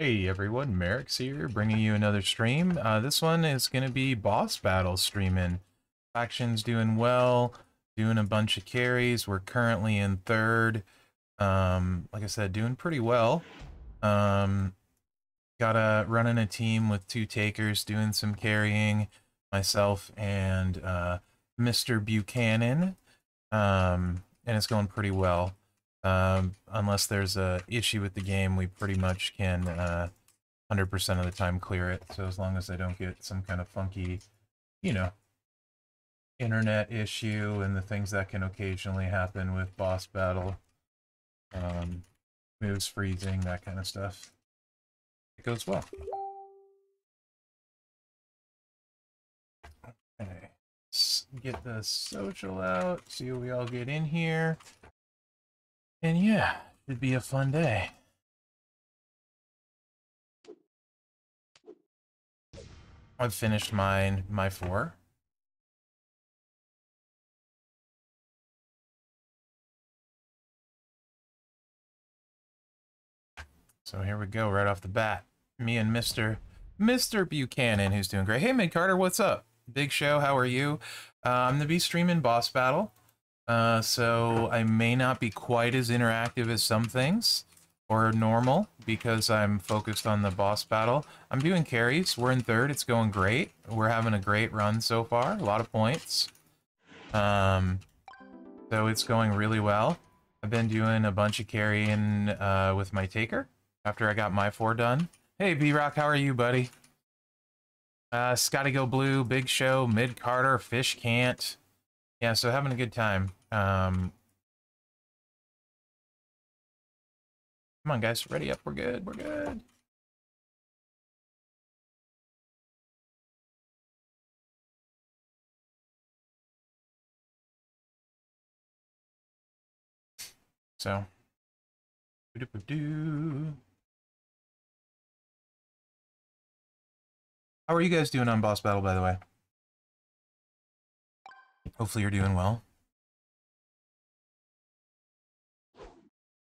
Hey everyone, Mherex here, bringing you another stream. Uh, this one is going to be boss battle streaming. Faction's doing well, doing a bunch of carries. We're currently in third. Um, like I said, doing pretty well. Um, got a running a team with two takers, doing some carrying. Myself and uh, Mr. Buchanan, um, and it's going pretty well. Um, unless there's a issue with the game, we pretty much can 100% uh, of the time clear it. So as long as I don't get some kind of funky, you know, internet issue and the things that can occasionally happen with boss battle, um, moves freezing, that kind of stuff, it goes well. Okay, Let's get the social out, see what we all get in here. And yeah, it'd be a fun day. I've finished mine, my four. So here we go, right off the bat. Me and Mr. Mr. Buchanan, who's doing great. Hey, Mid Carter, what's up? Big show, how are you? Uh, I'm to be streaming Boss Battle. Uh, so I may not be quite as interactive as some things or normal because I'm focused on the boss battle. I'm doing carries. We're in third. It's going great. We're having a great run so far. A lot of points. Um, so it's going really well. I've been doing a bunch of carrying uh, with my taker after I got my four done. Hey, B-Rock, how are you, buddy? Uh, Scotty Go Blue, Big Show, Mid Carter, Fish Can't. Yeah, so having a good time. Um, come on, guys. Ready up. We're good. We're good. So, how are you guys doing on Boss Battle, by the way? Hopefully you're doing well.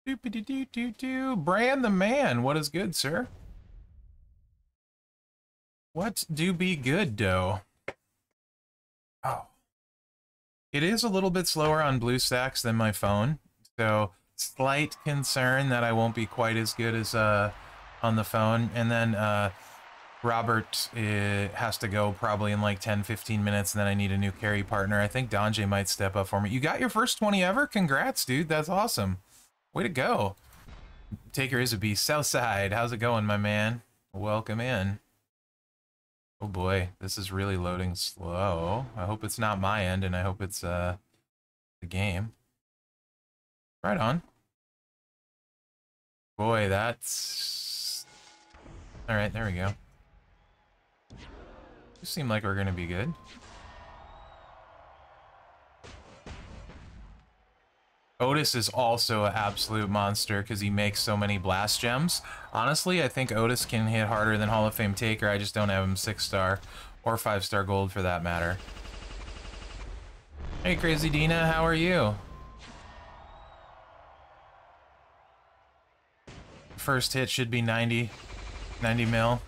Doopity doo doo doo. Brand the man. What is good, sir? What do be good, dough? Oh. It is a little bit slower on BlueStacks than my phone, so slight concern that I won't be quite as good as uh, on the phone. And then uh, Robert uh, has to go probably in like 10, 15 minutes, and then I need a new carry partner. I think Donjay might step up for me. You got your first 20 ever? Congrats, dude. That's awesome. Way to go. Taker is a beast. Southside, how's it going, my man? Welcome in. Oh boy, this is really loading slow. I hope it's not my end, and I hope it's uh the game. Right on. Boy, that's... Alright, there we go. You seem like we're gonna be good. Otis is also an absolute monster because he makes so many blast gems. Honestly, I think Otis can hit harder than Hall of Fame Taker. I just don't have him 6-star or 5-star gold for that matter. Hey, Crazy Dina, how are you? First hit should be 90, 90 mil.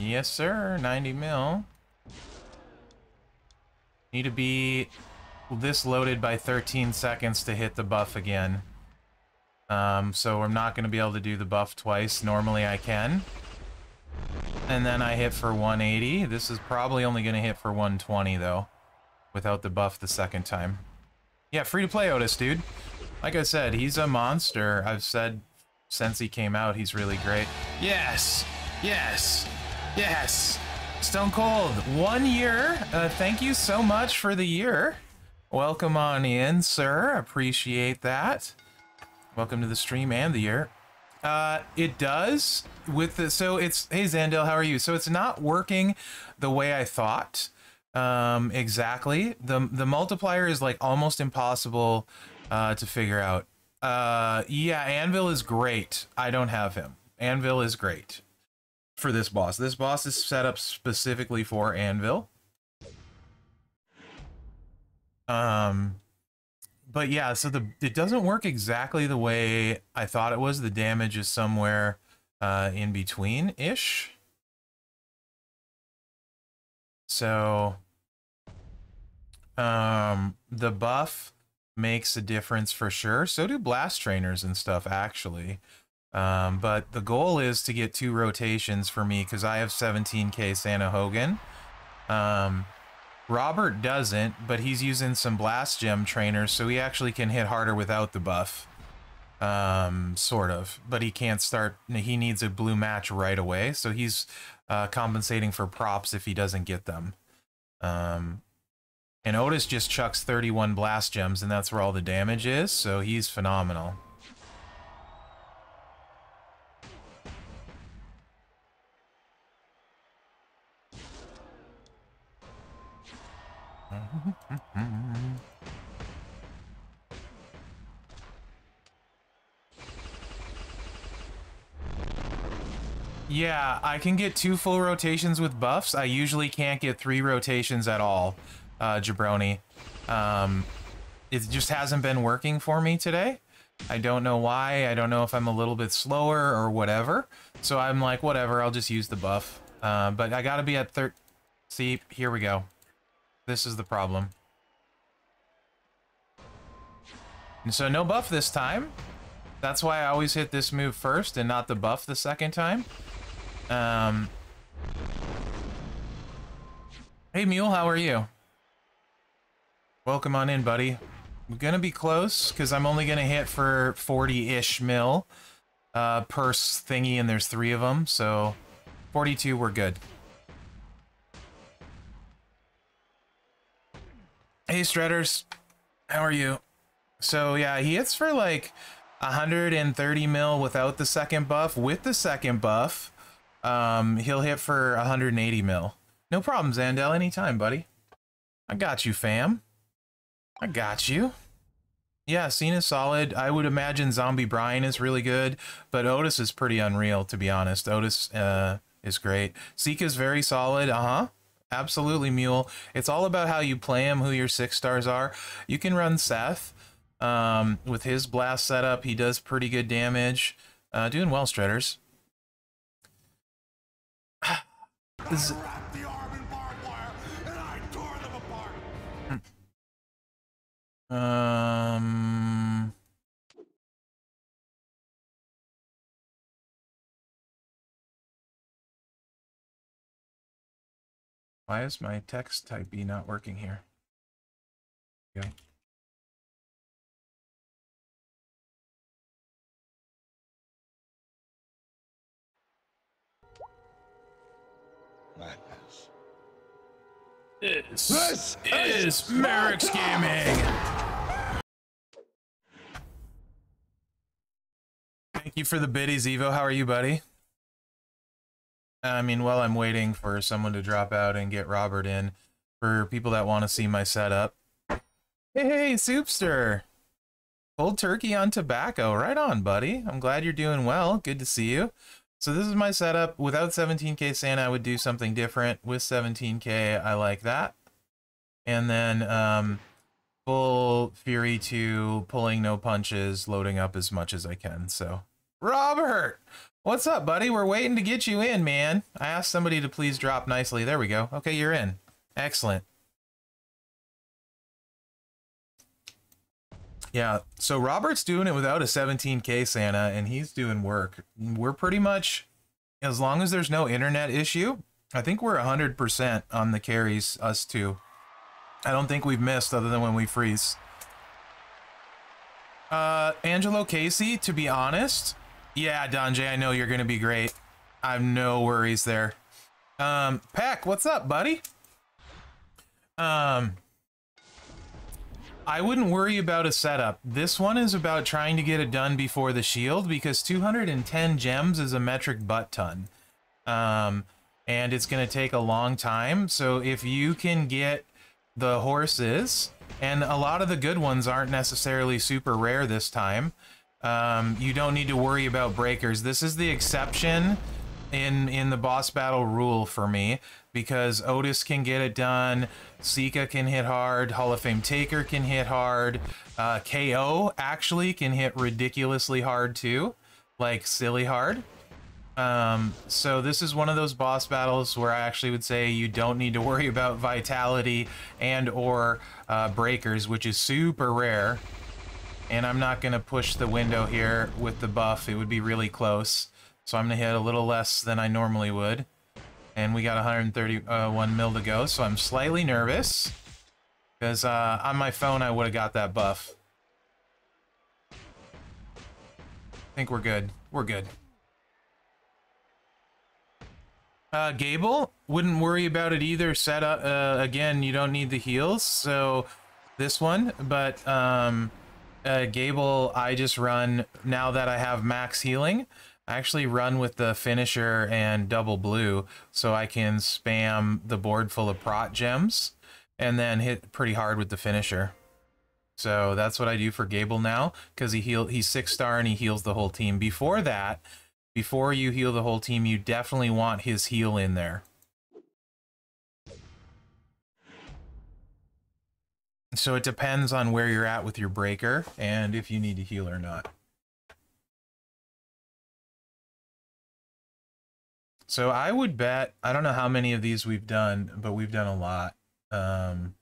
Yes, sir. 90 mil. Need to be this loaded by 13 seconds to hit the buff again. Um, so I'm not going to be able to do the buff twice. Normally I can. And then I hit for 180. This is probably only going to hit for 120, though. Without the buff the second time. Yeah, free to play Otis, dude. Like I said, he's a monster. I've said since he came out, he's really great. Yes! Yes! Yes. Stone Cold, one year. Uh, thank you so much for the year. Welcome on in, sir. Appreciate that. Welcome to the stream and the year. Uh, it does with the so it's hey Zandel, how are you? So it's not working the way I thought. Um, exactly. The the multiplier is like almost impossible uh, to figure out. Uh, yeah, Anvil is great. I don't have him. Anvil is great for this boss. This boss is set up specifically for Anvil. Um, but yeah, so the it doesn't work exactly the way I thought it was. The damage is somewhere uh, in between ish. So um, the buff makes a difference for sure. So do blast trainers and stuff actually. Um, but the goal is to get two rotations for me because I have 17k Santahogan. Um, Robert doesn't, but he's using some blast gem trainers, so he actually can hit harder without the buff. Um, sort of, but he can't start. He needs a blue match right away, so he's uh, compensating for props if he doesn't get them. Um, and Otis just chucks 31 blast gems, and that's where all the damage is, so he's phenomenal. Yeah, I can get two full rotations with buffs. I usually can't get three rotations at all, uh, Jabroni. Um, it just hasn't been working for me today. I don't know why. I don't know if I'm a little bit slower or whatever. So I'm like, whatever, I'll just use the buff. Uh, but I gotta be at third. See, here we go. This is the problem. And so no buff this time. That's why I always hit this move first and not the buff the second time. Um, hey, Mule, how are you? Welcome on in, buddy. I'm gonna be close, because I'm only gonna hit for 40-ish mil uh, purse thingy, and there's three of them, so 42, we're good. Hey, Stredders. How are you? So, yeah, he hits for, like, 130 mil without the second buff. With the second buff, um, he'll hit for 180 mil. No problem, Zandel. Anytime, buddy. I got you, fam. I got you. Yeah, Cena's solid. I would imagine Zombie Brian is really good, but Otis is pretty unreal, to be honest. Otis uh, is great. Seek is very solid. Uh-huh. Absolutely, Mule. It's all about how you play him, who your six stars are. You can run Seth. Um, with his blast setup, he does pretty good damage. Uh, doing well, Stredders. Is... Um. Why is my text type B not working here? Okay. madness. This, this is Mherex Gaming. Thank you for the biddies, Evo. How are you, buddy? I mean, while I'm waiting for someone to drop out and get Robert in, for people that want to see my setup. Hey, Soupster! Cold turkey on tobacco. Right on, buddy. I'm glad you're doing well. Good to see you. So this is my setup. Without 17k Santa, I would do something different. With 17k, I like that. And then um, full Fury 2, pulling no punches, loading up as much as I can. So, Robert! What's up, buddy? We're waiting to get you in, man. I asked somebody to please drop nicely. There we go. Okay, you're in. Excellent. Yeah, so Robert's doing it without a 17k Santa, and he's doing work. We're pretty much, as long as there's no internet issue, I think we're 100% on the carries, us two. I don't think we've missed other than when we freeze. Uh, Angelo Casey, to be honest, yeah, Donjay, I know you're going to be great. I have no worries there. Um, Peck, what's up, buddy? Um, I wouldn't worry about a setup. This one is about trying to get it done before the shield because 210 gems is a metric butt ton. Um, and it's going to take a long time. So if you can get the horses, and a lot of the good ones aren't necessarily super rare this time, um, you don't need to worry about breakers. This is the exception in in the boss battle rule for me because Otis can get it done, Sika can hit hard, Hall of Fame Taker can hit hard, uh, KO actually can hit ridiculously hard too, like silly hard. Um, so this is one of those boss battles where I actually would say you don't need to worry about vitality and or uh, breakers, which is super rare. And I'm not going to push the window here with the buff. It would be really close. So I'm going to hit a little less than I normally would. And we got 131 mil to go, so I'm slightly nervous. Because uh, on my phone, I would have got that buff. I think we're good. We're good. Uh, Gable, wouldn't worry about it either. Set up, uh, again, you don't need the heals, so this one, but um, uh, Gable, I just run, now that I have max healing, I actually run with the finisher and double blue so I can spam the board full of prot gems and then hit pretty hard with the finisher. So that's what I do for Gable now because he heal he's six star and he heals the whole team. Before that, before you heal the whole team, you definitely want his heal in there. So it depends on where you're at with your breaker and if you need to heal or not. So I would bet, I don't know how many of these we've done, but we've done a lot. Um,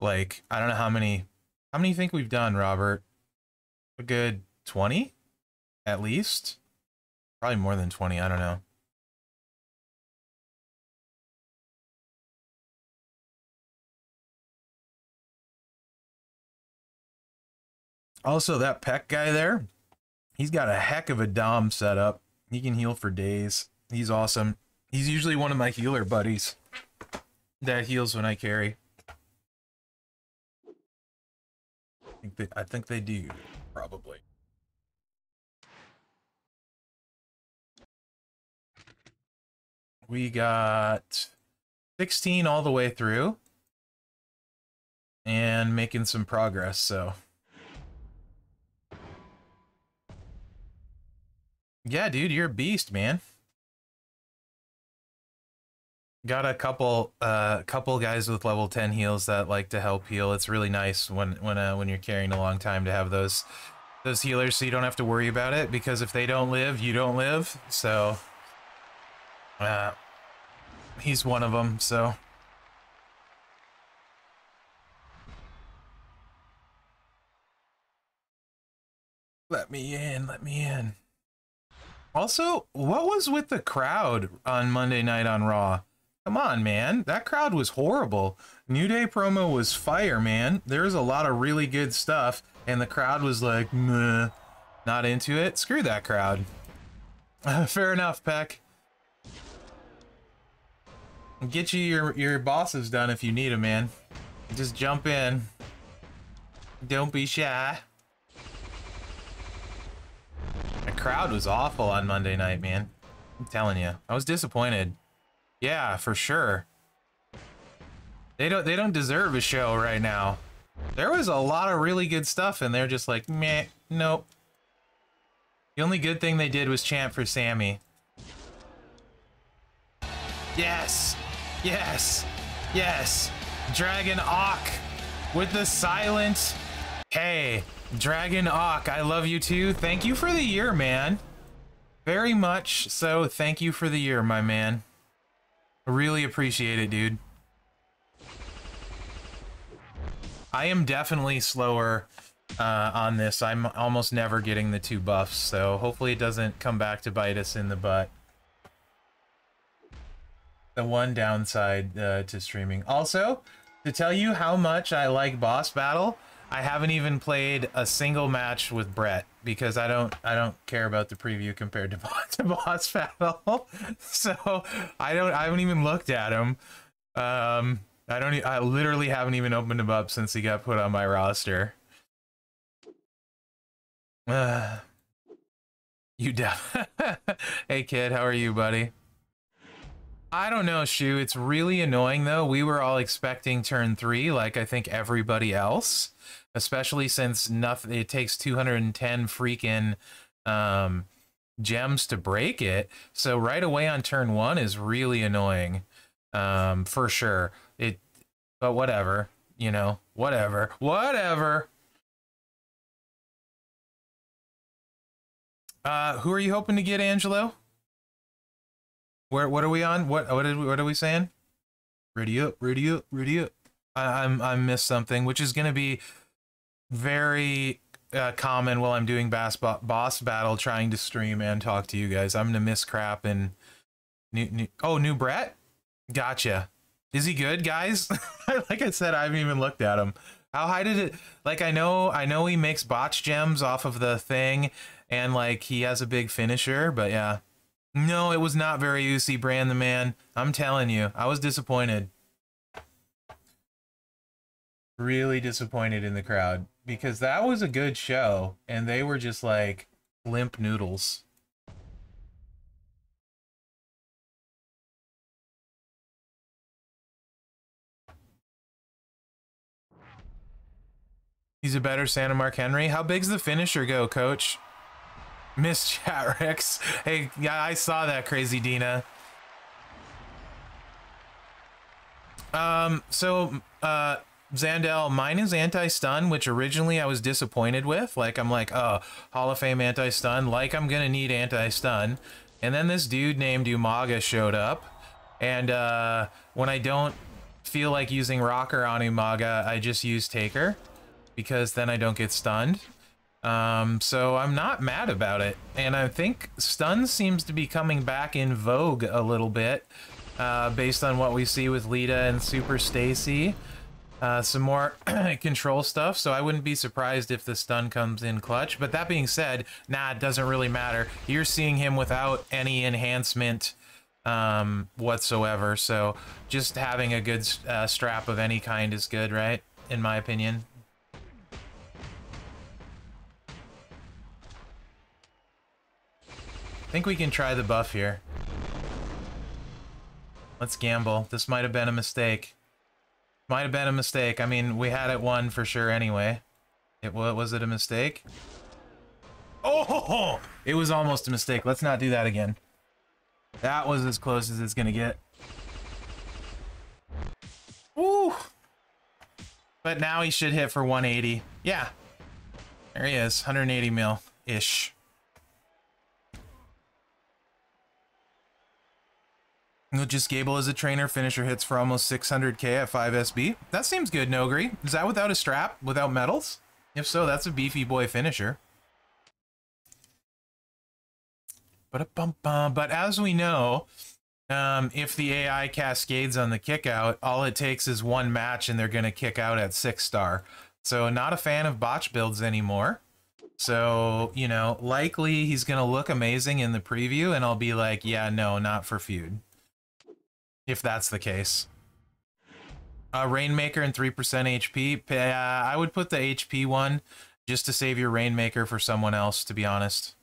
like, I don't know how many, how many you think we've done, Robert? A good 20 at least? Probably more than 20, I don't know. Also, that Peck guy there, he's got a heck of a Dom setup. He can heal for days. He's awesome. He's usually one of my healer buddies that heals when I carry. I think they, I think they do, probably. We got 16 all the way through and making some progress, so Yeah, dude, you're a beast, man. Got a couple uh couple guys with level 10 heals that like to help heal. It's really nice when when uh, when you're carrying a long time to have those those healers so you don't have to worry about it because if they don't live, you don't live. So uh he's one of them, so Let me in, let me in. Also, what was with the crowd on Monday night on Raw? Come on, man. That crowd was horrible. New Day promo was fire, man. There was a lot of really good stuff, and the crowd was like, Meh, not into it. Screw that crowd. fair enough, Peck. Get you your, your bosses done if you need them, man. Just jump in. Don't be shy. The crowd was awful on Monday night, man. I'm telling you. I was disappointed. Yeah, for sure. They don't they don't deserve a show right now. There was a lot of really good stuff and they're just like, meh, nope. The only good thing they did was chant for Sammy. Yes! Yes! Yes! Dragon Ock with the silent Hey, Dragon Ock, I love you too. Thank you for the year, man. Very much so. Thank you for the year, my man. Really appreciate it, dude. I am definitely slower uh, on this. I'm almost never getting the two buffs, so hopefully it doesn't come back to bite us in the butt. The one downside uh, to streaming. Also, to tell you how much I like Boss Battle, I haven't even played a single match with Brett because I don't I don't care about the preview compared to, to boss battle. so I don't I haven't even looked at him. Um, I don't I literally haven't even opened him up since he got put on my roster. Uh, you deaf. hey kid, how are you, buddy? I don't know, Shu. It's really annoying though. We were all expecting turn three, like I think everybody else especially since nothing it takes 210 freaking um gems to break it. So right away on turn one is really annoying, um, for sure. It, but whatever, you know, whatever, whatever. Uh, who are you hoping to get, Angelo? Where? What are we on? What? What? Are we, what are we saying? Ready up, ready up, ready up. I, I'm I missed something, which is gonna be very uh, common while I'm doing bass bo boss battle, trying to stream and talk to you guys. I'm gonna miss crap and new, new oh new Brett. Gotcha. Is he good, guys? like I said, I haven't even looked at him. How high did it? Like I know, I know he makes botch gems off of the thing, and like he has a big finisher. But yeah, no, it was not very UC brand the man. I'm telling you, I was disappointed. Really disappointed in the crowd because that was a good show and they were just like limp noodles. He's a better Santa Mark Henry. How big's the finisher go, coach? Miss Chat Rex. Hey, yeah, I saw that crazy Dina. Um, so, uh, Zandel, mine is anti-stun, which originally I was disappointed with. Like, I'm like, oh, Hall of Fame anti-stun, like I'm gonna need anti-stun. And then this dude named Umaga showed up. And uh, when I don't feel like using Rocker on Umaga, I just use Taker. Because then I don't get stunned. Um, so I'm not mad about it. And I think stun seems to be coming back in vogue a little bit. Uh, based on what we see with Lita and Super Stacy uh, some more control stuff, so I wouldn't be surprised if the stun comes in clutch. But that being said, nah, it doesn't really matter. You're seeing him without any enhancement um, whatsoever, so just having a good uh, strap of any kind is good, right? In my opinion. I think we can try the buff here. Let's gamble. This might have been a mistake. Might have been a mistake. I mean, we had it one for sure anyway. It was it a mistake? Oh, it was almost a mistake. Let's not do that again. That was as close as it's gonna get. Woo! But now he should hit for 180. Yeah. There he is, 180 mil-ish. Just Gable as a trainer, finisher hits for almost 600k at 5SB. That seems good, Nogri. Is that without a strap, without medals? If so, that's a beefy boy finisher. But but as we know, um, if the AI cascades on the kick out, all it takes is one match and they're going to kick out at six star. So not a fan of botch builds anymore. So, you know, likely he's going to look amazing in the preview and I'll be like, yeah, no, not for feud if that's the case. Uh, Rainmaker and 3% HP. Uh, I would put the HP one just to save your Rainmaker for someone else, to be honest.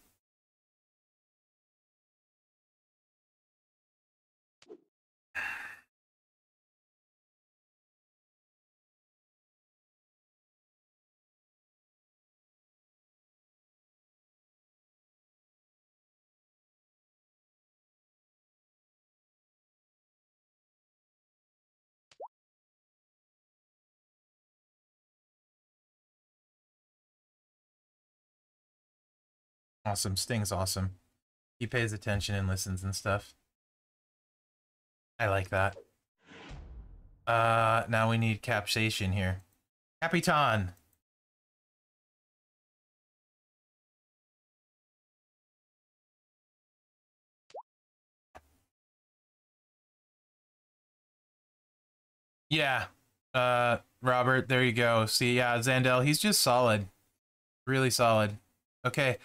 Awesome. Sting's awesome. He pays attention and listens and stuff. I like that. Uh, now we need capsation here. Capitan! Yeah. Uh, Robert, there you go. See, yeah, Zandel, he's just solid. Really solid. Okay.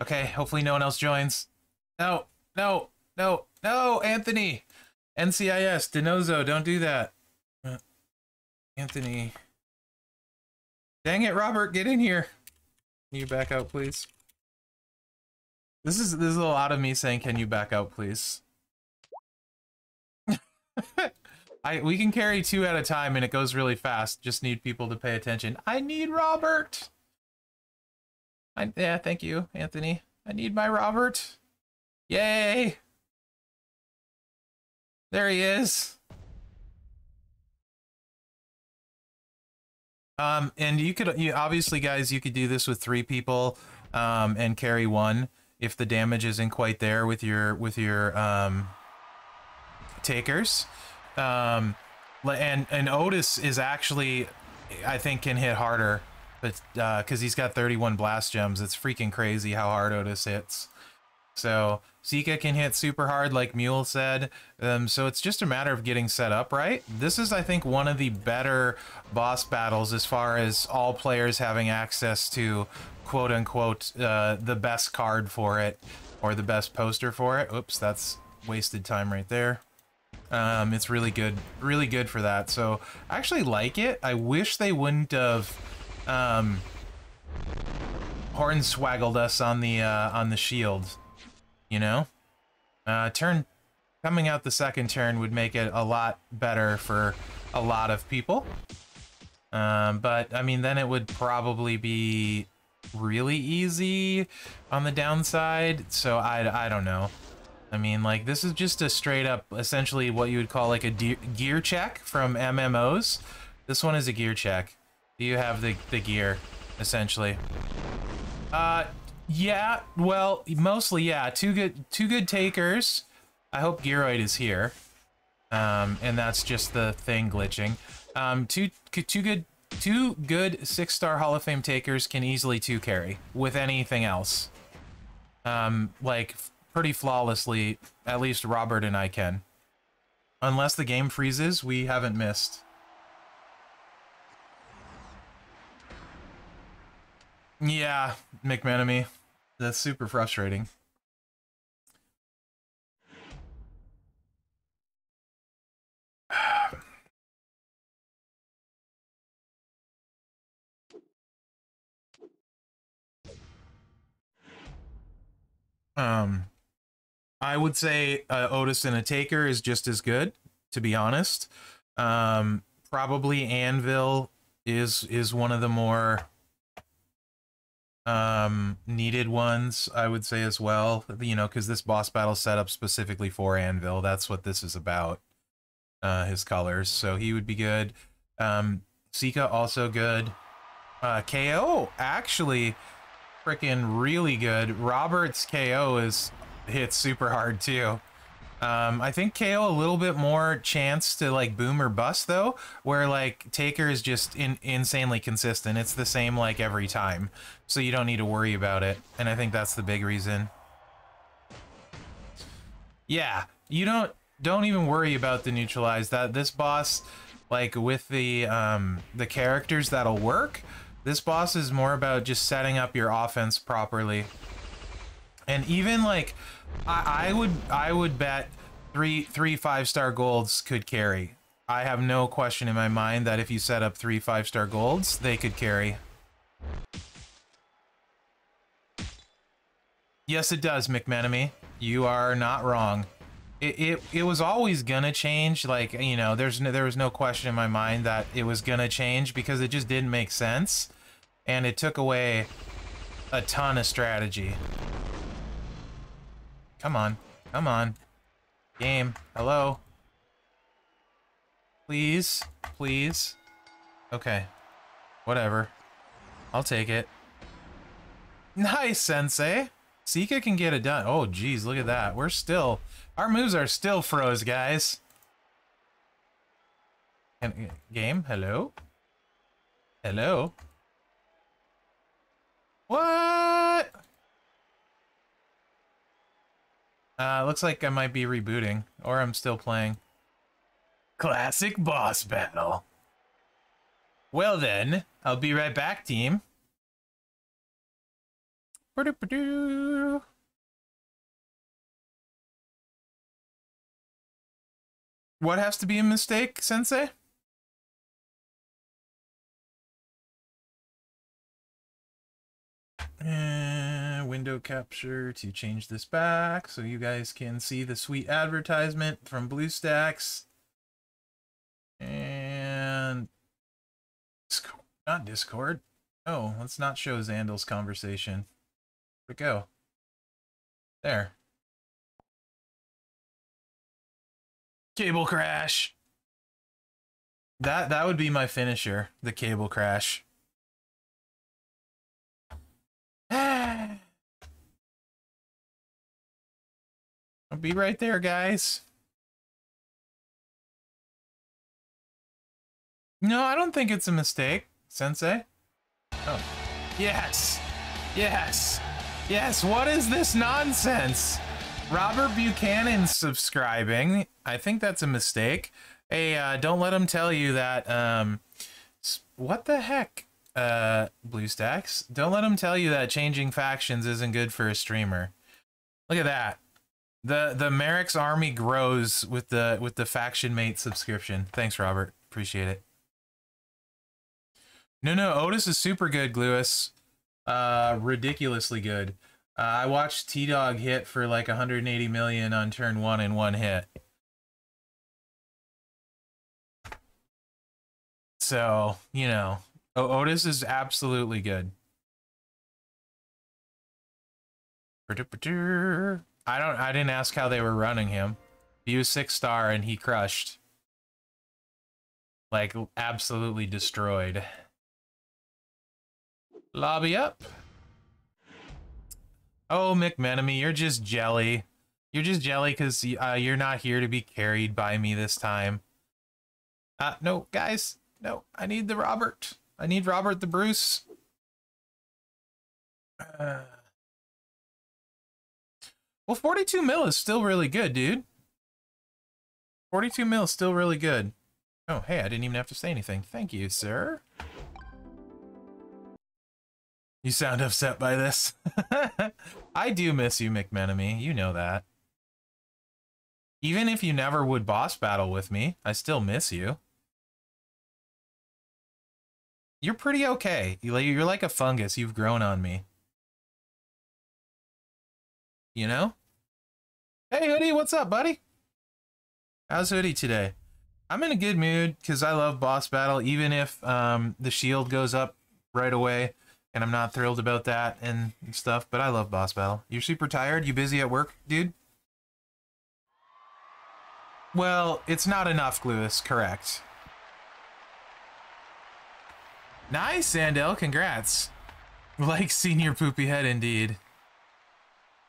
Okay, hopefully no one else joins. No, no, no, no, Anthony! NCIS, DiNozzo, don't do that. Uh, Anthony. Dang it, Robert, get in here. Can you back out, please? This is this is a lot of me saying, "Can you back out, please?" I we can carry two at a time, and it goes really fast. Just need people to pay attention. I need Robert. I, yeah, thank you, Anthony. I need my Robert. Yay! There he is. Um, and you could, you obviously, guys, you could do this with three people, um, and carry one if the damage isn't quite there with your with your um takers. Um, and and Otis is actually, I think, can hit harder, but because uh, he's got 31 blast gems, it's freaking crazy how hard Otis hits. So Sika can hit super hard, like Mule said. Um, so it's just a matter of getting set up right. This is, I think, one of the better boss battles as far as all players having access to quote unquote uh, the best card for it or the best poster for it. Oops, that's wasted time right there. Um, it's really good, really good for that. So I actually like it. I wish they wouldn't have um, hornswaggled us on the uh, on the shield. You know, uh, turn coming out the second turn would make it a lot better for a lot of people. Um, but I mean, then it would probably be really easy on the downside. So I I don't know. I mean, like, this is just a straight up, essentially what you would call like a gear check from MMOs. This one is a gear check. Do you have the, the gear, essentially? Uh, yeah, well, mostly, yeah. Two good, two good takers. I hope Gearoid is here. Um, and that's just the thing glitching. Um, two, two good, two good six-star Hall of Fame takers can easily two carry with anything else. Um, like pretty flawlessly. At least Robert and I can. Unless the game freezes, we haven't missed. Yeah, McMenemy. That's super frustrating. um I would say uh, Otis and a Taker is just as good, to be honest. Um, probably Anvil is is one of the more um, needed ones, I would say as well. You know, because this boss battle set up specifically for Anvil. That's what this is about. Uh, his colors, so he would be good. Um, Sika also good. Uh, KO actually freaking really good. Robert's KO is hits super hard too. Um, I think KO a little bit more chance to like boom or bust though, where like Taker is just in, insanely consistent. It's the same like every time, so you don't need to worry about it. And I think that's the big reason. Yeah, you don't don't even worry about the neutralize. That this boss, like with the um, the characters that'll work. This boss is more about just setting up your offense properly. And even like I, I would I would bet three three five star golds could carry. I have no question in my mind that if you set up three five star golds, they could carry. Yes, it does, McMenemy. You are not wrong. It, it, it was always gonna change. Like you know, there's no, there was no question in my mind that it was gonna change because it just didn't make sense, and it took away a ton of strategy. Come on. Come on. Game. Hello. Please. Please. Okay. Whatever. I'll take it. Nice, Sensei. Sika can get it done. Oh, geez, look at that. We're still... Our moves are still froze, guys. Can, game, hello? Hello? What? Uh, looks like I might be rebooting, or I'm still playing. Classic boss battle. Well then, I'll be right back, team. What has to be a mistake, Sensei? Window capture to change this back so you guys can see the sweet advertisement from BlueStacks. And Discord, not Discord. Oh, let's not show Zandal's conversation. Where'd it go? There. Cable crash. That that would be my finisher, the cable crash. I'll be right there, guys. No, I don't think it's a mistake, Sensei. Oh. Yes! Yes! Yes, what is this nonsense? Robert Buchanan subscribing. I think that's a mistake. Hey, uh, don't let him tell you that, um... What the heck, uh, BlueStacks? Don't let him tell you that changing factions isn't good for a streamer. Look at that. The the Mherex army grows with the with the faction mate subscription. Thanks, Robert. Appreciate it. No, no, Otis is super good, Gluis. Uh, ridiculously good. Uh, I watched T Dog hit for like 180 million on turn one in one hit. So, you know, o Otis is absolutely good. I don't I didn't ask how they were running him. He was six star and he crushed. Like absolutely destroyed. Lobby up. Oh, McMenemy, you're just jelly. You're just jelly because uh, you're not here to be carried by me this time. Uh, no, guys. No, I need the Robert. I need Robert the Bruce. Uh, well, 42 mil is still really good, dude. 42 mil is still really good. Oh, hey, I didn't even have to say anything. Thank you, sir. You sound upset by this. I do miss you, McMenemy. You know that. Even if you never would boss battle with me, I still miss you. You're pretty okay. You're like a fungus. You've grown on me. You know? Hey, Hoodie, what's up, buddy? How's Hoodie today? I'm in a good mood because I love boss battle, even if um, the shield goes up right away and I'm not thrilled about that and stuff, but I love boss battle. You're super tired? You busy at work, dude? Well, it's not enough, Lewis. Correct. Nice, Sandel. Congrats. Like senior poopy head, indeed.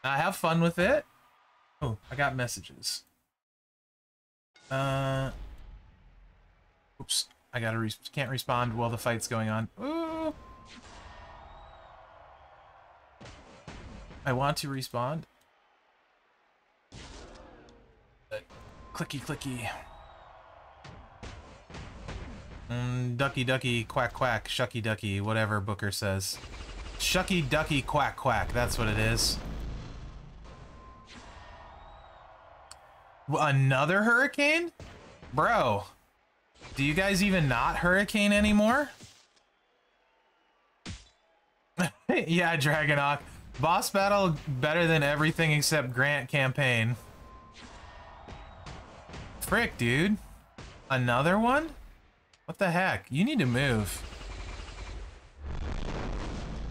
Uh, have fun with it. Oh, I got messages. Uh, oops. I gotta re can't respond while the fight's going on. Ooh. I want to respond. But clicky clicky. Mm, ducky ducky quack quack shucky ducky whatever Booker says. Shucky ducky quack quack. That's what it is. Another hurricane? Bro, do you guys even not hurricane anymore? yeah, Dragonok. Boss battle better than everything except Grant campaign. Frick, dude. Another one? What the heck? You need to move.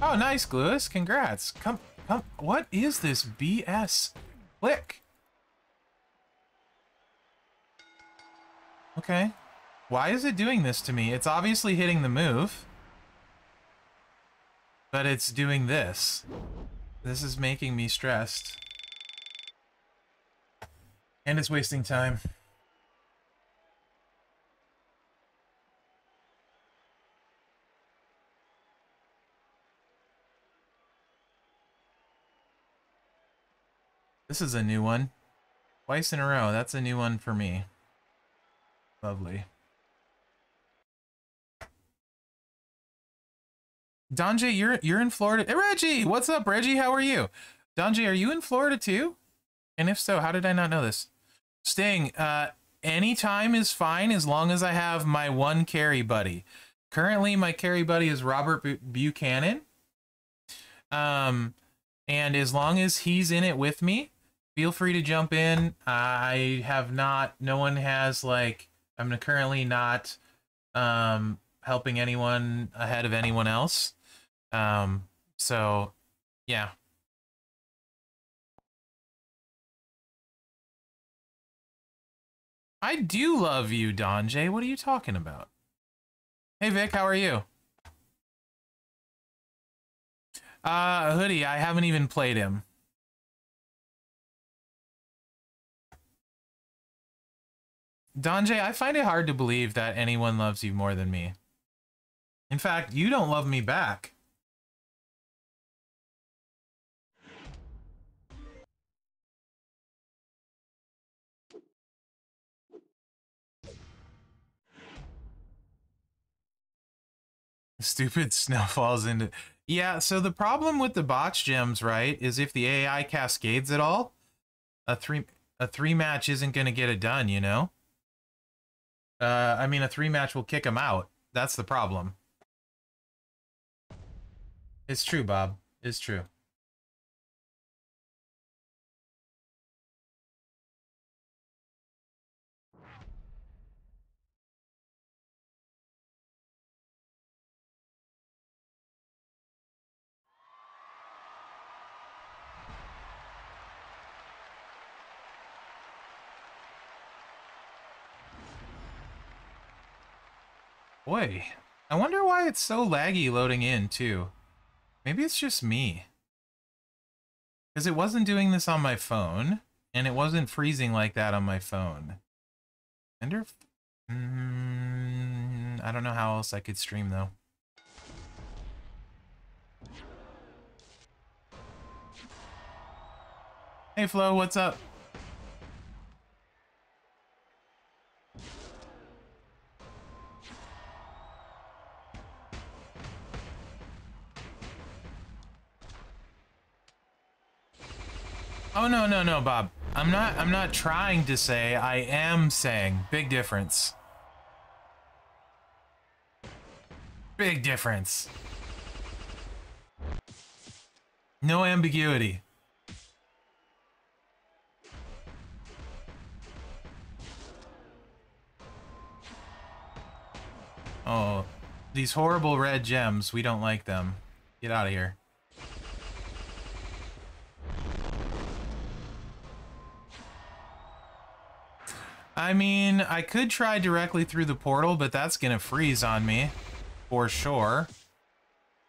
Oh, nice, Gluis. Congrats. Come, come. What is this BS? Click. Okay. Why is it doing this to me? It's obviously hitting the move. But it's doing this. This is making me stressed. And it's wasting time. This is a new one. Twice in a row. That's a new one for me. Lovely. Donjay, you're you're in Florida. Hey, Reggie, what's up, Reggie? How are you? Donjay, are you in Florida too? And if so, how did I not know this? Sting, uh, any time is fine as long as I have my one carry buddy. Currently, my carry buddy is Robert B Buchanan. Um, and as long as he's in it with me, feel free to jump in. I have not. No one has like. I'm currently not um, helping anyone ahead of anyone else. Um, so, yeah. I do love you, Don Jay. What are you talking about? Hey, Vic, how are you? Uh, Hoodie, I haven't even played him. Donjay, I find it hard to believe that anyone loves you more than me. In fact, you don't love me back. Stupid snow falls into... Yeah, so the problem with the botch gems, right, is if the AI cascades at all, a three a three match isn't going to get it done, you know? Uh, I mean, a three match will kick him out. That's the problem. It's true, Bob. It's true. Boy, I wonder why it's so laggy loading in, too. Maybe it's just me. Because it wasn't doing this on my phone, and it wasn't freezing like that on my phone. Wonder if... Mm, I don't know how else I could stream, though. Hey, Flo, what's up? Oh no no no Bob. I'm not I'm not trying to say I am saying big difference. Big difference. No ambiguity. Oh, these horrible red gems, we don't like them. Get out of here. I mean, I could try directly through the portal, but that's gonna freeze on me. For sure.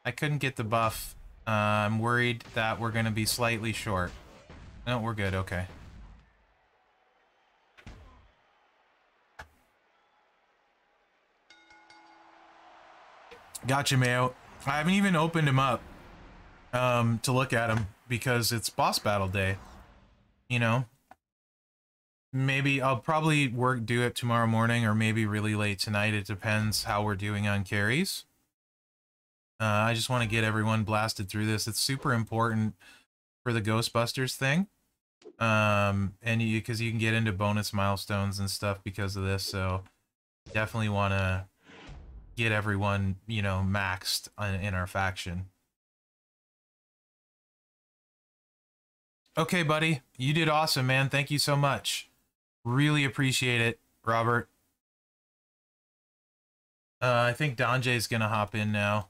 I couldn't get the buff. Uh, I'm worried that we're gonna be slightly short. No, we're good, okay. Gotcha, Mayo. I haven't even opened him up um, to look at him because it's boss battle day. You know, maybe I'll probably work do it tomorrow morning or maybe really late tonight. It depends how we're doing on carries. Uh, I just want to get everyone blasted through this. It's super important for the Ghostbusters thing. Um, and you, cause you can get into bonus milestones and stuff because of this. So definitely want to get everyone, you know, maxed in our faction. Okay, buddy. You did awesome, man. Thank you so much. Really appreciate it, Robert. Uh, I think Donjay's gonna hop in now.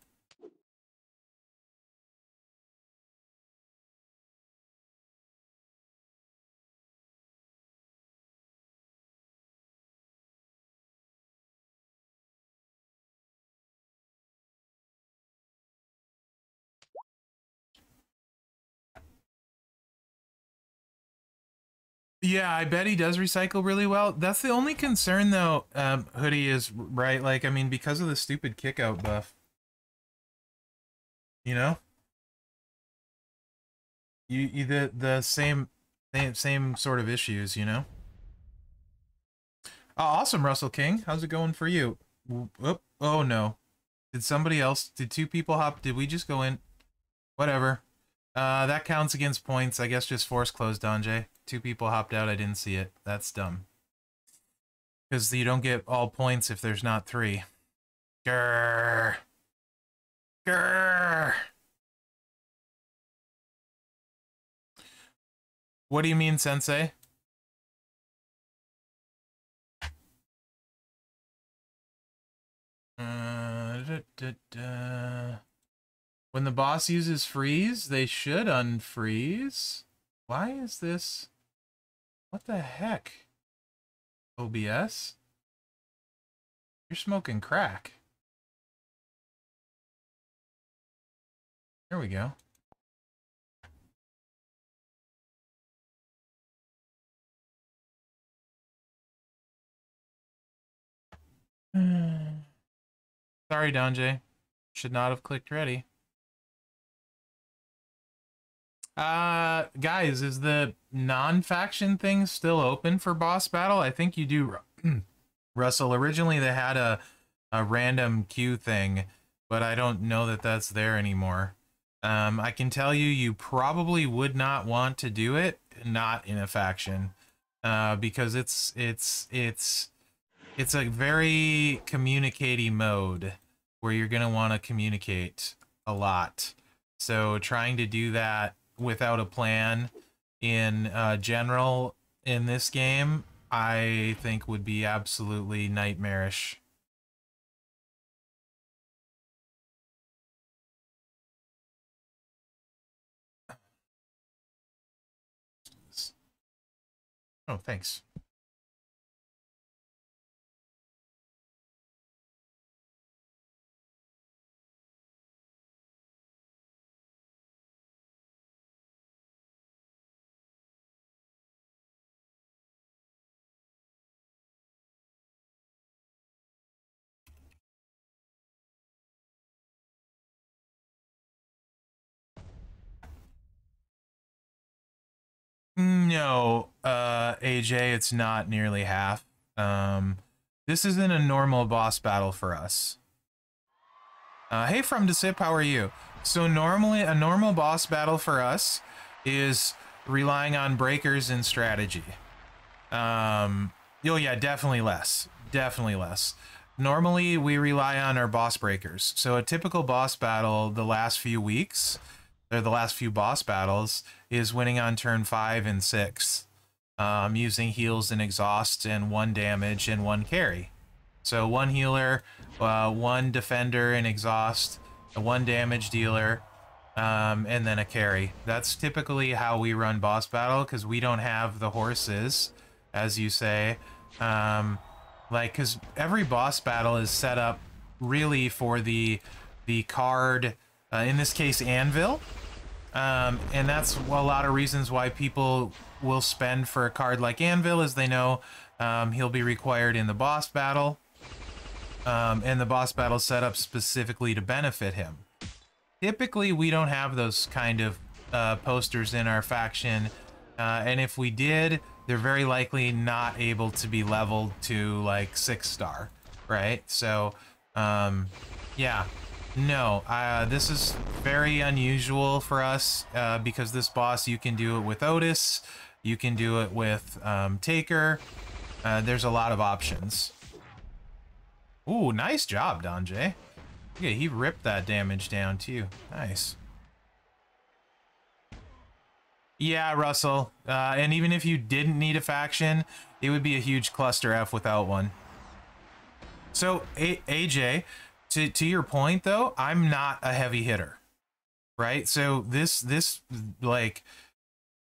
Yeah, I bet he does recycle really well. That's the only concern, though, um, Hoodie is, right? Like, I mean, because of the stupid kick-out buff. You know? You, you the, the same, same, same sort of issues, you know? Oh, awesome, Russell King. How's it going for you? Oh, oh, no. Did somebody else, did two people hop, did we just go in? Whatever. Uh, that counts against points. I guess just force closed, Donjay. Two people hopped out. I didn't see it. That's dumb. Because you don't get all points if there's not three. Grrr. Grrr. What do you mean, Sensei? Uh, da, da, da. When the boss uses freeze, they should unfreeze. Why is this? What the heck? OBS? You're smoking crack. There we go. Sorry, Donjay. Should not have clicked ready. Uh, guys, is the non-faction thing still open for boss battle? I think you do, Russell. Originally, they had a a random queue thing, but I don't know that that's there anymore. Um, I can tell you, you probably would not want to do it not in a faction, uh, because it's it's it's it's a very communicating mode where you're gonna want to communicate a lot. So trying to do that without a plan in uh, general in this game, I think would be absolutely nightmarish. Oh, thanks. No, uh, AJ, it's not nearly half. Um, this isn't a normal boss battle for us. Uh, hey, from Desip, how are you? So normally, a normal boss battle for us is relying on breakers and strategy. Um, oh yeah, definitely less. Definitely less. Normally, we rely on our boss breakers. So a typical boss battle the last few weeks, or the last few boss battles, is winning on turn five and six, um, using heals and exhaust and one damage and one carry. So one healer, uh, one defender and exhaust, one damage dealer, um, and then a carry. That's typically how we run boss battle because we don't have the horses, as you say. Um, like, because every boss battle is set up really for the the card, uh, in this case, Anvil. Um, and that's a lot of reasons why people will spend for a card like Anvil, as they know um, he'll be required in the boss battle. Um, and the boss battle set up specifically to benefit him. Typically, we don't have those kind of uh, posters in our faction, uh, and if we did, they're very likely not able to be leveled to like six star, right? So, um, yeah, no, uh, this is very unusual for us uh, because this boss, you can do it with Otis, you can do it with um, Taker. Uh, there's a lot of options. Ooh, nice job, Donjay. Yeah, he ripped that damage down too. Nice. Yeah, Russell. Uh, and even if you didn't need a faction, it would be a huge cluster F without one. So, a AJ, to to your point though, I'm not a heavy hitter, right? So this this like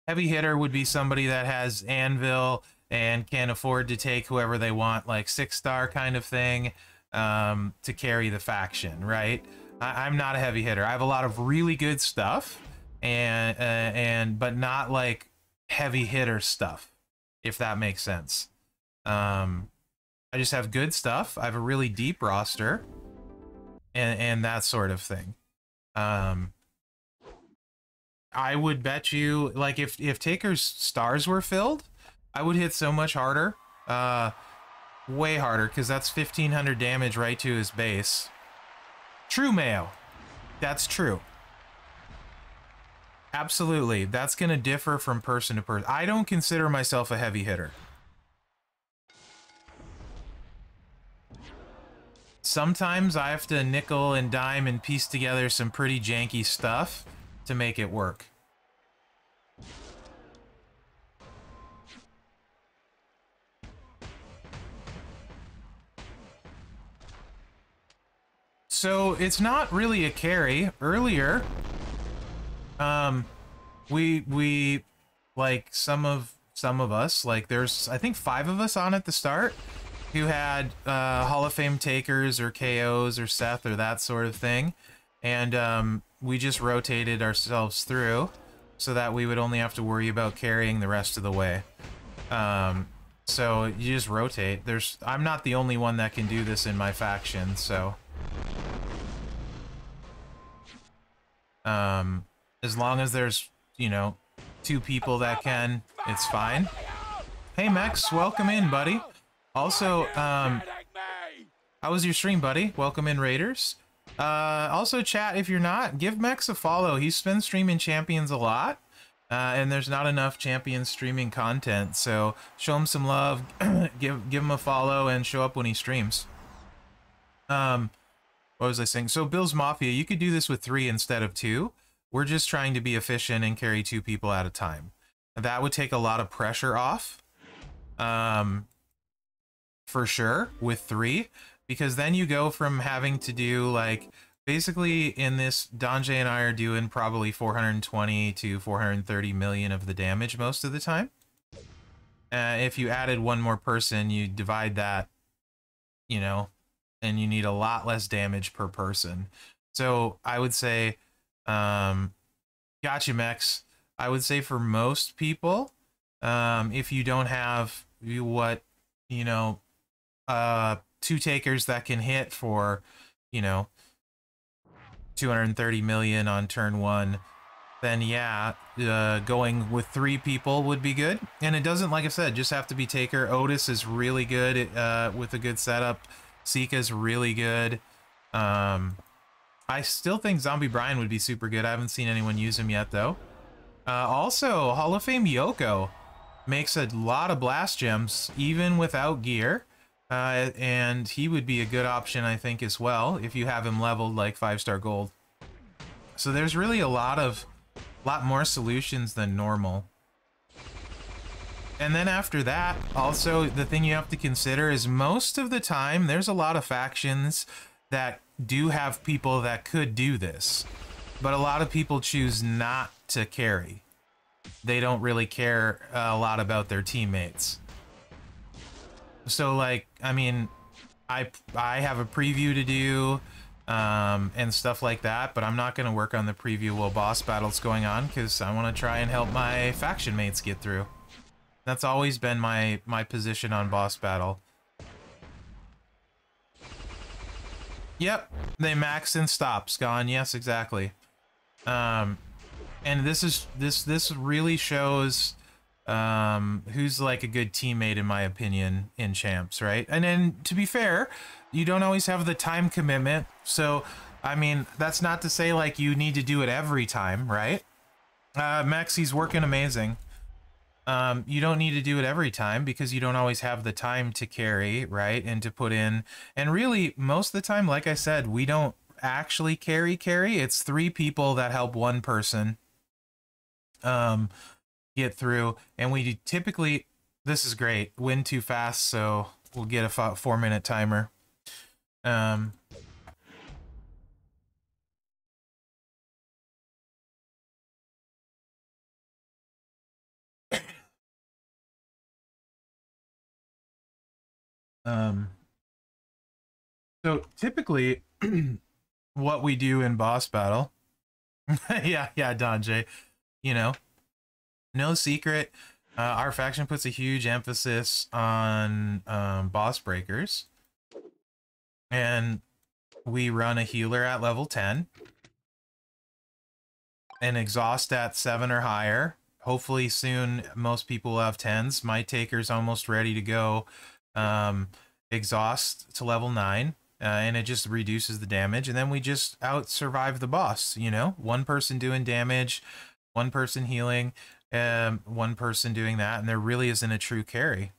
heavy hitter would be somebody that has anvil and can afford to take whoever they want, like six star kind of thing, um, to carry the faction, right? I, am not a heavy hitter. I have a lot of really good stuff, and uh, and but not like heavy hitter stuff, if that makes sense. Um, I just have good stuff. I have a really deep roster and and that sort of thing. Um, I would bet you like if if Taker's stars were filled, I would hit so much harder, uh, way harder because that's fifteen hundred damage right to his base. True, Mayo. That's true. Absolutely. That's going to differ from person to person. I don't consider myself a heavy hitter. Sometimes I have to nickel and dime and piece together some pretty janky stuff to make it work. So it's not really a carry. Earlier, um, we we like some of some of us. Like there's I think five of us on at the start who had uh, Hall of Fame takers or KOs or Seth or that sort of thing, and um, we just rotated ourselves through so that we would only have to worry about carrying the rest of the way. Um, so you just rotate. There's I'm not the only one that can do this in my faction, so um, as long as there's you know two people that can, it's fine. Hey Max, welcome in, buddy. Also, um, how was your stream, buddy? Welcome in, Raiders. Uh, also, chat, if you're not, give Mex a follow. He's been streaming Champions a lot, uh, and there's not enough Champions streaming content, so show him some love, give give him a follow, and show up when he streams. Um, what was I saying? So, Bill's Mafia, you could do this with three instead of two. We're just trying to be efficient and carry two people at a time. That would take a lot of pressure off. Um, for sure with three, because then you go from having to do like basically in this Donjay and I are doing probably 420 to 430 million of the damage most of the time. Uh, if you added one more person, you divide that, you know, and you need a lot less damage per person. So I would say um, gotcha, Mex. I would say for most people, um, if you don't have what, you know, uh, two takers that can hit for, you know, 230 million on turn one, then yeah, uh, going with three people would be good. And it doesn't, like I said, just have to be taker. Otis is really good uh, with a good setup. Sika's really good. Um, I still think Zombie Brian would be super good. I haven't seen anyone use him yet, though. Uh, also, Hall of Fame Yoko makes a lot of blast gems, even without gear. Uh, and he would be a good option, I think, as well, if you have him leveled like 5-star gold. So there's really a lot of, lot more solutions than normal. And then after that, also, the thing you have to consider is most of the time, there's a lot of factions that do have people that could do this, but a lot of people choose not to carry. They don't really care a lot about their teammates. So like, I mean, I I have a preview to do um, and stuff like that, but I'm not going to work on the preview while boss battle's going on because I want to try and help my faction mates get through. That's always been my my position on boss battle. Yep, they max and stops gone. Yes, exactly. Um, and this is this this really shows um, who's like a good teammate in my opinion in champs, right? And then to be fair, you don't always have the time commitment. So, I mean, that's not to say like you need to do it every time, right? Uh, Maxi's working amazing. Um, you don't need to do it every time because you don't always have the time to carry, right? And to put in. And really, most of the time, like I said, we don't actually carry carry. It's three people that help one person um, get through. And we typically, this is great, win too fast. So we'll get a four minute timer. Um, Um, so typically, what we do in boss battle, yeah, yeah, Donjay, you know, no secret. Uh, our faction puts a huge emphasis on um, boss breakers, and we run a healer at level 10, an exhaust at 7 or higher. Hopefully soon most people have 10s. My taker's almost ready to go um, exhaust to level 9 uh, and it just reduces the damage and then we just out survive the boss you know one person doing damage one person healing um, one person doing that and there really isn't a true carry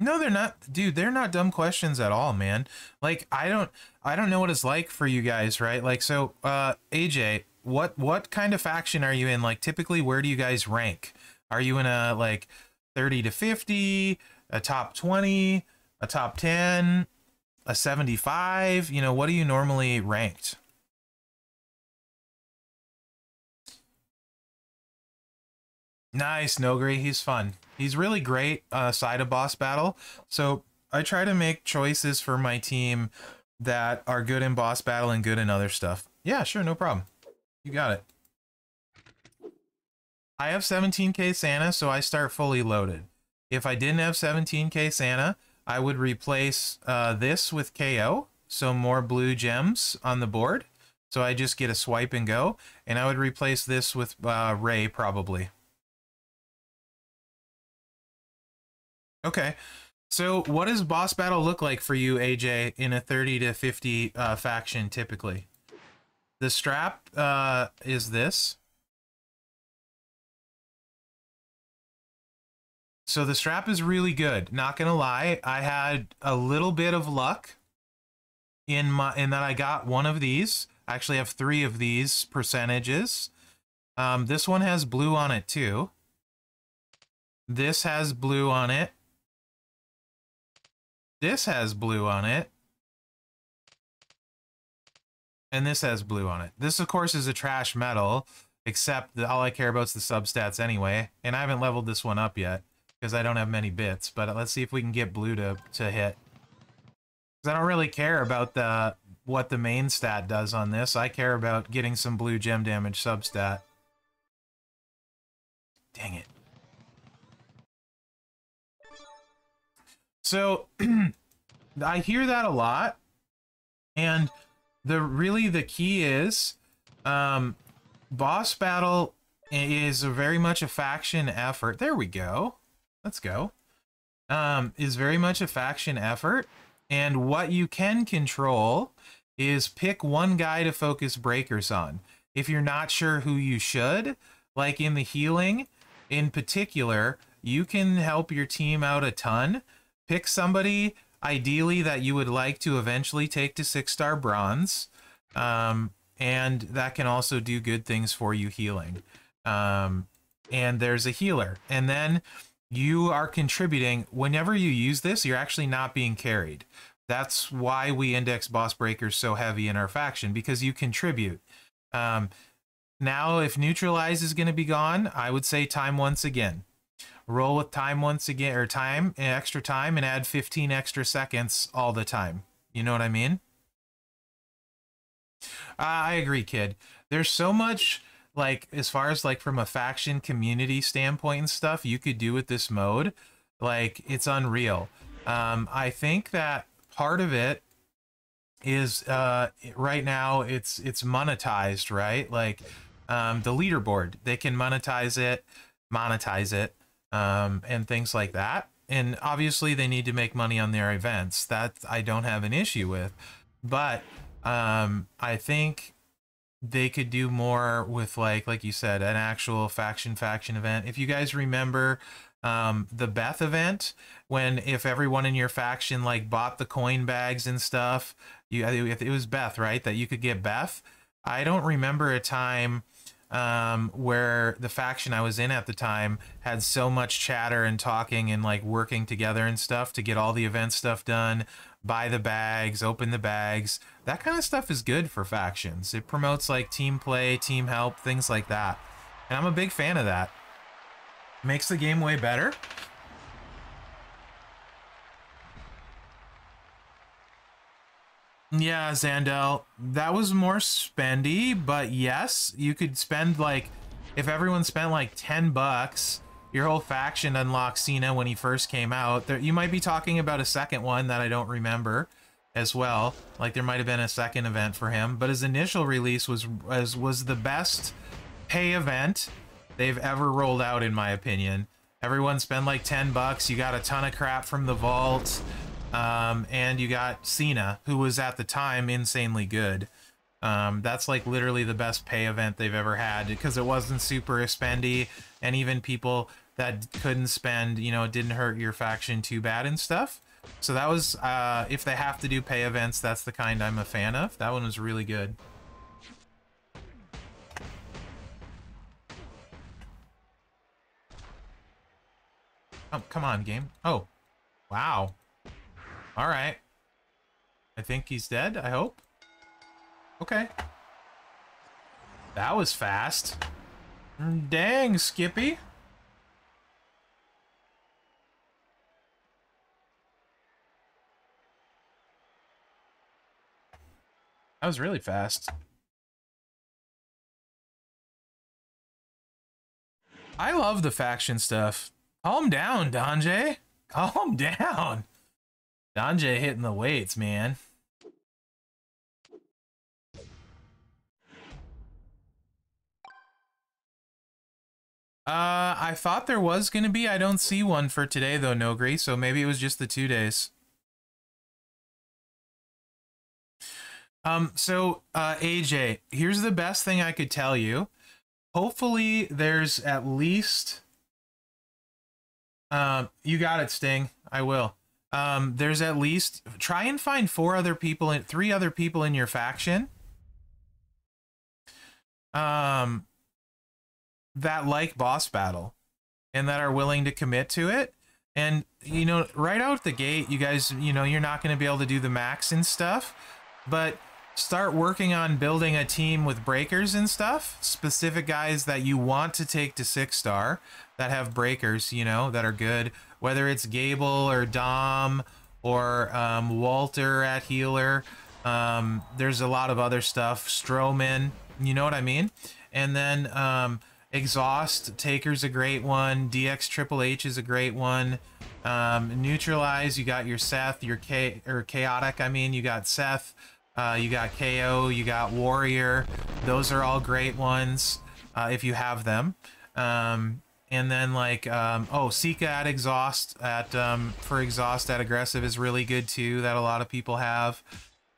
no they're not dude they're not dumb questions at all man. Like i don't i don't know what it's like for you guys right? Like so uh aj what what kind of faction are you in? Like typically where do you guys rank? Are you in a like 30 to 50 a top 20, a top 10, a 75? You know, what are you normally ranked? Nice, Nogri. He's fun. He's really great uh, side of boss battle. So I try to make choices for my team that are good in boss battle and good in other stuff. Yeah, sure, no problem. You got it. I have 17k Santa, so I start fully loaded. If I didn't have 17k Santa, I would replace uh, this with KO, so more blue gems on the board. So I just get a swipe and go, and I would replace this with uh, Rey probably. Okay, so what does boss battle look like for you, AJ, in a 30 to 50 uh, faction typically? The strap uh, is this. So the strap is really good. Not gonna lie, I had a little bit of luck in my in that I got one of these. I actually have three of these percentages. Um, this one has blue on it too. This has blue on it. This has blue on it. And this has blue on it. This, of course, is a trash metal, except that all I care about is the substats anyway. And I haven't leveled this one up yet because I don't have many bits, but let's see if we can get blue to, to hit. Because I don't really care about the what the main stat does on this. I care about getting some blue gem damage substat. Dang it. So, I hear that a lot, and the really the key is, um, boss battle is very much a faction effort. There we go. Let's go. Um, is very much a faction effort. And what you can control is pick one guy to focus breakers on. If you're not sure who you should, like in the healing in particular, you can help your team out a ton. Pick somebody ideally that you would like to eventually take to six star bronze. Um, and that can also do good things for you healing. Um, and there's a healer. And then you are contributing whenever you use this you're actually not being carried that's why we index boss breakers so heavy in our faction because you contribute um, now if neutralize is going to be gone i would say time once again roll with time once again or time extra time and add 15 extra seconds all the time. You know what i mean? Uh, i agree kid. There's so much like as far as like from a faction community standpoint and stuff you could do with this mode. Like it's unreal. Um i think that part of it is uh right now it's it's monetized right? Like um the leaderboard they can monetize it monetize it um and things like that. And obviously they need to make money on their events. That i don't have an issue with. But um i think they could do more with like like you said an actual faction faction event. If you guys remember um the beth event when if everyone in your faction like bought the coin bags and stuff you it was beth right that you could get beth? I don't remember a time um, where the faction I was in at the time had so much chatter and talking and like working together and stuff to get all the event stuff done buy the bags, open the bags. That kind of stuff is good for factions. It promotes like team play, team help, things like that. And I'm a big fan of that. Makes the game way better. Yeah, Zandel, that was more spendy, but yes, you could spend like, if everyone spent like 10 bucks, your whole faction unlocked Cena when he first came out. There, you might be talking about a second one that I don't remember as well. Like there might have been a second event for him, but his initial release was was was the best pay event they've ever rolled out in my opinion. Everyone spent like 10 bucks, you got a ton of crap from the vault, um, and you got Cena, who was at the time insanely good. Um, that's like literally the best pay event they've ever had because it wasn't super spendy, and even people that couldn't spend, you know, it didn't hurt your faction too bad and stuff. So that was, uh, if they have to do pay events, that's the kind I'm a fan of. That one was really good. Oh, come on, game. Oh, wow. Alright. I think he's dead, I hope. Okay. That was fast. Mm, dang, Skippy. That was really fast. I love the faction stuff. Calm down, Donjay. Calm down. Donjay hitting the weights, man. Uh, I thought there was going to be. I don't see one for today, though, Nogri, so maybe it was just the two days. Um, so, uh, AJ, here's the best thing I could tell you. Hopefully, there's at least... Um, you got it, Sting. I will. Um, there's at least... Try and find four other people, in, three other people in your faction. Um, that like boss battle and that are willing to commit to it. And, you know, right out the gate, you guys, you know, you're not going to be able to do the max and stuff, but start working on building a team with breakers and stuff. Specific guys that you want to take to six star that have breakers, you know, that are good. Whether it's Gable or Dom or um, Walter at healer. Um, there's a lot of other stuff. Strowman, you know what I mean? And then um, Exhaust Taker's a great one. DX Triple H is a great one. Um, neutralize, you got your Seth, your K or Chaotic. I mean, you got Seth, uh, you got KO, you got Warrior. Those are all great ones uh, if you have them. Um, and then like um, oh, Sika at Exhaust at um, for Exhaust at Aggressive is really good too. That a lot of people have.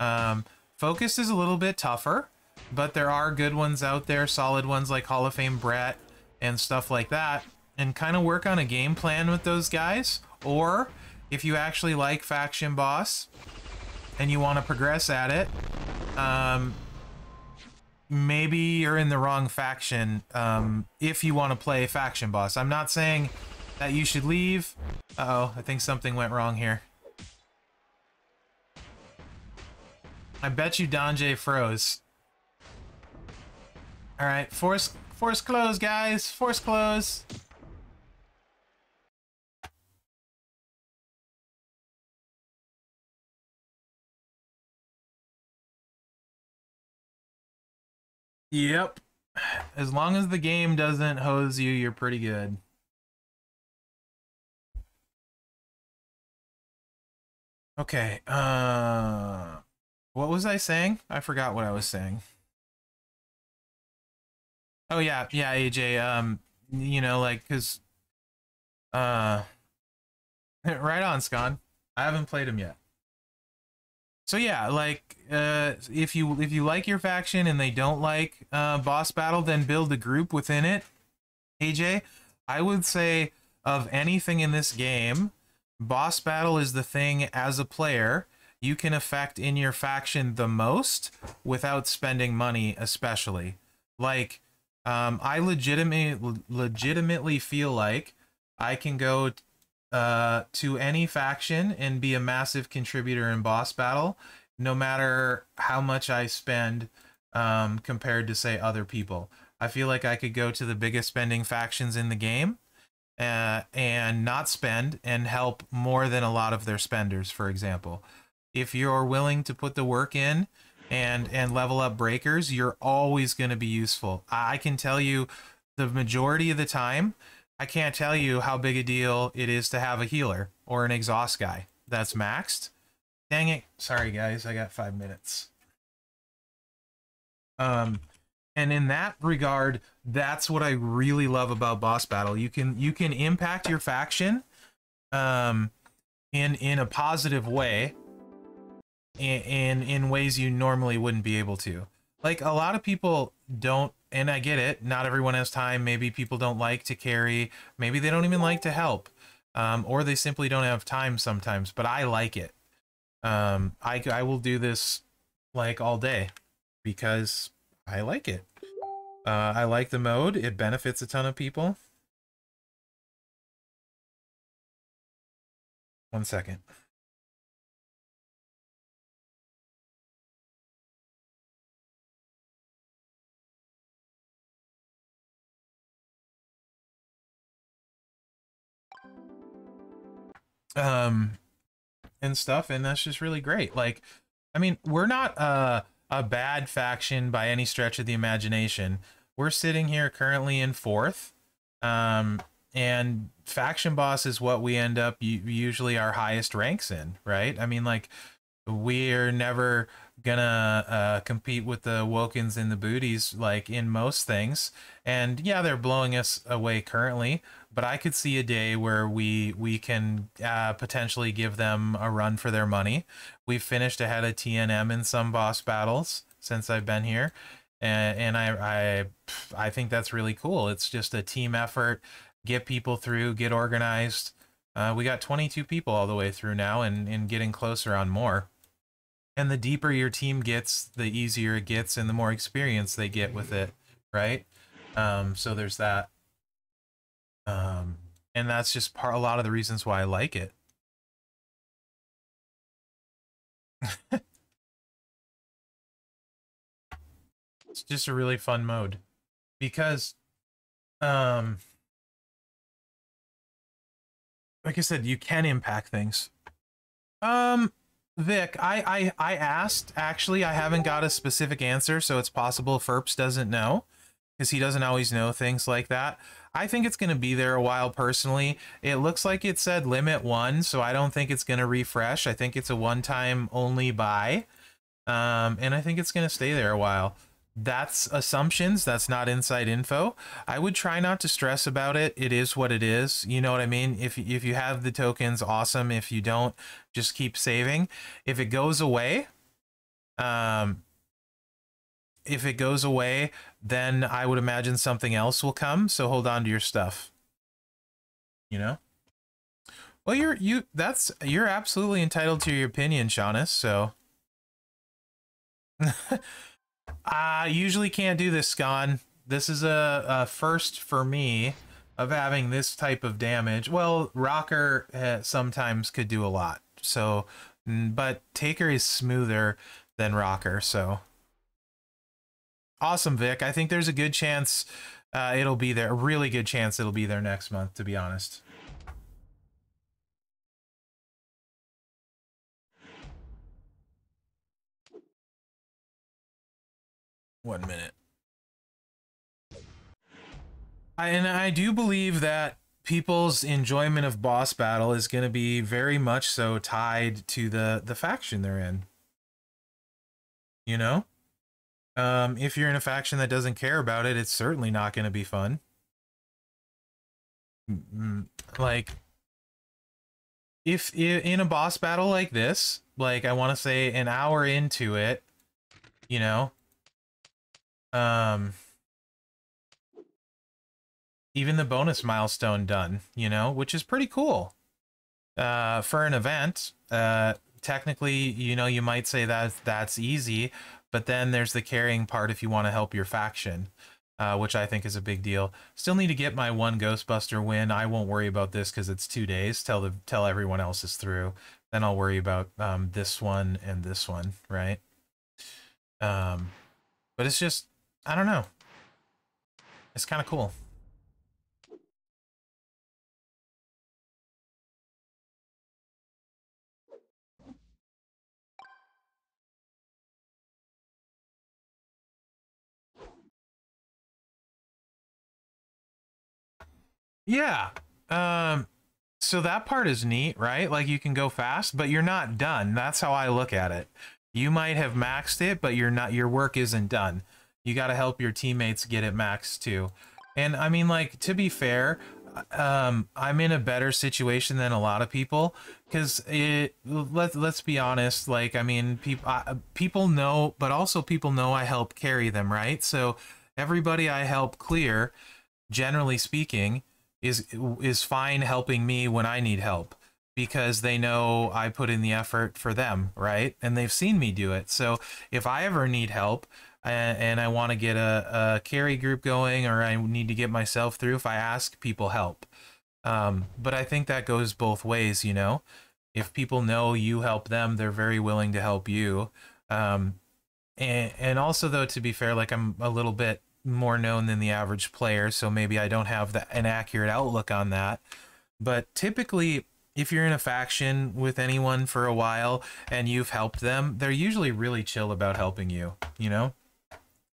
Um, Focus is a little bit tougher but there are good ones out there, solid ones like Hall of Fame Brett and stuff like that, and kind of work on a game plan with those guys. Or if you actually like Faction Boss and you want to progress at it, um, maybe you're in the wrong faction um, if you want to play Faction Boss. I'm not saying that you should leave. Uh oh I think something went wrong here. I bet you Donjay froze. All right, force force close, guys. Force close. Yep. As long as the game doesn't hose you, you're pretty good. Okay. Uh what was I saying? I forgot what I was saying. Oh yeah, yeah, AJ. Um, you know, like, cause, uh, right on, Scon. I haven't played him yet. So yeah, like, uh, if you if you like your faction and they don't like uh, boss battle, then build a group within it. AJ, I would say of anything in this game, boss battle is the thing as a player you can affect in your faction the most without spending money, especially. Like, um, I legitimately legitimately feel like I can go uh, to any faction and be a massive contributor in boss battle, no matter how much I spend um, compared to say other people. I feel like I could go to the biggest spending factions in the game uh, and not spend and help more than a lot of their spenders, for example. If you're willing to put the work in and and level up breakers, you're always going to be useful. I can tell you the majority of the time, I can't tell you how big a deal it is to have a healer or an exhaust guy that's maxed. Dang it. Sorry guys, I got 5 minutes. Um and in that regard, that's what I really love about boss battle. You can you can impact your faction um in in a positive way in in ways you normally wouldn't be able to. Like a lot of people don't and I get it, not everyone has time. Maybe people don't like to carry, maybe they don't even like to help. Um, or they simply don't have time sometimes, but I like it. Um, I, I will do this like all day because I like it. Uh, I like the mode. It benefits a ton of people. One second. Um and stuff and that's just really great like i mean we're not uh a bad faction by any stretch of the imagination. We're sitting here currently in fourth. Um, and faction boss is what we end up usually our highest ranks in, right? I mean, like, we're never gonna uh, compete with the Wokens and the Booties like in most things. And yeah, they're blowing us away currently, but I could see a day where we we can uh, potentially give them a run for their money. We've finished ahead of TNM in some boss battles since I've been here, and, and I I I think that's really cool. It's just a team effort. Get people through, get organized. Uh, we got 22 people all the way through now, and and getting closer on more and the deeper your team gets the easier it gets and the more experience they get with it right um, so there's that um, and that's just part a lot of the reasons why i like it it's just a really fun mode because um like i said you can impact things um Vic, I, I I asked. Actually, I haven't got a specific answer, so it's possible Ferps doesn't know because he doesn't always know things like that. I think it's going to be there a while personally. It looks like it said limit one, so I don't think it's going to refresh. I think it's a one-time only buy, um, and I think it's going to stay there a while. That's assumptions that's not inside info. I would try not to stress about it. It is what it is you know what i mean? If if you have the tokens awesome. If you don't just keep saving. If it goes away um if it goes away then i would imagine something else will come so hold on to your stuff you know well you're you that's you're absolutely entitled to your opinion Shaunus, so I usually can't do this, Scon. This is a, a, first for me of having this type of damage. Well, Rocker uh, sometimes could do a lot. So, but Taker is smoother than Rocker. So, awesome, Vic. I think there's a good chance uh, it'll be there. A really good chance it'll be there next month, to be honest. One minute. I, and I do believe that people's enjoyment of boss battle is going to be very much so tied to the the faction they're in. You know, um, if you're in a faction that doesn't care about it, it's certainly not going to be fun. Like, if in a boss battle like this, like I want to say an hour into it, you know, um even the bonus milestone done, you know, which is pretty cool. Uh, for an event, uh, technically, you know, you might say that that's easy, but then there's the carrying part if you want to help your faction, uh, which I think is a big deal. Still need to get my one Ghostbuster win. I won't worry about this because it's two days. Tell the tell everyone else is through. Then I'll worry about um, this one and this one, right? Um, but it's just I don't know. It's kind of cool. Yeah. Um so that part is neat, right? Like you can go fast, but you're not done. That's how I look at it. You might have maxed it, but you're not your work isn't done you got to help your teammates get it maxed too. And I mean, like, to be fair, um, I'm in a better situation than a lot of people because it, let, let's be honest, like, I mean, people, people know, but also people know I help carry them, right? So everybody I help clear, generally speaking, is, is fine helping me when I need help because they know I put in the effort for them, right? And they've seen me do it. So if I ever need help, and I want to get a, a carry group going or I need to get myself through, if I ask, people help. Um, but I think that goes both ways, you know. If people know you help them, they're very willing to help you. Um, and, and also, though, to be fair, like I'm a little bit more known than the average player, so maybe I don't have the, an accurate outlook on that. But typically, if you're in a faction with anyone for a while and you've helped them, they're usually really chill about helping you, you know?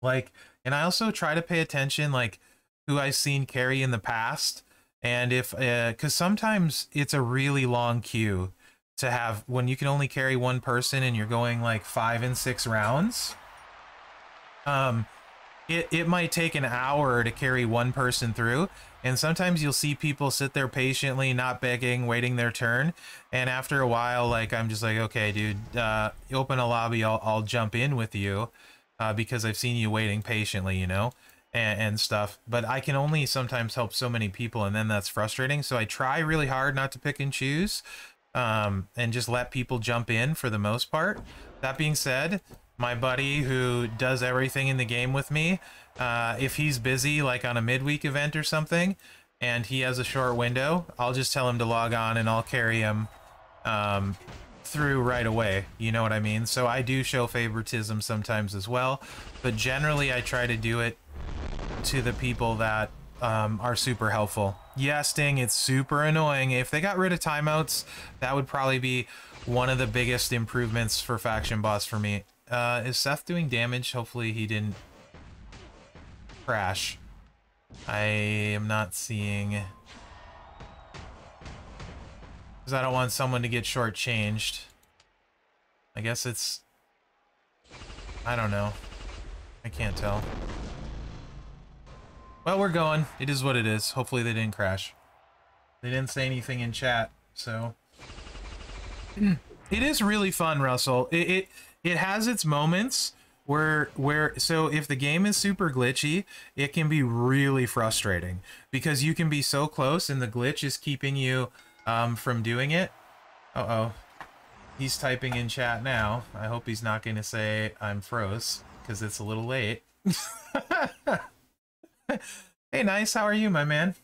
Like, and I also try to pay attention, like, who I've seen carry in the past. And if, because uh, sometimes it's a really long queue to have when you can only carry one person and you're going like five and six rounds. Um, it, it might take an hour to carry one person through and sometimes you'll see people sit there patiently not begging waiting their turn and after a while like i'm just like okay dude uh, open a lobby i'll, I'll jump in with you uh, because i've seen you waiting patiently you know and, and stuff. But i can only sometimes help so many people and then that's frustrating so i try really hard not to pick and choose um, and just let people jump in for the most part. That being said my buddy who does everything in the game with me, uh, if he's busy, like on a midweek event or something, and he has a short window, I'll just tell him to log on and I'll carry him um, through right away. You know what I mean? So I do show favoritism sometimes as well, but generally I try to do it to the people that um, are super helpful. Yeah, Sting, it's super annoying. If they got rid of timeouts, that would probably be one of the biggest improvements for Faction Boss for me. Uh, is Seth doing damage? Hopefully he didn't crash. I am not seeing... Because I don't want someone to get shortchanged. I guess it's... I don't know. I can't tell. Well, we're going. It is what it is. Hopefully they didn't crash. They didn't say anything in chat, so... it is really fun, Russell. It, it it has its moments where where so if the game is super glitchy it can be really frustrating because you can be so close and the glitch is keeping you um, from doing it. Uh-oh. He's typing in chat now. I hope he's not going to say i'm froze because it's a little late. Hey nice. How are you my man?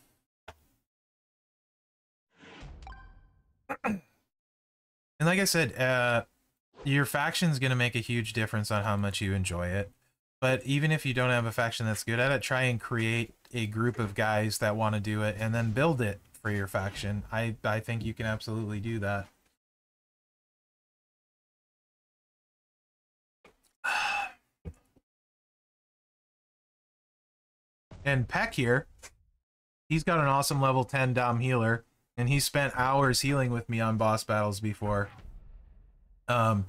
And like i said uh your faction's going to make a huge difference on how much you enjoy it. But even if you don't have a faction that's good at it, try and create a group of guys that want to do it and then build it for your faction. I, I think you can absolutely do that. And Peck here, he's got an awesome level 10 Dom healer, and he spent hours healing with me on boss battles before. Um,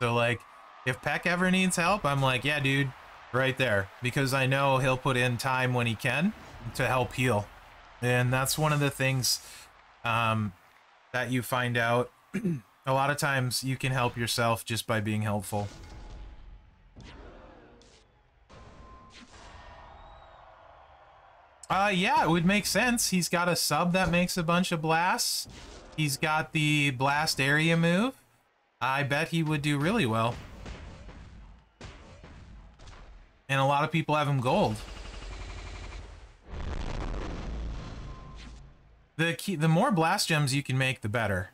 so like, if Peck ever needs help, I'm like, yeah, dude, right there, because I know he'll put in time when he can to help heal, and that's one of the things um, that you find out. a lot of times, you can help yourself just by being helpful. Uh, yeah, it would make sense. He's got a sub that makes a bunch of blasts. He's got the blast area move. I bet he would do really well. And a lot of people have him gold. The key, the more blast gems you can make, the better.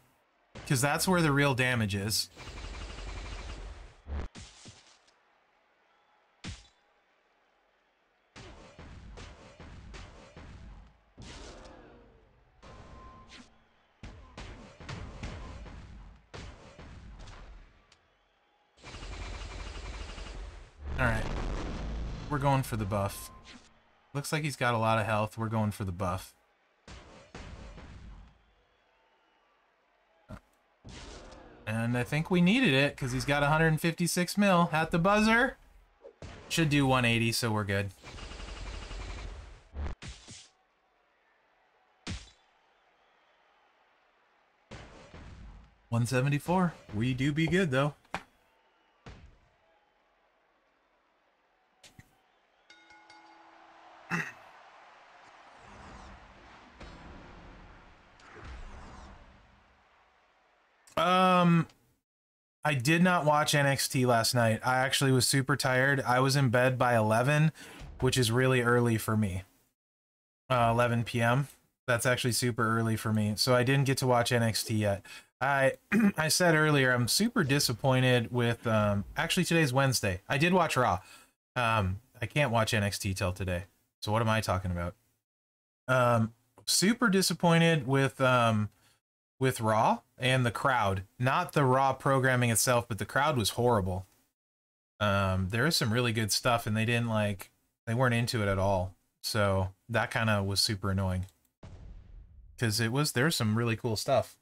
Because that's where the real damage is. Alright. We're going for the buff. Looks like he's got a lot of health. We're going for the buff. And I think we needed it because he's got 156 mil at the buzzer. Should do 180, so we're good. One seventy four. We do be good though. Um, I did not watch NXT last night. I actually was super tired. I was in bed by 11, which is really early for me. Uh, 11 p.m. That's actually super early for me. So I didn't get to watch NXT yet. I I said earlier I'm super disappointed with um actually today's Wednesday. I did watch Raw. Um I can't watch NXT till today. So what am I talking about? Um super disappointed with um with Raw and the crowd. Not the Raw programming itself, but the crowd was horrible. Um, there is some really good stuff, and they didn't like they weren't into it at all. So that kind of was super annoying because it was there's some really cool stuff.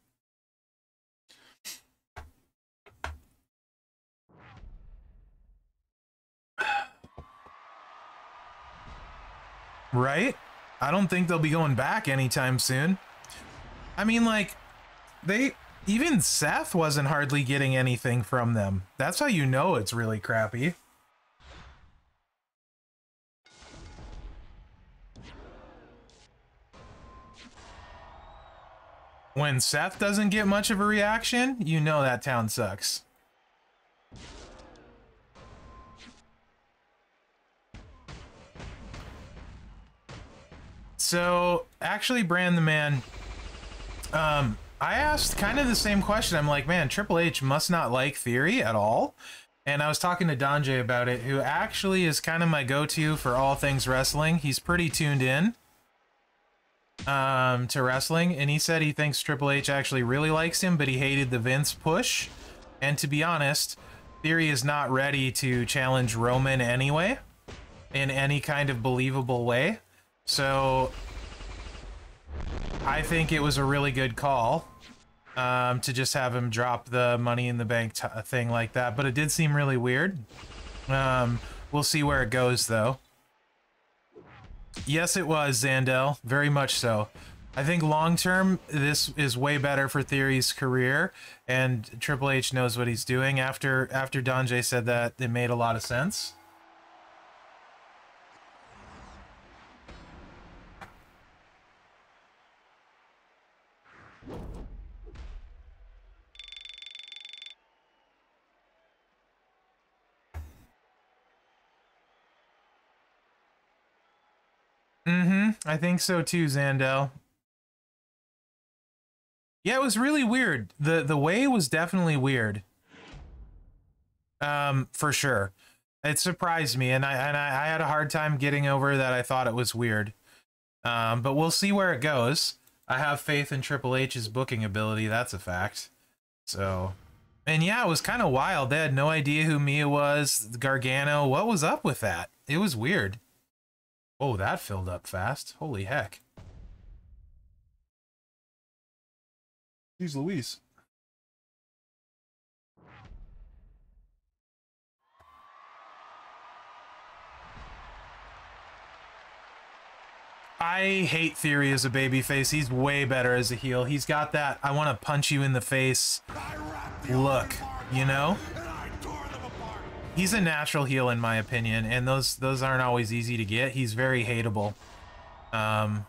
Right? I don't think they'll be going back anytime soon. I mean, like, they even Seth wasn't hardly getting anything from them. That's how you know it's really crappy. When Seth doesn't get much of a reaction, you know that town sucks. So, actually, Brand the Man, um, I asked kind of the same question. I'm like, man, Triple H must not like Theory at all. And I was talking to Donjay about it, who actually is kind of my go-to for all things wrestling. He's pretty tuned in um, to wrestling, and he said he thinks Triple H actually really likes him, but he hated the Vince push. And to be honest, Theory is not ready to challenge Roman anyway, in any kind of believable way. So I think it was a really good call um, to just have him drop the money in the bank thing like that. But it did seem really weird. Um, we'll see where it goes, though. Yes, it was, Zandel. Very much so. I think long term, this is way better for Theory's career, and Triple H knows what he's doing. After after Donjay said that, it made a lot of sense. Mm-hmm. I think so too, Zandel. Yeah, it was really weird. The the way was definitely weird. Um, for sure. It surprised me and I and I, I had a hard time getting over that I thought it was weird. Um, but we'll see where it goes. I have faith in Triple H's booking ability, that's a fact. So and yeah, it was kind of wild. They had no idea who Mia was, Gargano. What was up with that? It was weird. Oh, that filled up fast. Holy heck. He's Louise. I hate Theory as a babyface. He's way better as a heel. He's got that I want to punch you in the face look, you know? He's a natural heel in my opinion, and those those aren't always easy to get. He's very hateable. Um,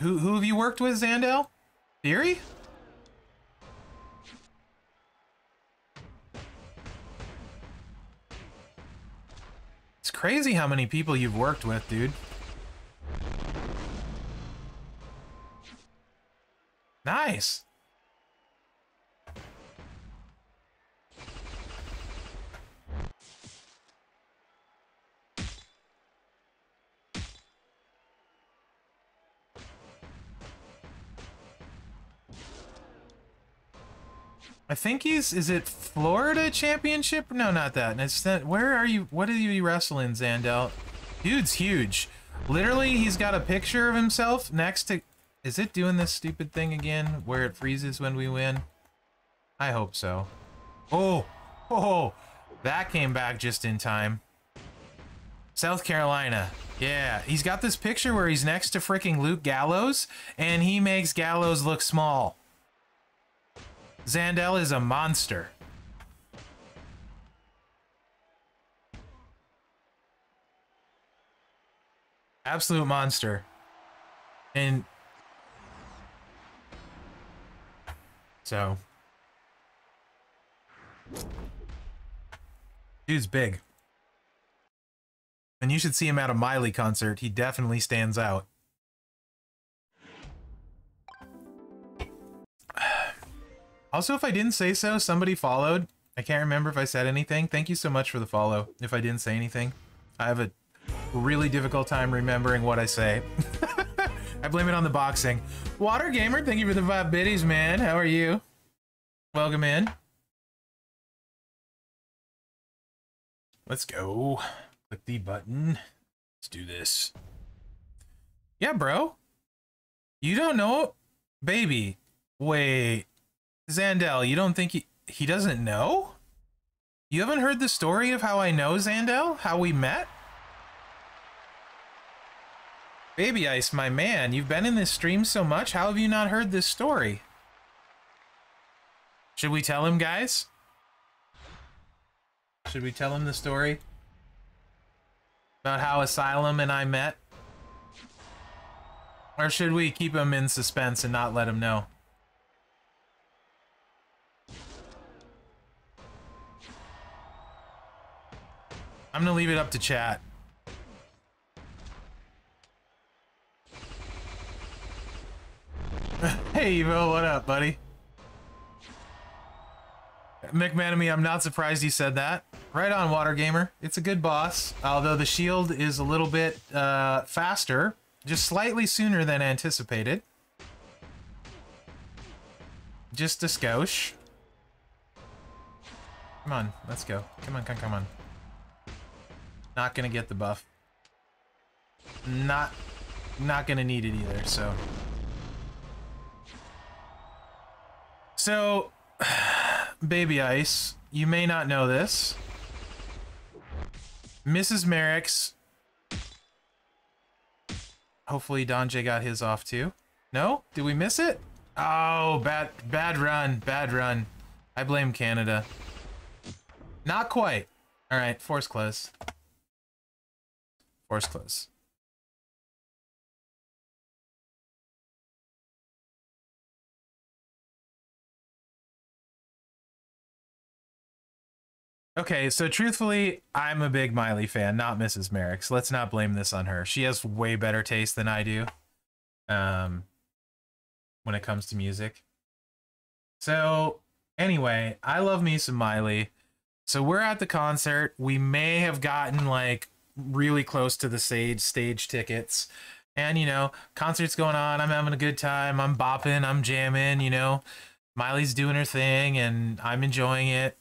who who have you worked with, Zandel? Theory? It's crazy how many people you've worked with, dude. Nice. I think he's is it Florida Championship? No, not that. It's that. Where are you? What are you wrestling, Zandel? Dude's huge. Literally, he's got a picture of himself next to. Is it doing this stupid thing again, where it freezes when we win? I hope so. Oh, oh, that came back just in time. South Carolina. Yeah, he's got this picture where he's next to freaking Luke Gallows, and he makes Gallows look small. Zandel is a monster. Absolute monster. And so dude's big. And you should see him at a Miley concert. He definitely stands out. Also, if I didn't say so, somebody followed. I can't remember if I said anything. Thank you so much for the follow, if I didn't say anything. I have a really difficult time remembering what I say. I blame it on the boxing. Water Gamer, thank you for the five biddies, man. How are you? Welcome in. Let's go. Click the button. Let's do this. Yeah, bro. You don't know? Baby. Wait. Zandel, you don't think he, he doesn't know? You haven't heard the story of how I know Zandel? How we met? Baby Ice, my man, you've been in this stream so much. How have you not heard this story? Should we tell him, guys? Should we tell him the story? About how Asylum and I met? Or should we keep him in suspense and not let him know? I'm gonna leave it up to chat. hey, Evo, what up, buddy? McManamy, I'm not surprised you said that. Right on, Water Gamer. It's a good boss, although the shield is a little bit uh, faster, just slightly sooner than anticipated. Just a skosh. Come on, let's go. Come on, come, come on. Not gonna get the buff. Not, not gonna need it either, so. So, Baby Ice, you may not know this. Mrs. Mherex. Hopefully Don J got his off too. No? Did we miss it? Oh, bad, bad run, bad run. I blame Canada. Not quite. All right, force close. Force close. Okay, so truthfully, I'm a big Miley fan, not Mrs. Mherex. Let's not blame this on her. She has way better taste than I do. Um when it comes to music. So, anyway, I love me some Miley. So we're at the concert. We may have gotten like really close to the stage stage tickets. And you know, concert's going on. I'm having a good time. I'm bopping. I'm jamming. You know, Miley's doing her thing, and I'm enjoying it.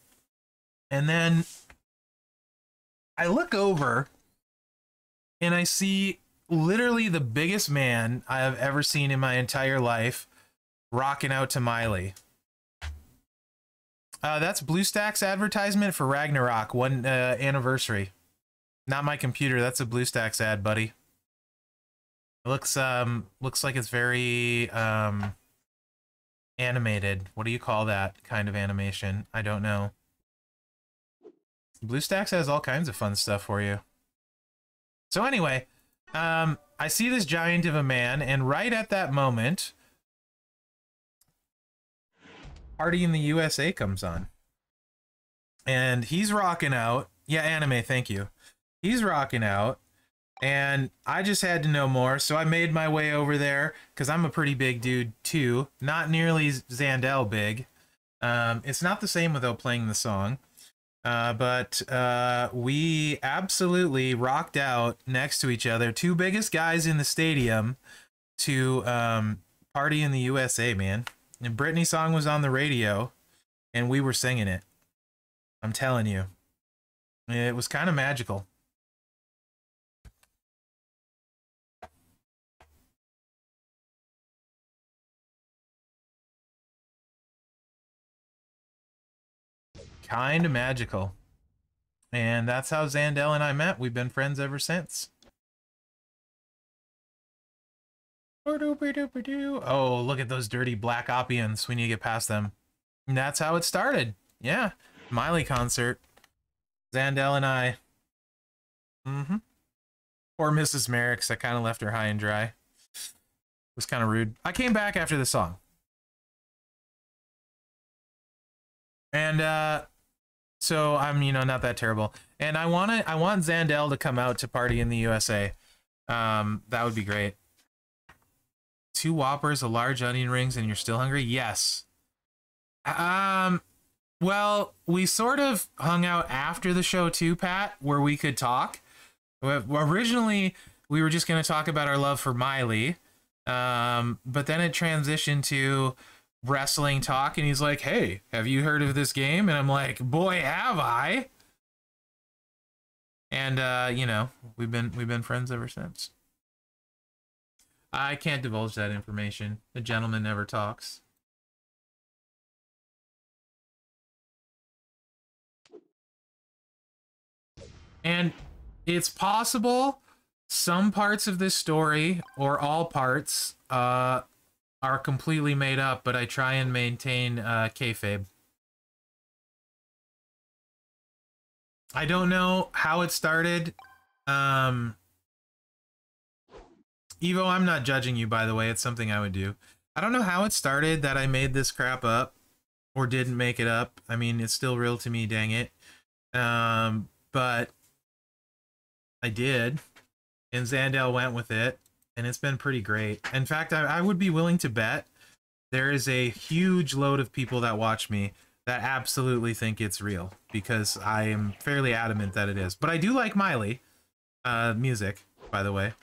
And then I look over, and I see literally the biggest man I have ever seen in my entire life rocking out to Miley. Uh, that's BlueStacks advertisement for Ragnarok one uh, anniversary. Not my computer. That's a BlueStacks ad, buddy. It looks um looks like it's very um animated. What do you call that kind of animation? I don't know. BlueStacks has all kinds of fun stuff for you. So anyway, um I see this giant of a man and right at that moment Party in the USA comes on. And he's rocking out. Yeah, anime, thank you he's rocking out and I just had to know more, so I made my way over there because I'm a pretty big dude too. Not nearly Zandel big. Um, it's not the same without playing the song, uh, but uh, we absolutely rocked out next to each other. Two biggest guys in the stadium to um, party in the USA, man. And Britney song was on the radio, and we were singing it. I'm telling you, it was kind of magical. Kind of magical. And that's how Zandel and I met. We've been friends ever since. Oh, look at those dirty black Oppians. We need to get past them. And that's how it started. Yeah. Miley concert. Zandel and I. Mm-hmm. Poor Mrs. Mherex. I kind of left her high and dry. It was kind of rude. I came back after the song. And uh so I'm, you know, not that terrible. And I want to, I want Zandel to come out to party in the USA. Um, that would be great. Two Whoppers, a large onion rings, and you're still hungry? Yes. Um, well, we sort of hung out after the show too, Pat, where we could talk. Originally, we were just going to talk about our love for Miley. Um, but then it transitioned to wrestling talk, and he's like, "Hey, have you heard of this game?" And I'm like, "Boy, have I!" And uh, you know, we've been we've been friends ever since. I can't divulge that information. The gentleman never talks. And it's possible some parts of this story, or all parts, uh, are completely made up, but I try and maintain uh, kayfabe. I don't know how it started. Um, Evo, I'm not judging you, by the way. It's something I would do. I don't know how it started that I made this crap up or didn't make it up. I mean, it's still real to me, dang it. Um, but I did, and Zandel went with it, and it's been pretty great. In fact, I, I would be willing to bet there is a huge load of people that watch me that absolutely think it's real because I am fairly adamant that it is. But I do like Miley uh, music, by the way.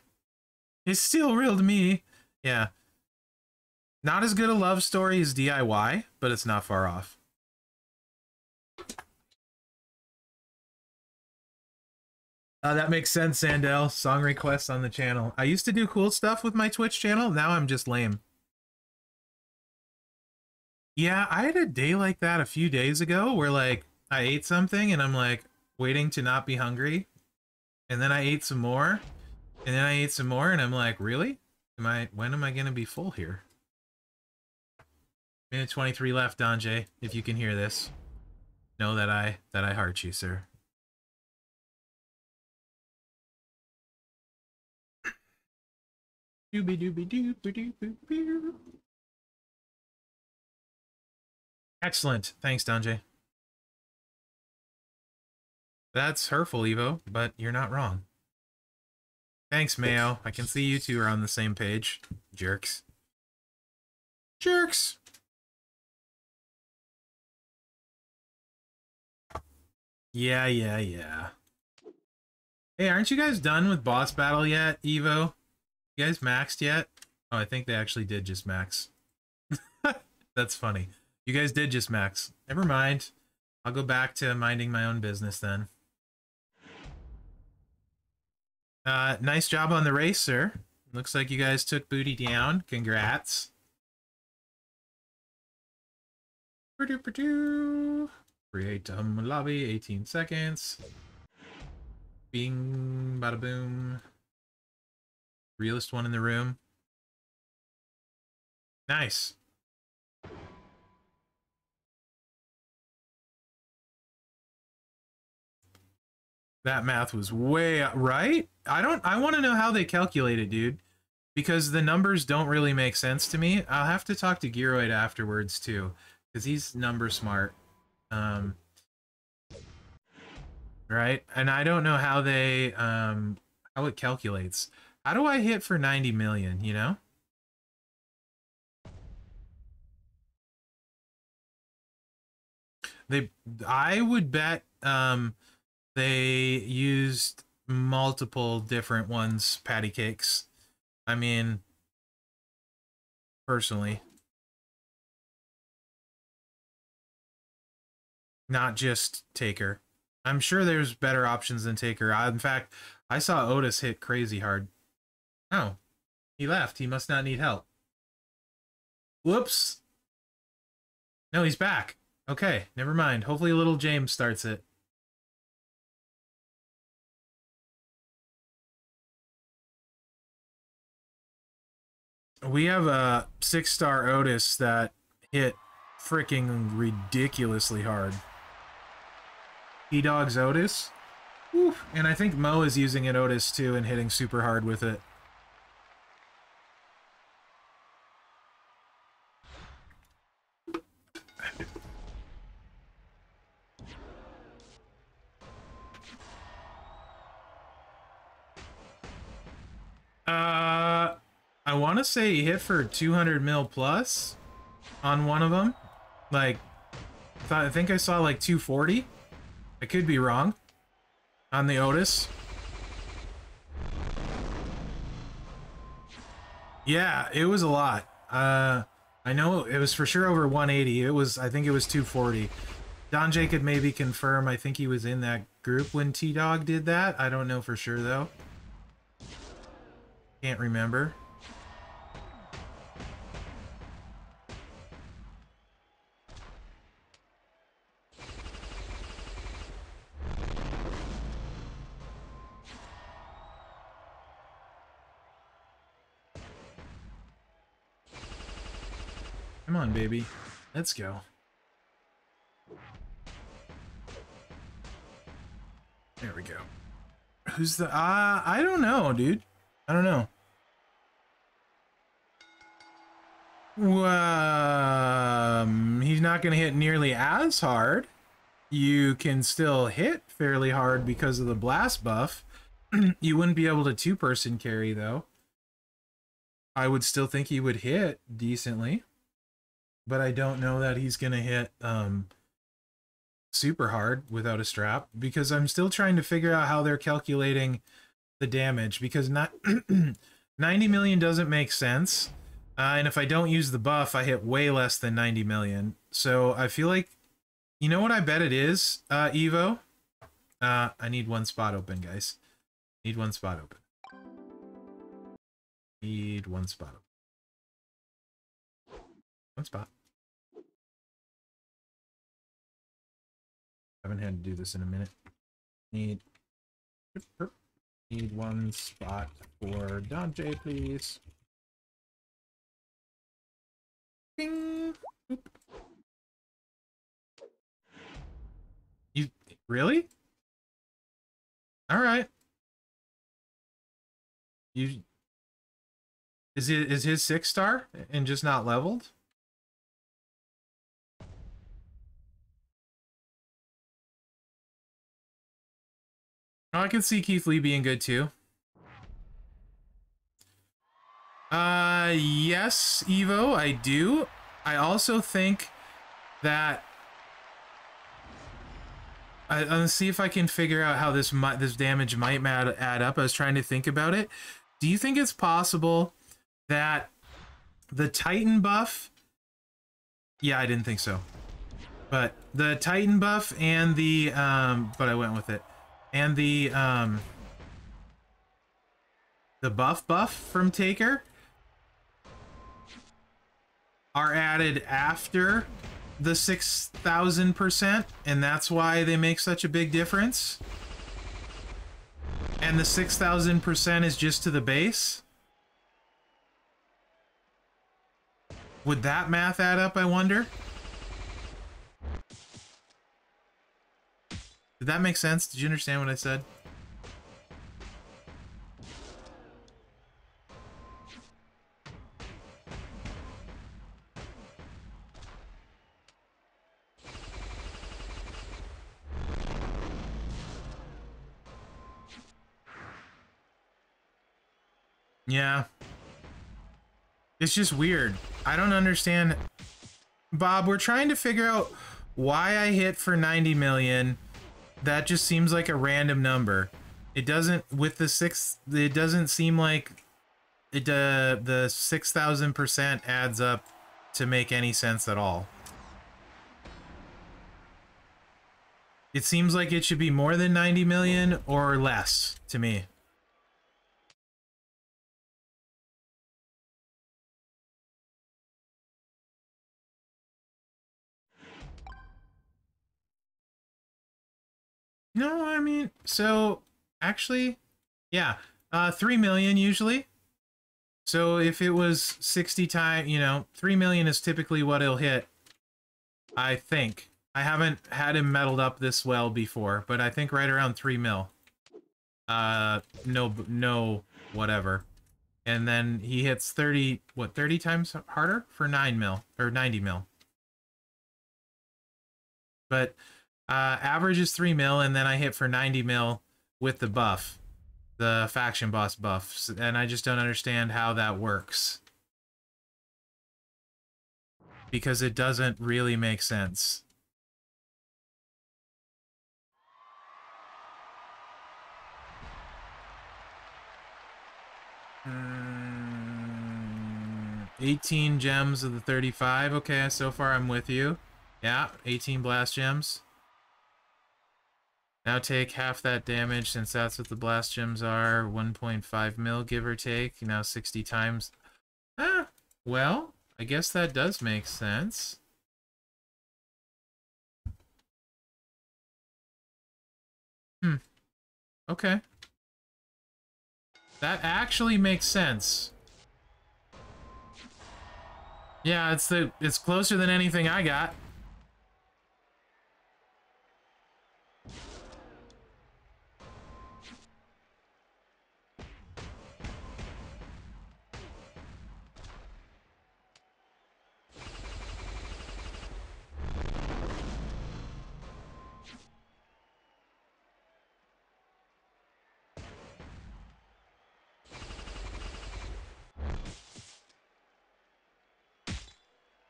It's still real to me. Yeah. Not as good a love story as DIY, but it's not far off. Uh, that makes sense, Zandel. Song requests on the channel. I used to do cool stuff with my Twitch channel. Now I'm just lame. Yeah, I had a day like that a few days ago where like I ate something and I'm like waiting to not be hungry. And then I ate some more. And then I ate some more and I'm like, really? Am I when am I gonna be full here? Minute 23 left, Donjay. If you can hear this. Know that I that I heart you, sir. Doobie doobie doobie doobie doobie. Excellent. Thanks, Donjay. That's hurtful, Evo, but you're not wrong. Thanks, Mayo. I can see you two are on the same page. Jerks. Jerks! Yeah, yeah, yeah. Hey, aren't you guys done with boss battle yet, Evo? You guys maxed yet? Oh, I think they actually did just max. That's funny. You guys did just max. Never mind. I'll go back to minding my own business then. Uh, nice job on the race, sir. Looks like you guys took booty down. Congrats. Create um lobby, 18 seconds. Bing, bada boom. Realest one in the room. Nice. That math was way right. I don't. I want to know how they calculate it, dude, because the numbers don't really make sense to me. I'll have to talk to Gearoid afterwards too, because he's number smart. Um, right, and I don't know how they um how it calculates. How do I hit for ninety million? You know. They, I would bet um they used multiple different ones, patty cakes. I mean, personally, not just Taker. I'm sure there's better options than Taker. I, in fact, I saw Otis hit crazy hard. Oh, he left. He must not need help. Whoops. No, he's back. Okay, never mind. Hopefully, little James starts it. We have a six star Otis that hit freaking ridiculously hard. E Dog's Otis. Oof. And I think Mo is using an Otis too and hitting super hard with it. Uh, I want to say he hit for 200 mil plus on one of them. Like, I think I saw like 240. I could be wrong on the Otis. Yeah, it was a lot. Uh, I know it was for sure over 180. It was, I think it was 240. Don J could maybe confirm. I think he was in that group when T Dog did that. I don't know for sure though. Can't remember. Come on, baby. Let's go. There we go. Who's the... Uh, I don't know, dude. I don't know. Um, he's not going to hit nearly as hard. You can still hit fairly hard because of the blast buff. you wouldn't be able to two-person carry, though. I would still think he would hit decently. But I don't know that he's going to hit um, super hard without a strap because I'm still trying to figure out how they're calculating the damage because not 90 million doesn't make sense. Uh, and if I don't use the buff, I hit way less than 90 million. So I feel like, you know what I bet it is, uh, Evo? Uh, I need one spot open, guys. Need one spot open. Need one spot. One spot. Haven't had to do this in a minute. Need need one spot for Dante, please. Ding. Oop. You really? All right. You is it is his six star and just not leveled? I can see Keith Lee being good too. Uh, yes, Evo, I do. I also think that I, let's see if I can figure out how this this damage might add, add up. I was trying to think about it. Do you think it's possible that the Titan buff? Yeah, I didn't think so. But the Titan buff and the um, but I went with it and the um the buff buff from Taker are added after the 6,000%, and that's why they make such a big difference. And the 6,000% is just to the base. Would that math add up, I wonder? Did that make sense? Did you understand what I said? Yeah. It's just weird. I don't understand. Bob, we're trying to figure out why I hit for 90 million that just seems like a random number. It doesn't with the six. It doesn't seem like it. Uh, the six thousand percent adds up to make any sense at all. It seems like it should be more than 90 million or less to me. No, I mean, so actually, yeah, uh, 3 million usually. So if it was 60 times, you know, 3 million is typically what it'll hit. I think. I haven't had him metaled up this well before, but I think right around 3 mil. Uh, no, no, whatever. And then he hits 30, what, 30 times harder for 9 mil, or 90 mil. But uh, average is 3 mil, and then I hit for 90 mil with the buff, the faction boss buff. And I just don't understand how that works. Because it doesn't really make sense. Mm, 18 gems of the 35. Okay, so far I'm with you. Yeah, 18 blast gems. Now take half that damage since that's what the blast gems are. 1.5 mil, give or take. Now 60 times. Ah, well, I guess that does make sense. Hmm. Okay. That actually makes sense. Yeah, it's the it's closer than anything I got.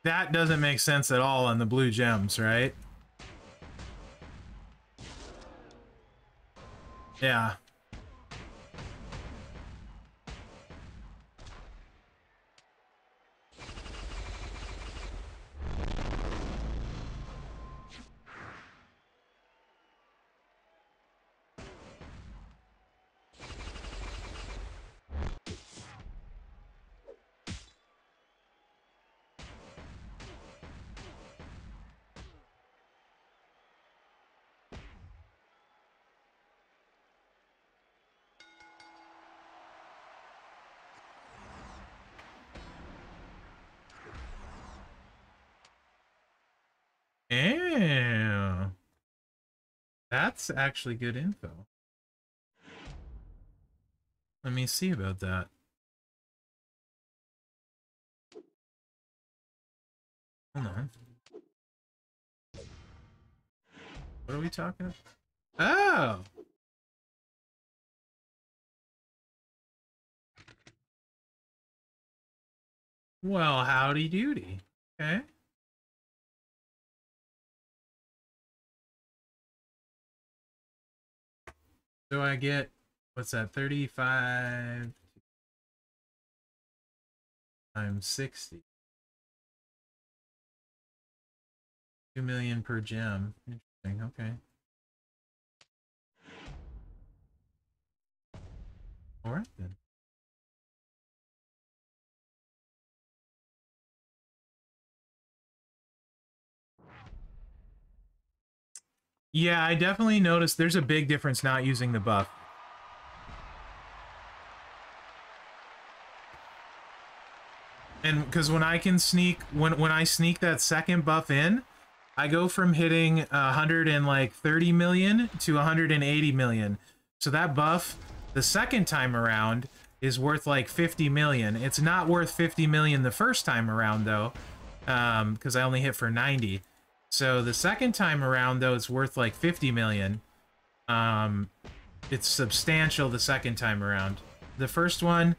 That doesn't make sense at all on the blue gems, right? Yeah. That's actually good info. Let me see about that. Hold on. What are we talking about? Oh! Well, howdy doody. Okay. So I get, what's that, 35 times 60. 2 million per gem. Interesting, okay. Alright then. Yeah, I definitely noticed there's a big difference not using the buff. And because when I can sneak, when when I sneak that second buff in, I go from hitting 100 and like 30 million to 180 million. So that buff, the second time around, is worth like 50 million. It's not worth 50 million the first time around though, because um, I only hit for 90. So the second time around, though, it's worth like 50 million. Um, it's substantial the second time around. The first one,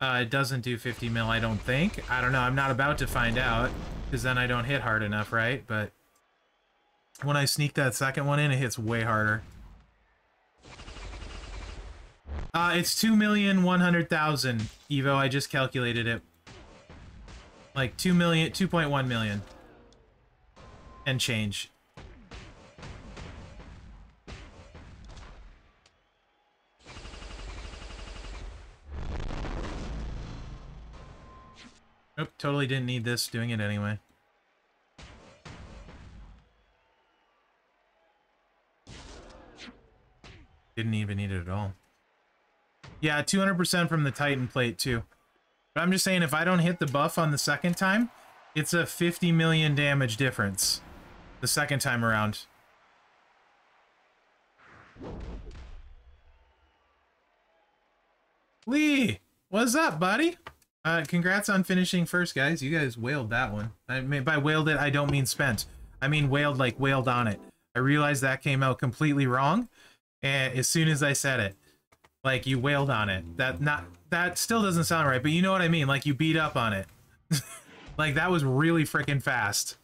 uh, doesn't do 50 mil, I don't think. I don't know. I'm not about to find out because then I don't hit hard enough, right? But when I sneak that second one in, it hits way harder. Uh, it's 2,100,000, Evo. I just calculated it. Like 2 million, 2.1 million and change. Nope, totally didn't need this, doing it anyway. Didn't even need it at all. Yeah, 200% from the Titan plate, too. But I'm just saying, if I don't hit the buff on the second time, it's a 50 million damage difference the second time around. Lee, what's up, buddy? Uh, congrats on finishing first, guys. You guys whaled that one. I mean, by whaled it, I don't mean spent. I mean whaled like whaled on it. I realized that came out completely wrong, and as soon as I said it, like you wailed on it. That not that still doesn't sound right, but you know what I mean. Like you beat up on it. like that was really freaking fast.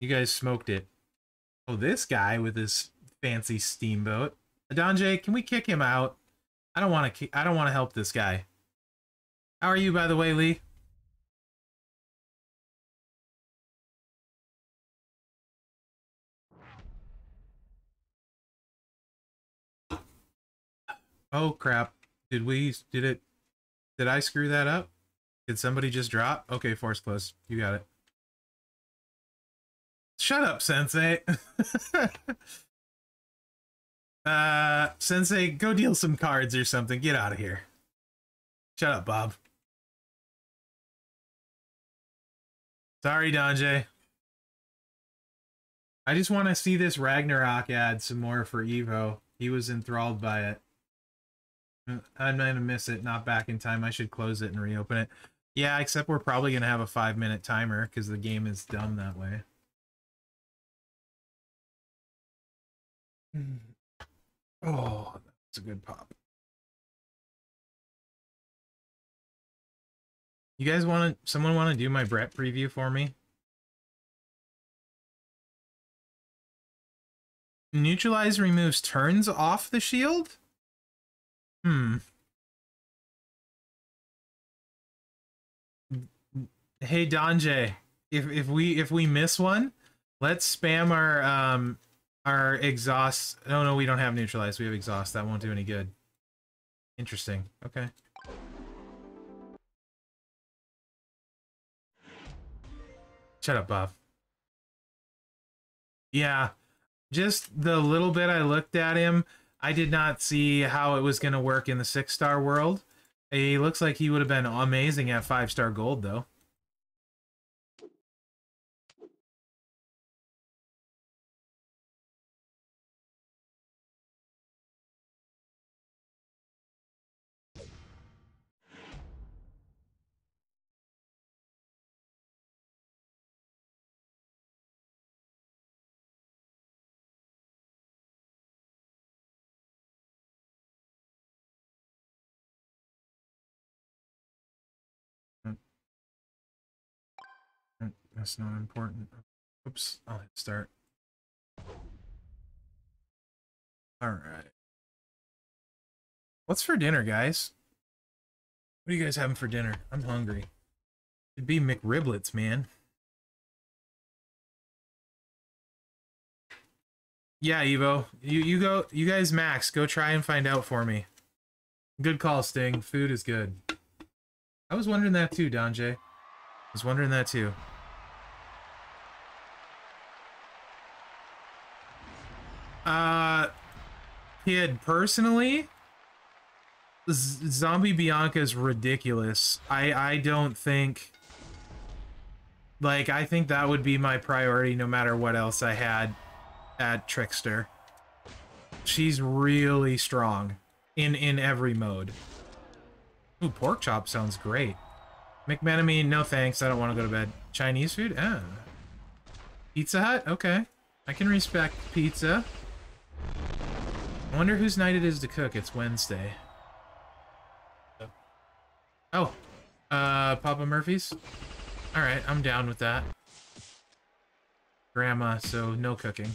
You guys smoked it. Oh, this guy with his fancy steamboat. Adonjay, can we kick him out? I don't want to. I don't want to help this guy. How are you, by the way, Lee? Oh crap! Did we? Did it? Did I screw that up? Did somebody just drop? Okay, force close. You got it. Shut up, Sensei. uh, Sensei, go deal some cards or something. Get out of here. Shut up, Bob. Sorry, Donjay. I just want to see this Ragnarok ad some more for Evo. He was enthralled by it. I'm gonna miss it. Not back in time. I should close it and reopen it. Yeah, except we're probably gonna have a five minute timer because the game is dumb that way. Oh, that's a good pop. You guys want to? Someone want to do my Brett preview for me? Neutralize removes turns off the shield? Hmm. Hey Donjay, if if we if we miss one, let's spam our um our exhaust. No, no, we don't have neutralized. We have exhaust. That won't do any good. Interesting. Okay. Shut up, Buff. Yeah, just the little bit I looked at him, I did not see how it was going to work in the six star world. He looks like he would have been amazing at five star gold, though. That's not important. Oops, I'll hit start. Alright. What's for dinner, guys? What are you guys having for dinner? I'm hungry. It'd be McRiblets, man. Yeah, Evo. You you go you guys max, go try and find out for me. Good call, Sting. Food is good. I was wondering that too, Donjay. I was wondering that too. Uh, kid, personally, Z Zombie Bianca is ridiculous. I I don't think. Like, I think that would be my priority no matter what else I had at Trickster. She's really strong in in every mode. Ooh, pork chop sounds great. McMenamy, no thanks. I don't want to go to bed. Chinese food? Ah. Pizza Hut? Okay. I can respect pizza. I wonder whose night it is to cook. It's Wednesday. Oh, uh, Papa Murphy's? Alright, I'm down with that. Grandma, so no cooking.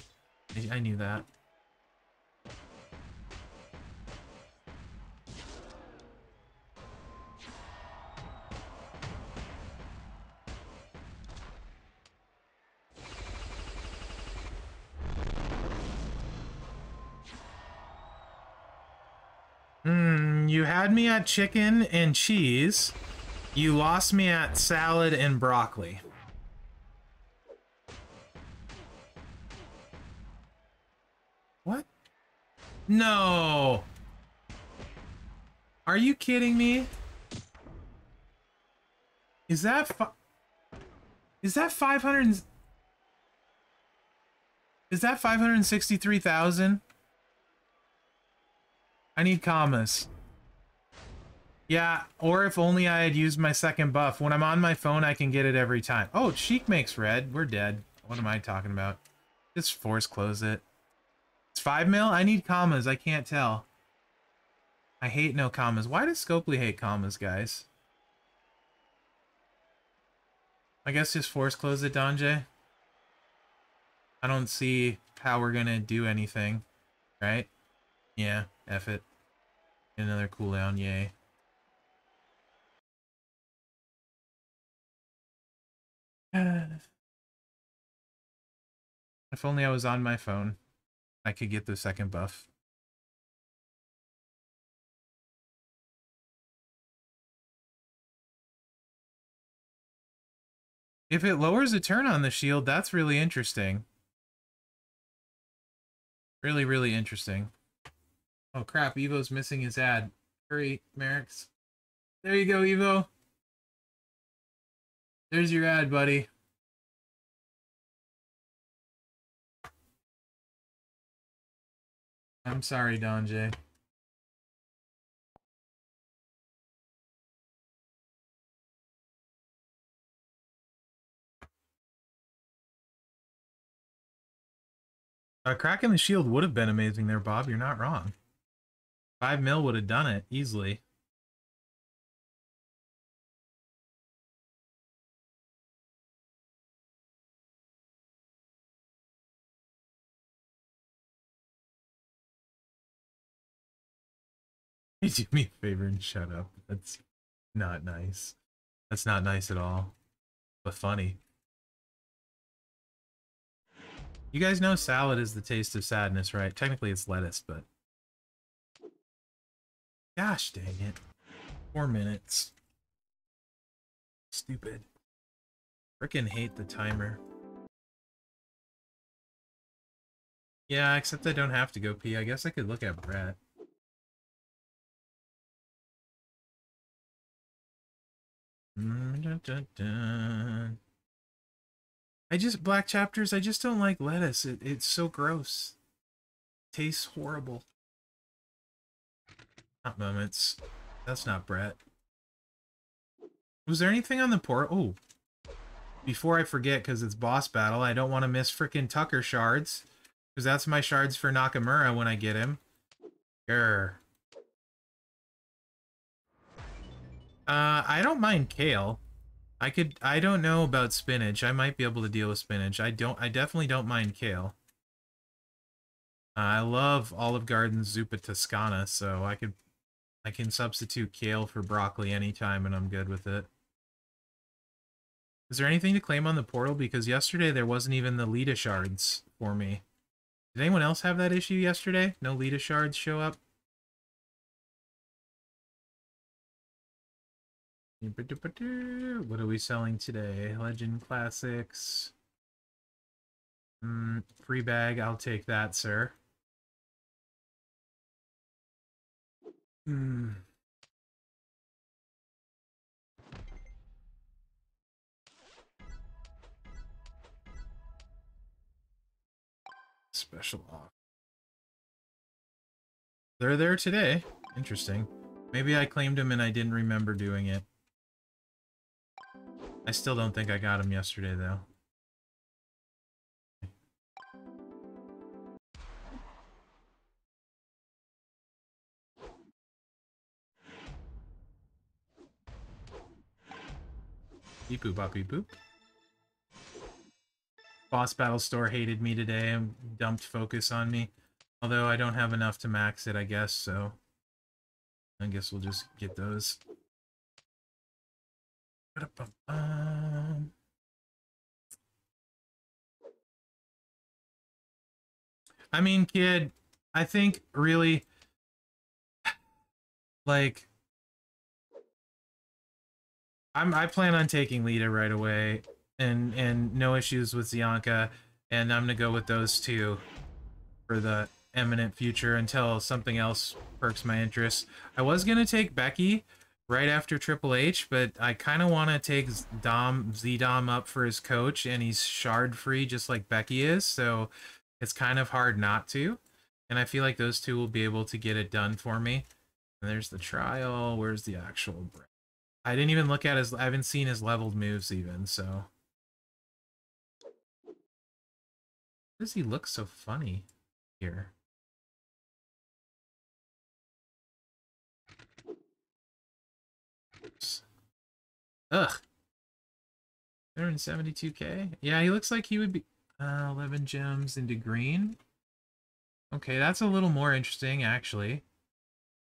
I, I knew that. Had me at chicken and cheese. You lost me at salad and broccoli. What? No. Are you kidding me? Is that Is that 500 Is that 563,000? I need commas. Yeah, or if only I had used my second buff. When I'm on my phone, I can get it every time. Oh, Sheik makes red. We're dead. What am I talking about? Just force close it. It's 5 mil? I need commas. I can't tell. I hate no commas. Why does Scopely hate commas, guys? I guess just force close it, Donjay. I don't see how we're gonna do anything, right? Yeah, F it. Another cooldown, yay. If only I was on my phone, I could get the second buff. If it lowers a turn on the shield, that's really interesting. Really, really interesting. Oh crap, Evo's missing his ad. Hurry, Mherex. There you go, Evo. There's your ad, buddy. I'm sorry, Donjay. A crack in the shield would have been amazing there, Bob. You're not wrong. Five mil would have done it easily. You do me a favor and shut up. That's not nice. That's not nice at all. But funny. You guys know salad is the taste of sadness, right? Technically it's lettuce, but... Gosh dang it. Four minutes. Stupid. Frickin' hate the timer. Yeah, except I don't have to go pee. I guess I could look at Brett. Mm, I just black chapters. I just don't like lettuce. It, it's so gross. tastes horrible. Not moments. That's not Brett. Was there anything on the port? Oh, before I forget, because it's boss battle, I don't want to miss freaking Taker shards, because that's my shards for Nakamura when I get him. Grr. Uh, I don't mind kale. I could, I don't know about spinach. I might be able to deal with spinach. I don't, I definitely don't mind kale. Uh, I love Olive Garden Zuppa Toscana, so I could, I can substitute kale for broccoli anytime and I'm good with it. Is there anything to claim on the portal? Because yesterday there wasn't even the Lita shards for me. Did anyone else have that issue yesterday? No Lita shards show up? What are we selling today? Legend Classics. Mm, free bag, I'll take that, sir. Hmm. Special off. They're there today. Interesting. Maybe I claimed them and I didn't remember doing it. I still don't think I got him yesterday, though. Beep boop bop beep boop. Boss Battle Store hated me today and dumped focus on me. Although I don't have enough to max it, I guess, so... I guess we'll just get those. I mean, kid, I think really, like, I'm I plan on taking Lita right away, and and no issues with Zianka, and I'm gonna go with those two for the eminent future until something else perks my interest. I was gonna take Becky, right after Triple H, but I kind of want to take Dom Z Dom up for his coach, and he's shard free just like Becky is, so it's kind of hard not to. And I feel like those two will be able to get it done for me. And there's the trial. Where's the actual? I didn't even look at his. I haven't seen his leveled moves even. So. Why does he look so funny here? Ugh. 172k? Yeah, he looks like he would be... Uh, 11 gems into green. Okay, that's a little more interesting, actually.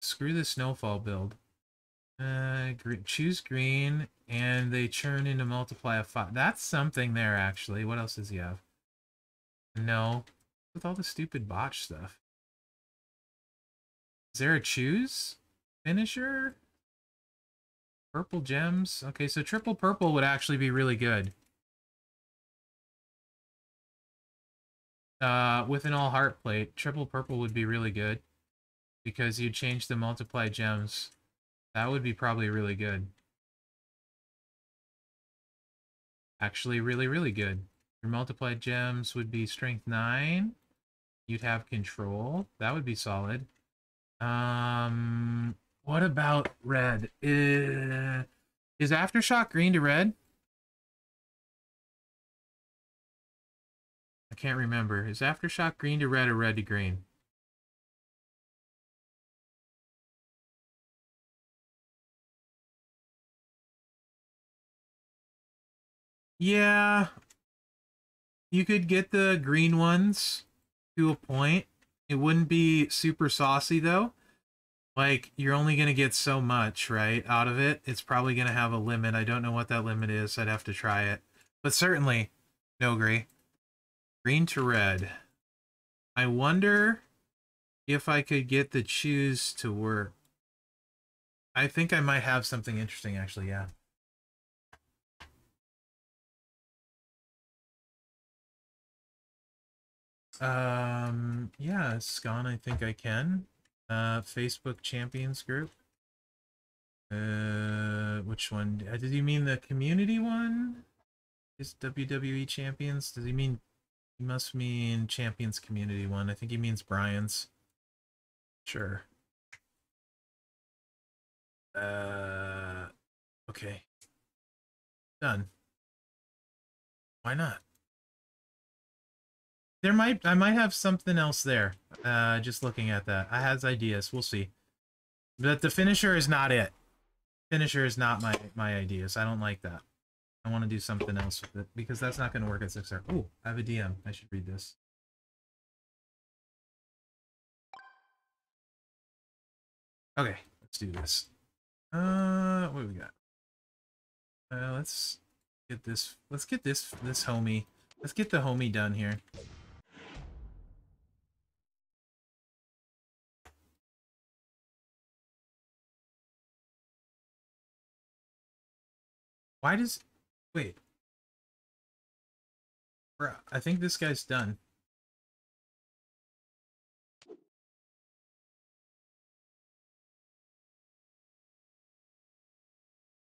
Screw the snowfall build. Uh, choose green, and they churn into multiply of five. That's something there, actually. What else does he have? No. With all the stupid botch stuff. Is there a choose finisher? Purple gems? Okay, so triple purple would actually be really good. Uh, with an all heart plate, triple purple would be really good. Because you'd change the multiply gems. That would be probably really good. Actually, really, really good. Your multiplied gems would be strength 9. You'd have control. That would be solid. Um, what about red? Uh, is Aftershock green to red? I can't remember. Is Aftershock green to red or red to green? Yeah. You could get the green ones to a point. It wouldn't be super saucy though. Like you're only going to get so much, right, out of it. It's probably going to have a limit. I don't know what that limit is. I'd have to try it. But certainly no gray. Green to red. I wonder if I could get the choose to work. I think I might have something interesting actually, yeah. Um, yeah, Scon, I think I can. Uh, Facebook Champions Group. Uh, which one? Uh, did you mean the community one? Is WWE Champions? Does he mean? He must mean Champions Community one. I think he means Brian's. Sure. Uh, okay. Done. Why not? There might I might have something else there. Uh, just looking at that, I has ideas. We'll see. But the finisher is not it. Finisher is not my my ideas. I don't like that. I want to do something else with it because that's not going to work at six star. Oh, I have a DM. I should read this. Okay, let's do this. Uh, what do we got? Uh, let's get this. Let's get this this homie. Let's get the homie done here. Why does... Wait. Bruh, I think this guy's done.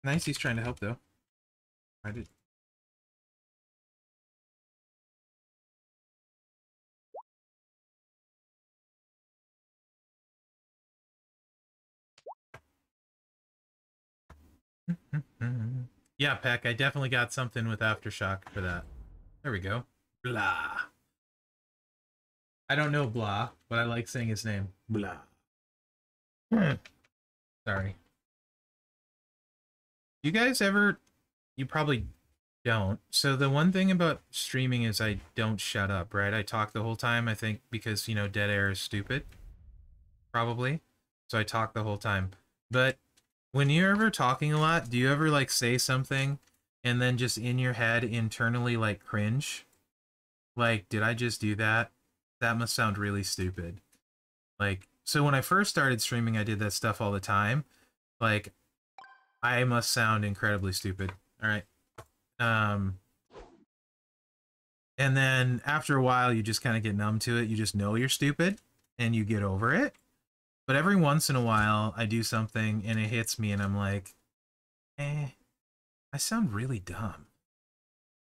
Nice he's trying to help, though. I did... Yeah, Peck, I definitely got something with Aftershock for that. There we go. Blah. I don't know Blah, but I like saying his name. Blah. Hmm. Sorry. You guys ever... You probably don't. So the one thing about streaming is I don't shut up, right? I talk the whole time, I think, because, you know, dead air is stupid. Probably. So I talk the whole time. But when you're ever talking a lot, do you ever like say something and then just in your head internally like cringe? Like, did I just do that? That must sound really stupid. Like, so when I first started streaming, I did that stuff all the time. Like, I must sound incredibly stupid. All right. Um, and then after a while, you just kind of get numb to it. You just know you're stupid and you get over it. But every once in a while, I do something and it hits me, and I'm like, eh, I sound really dumb.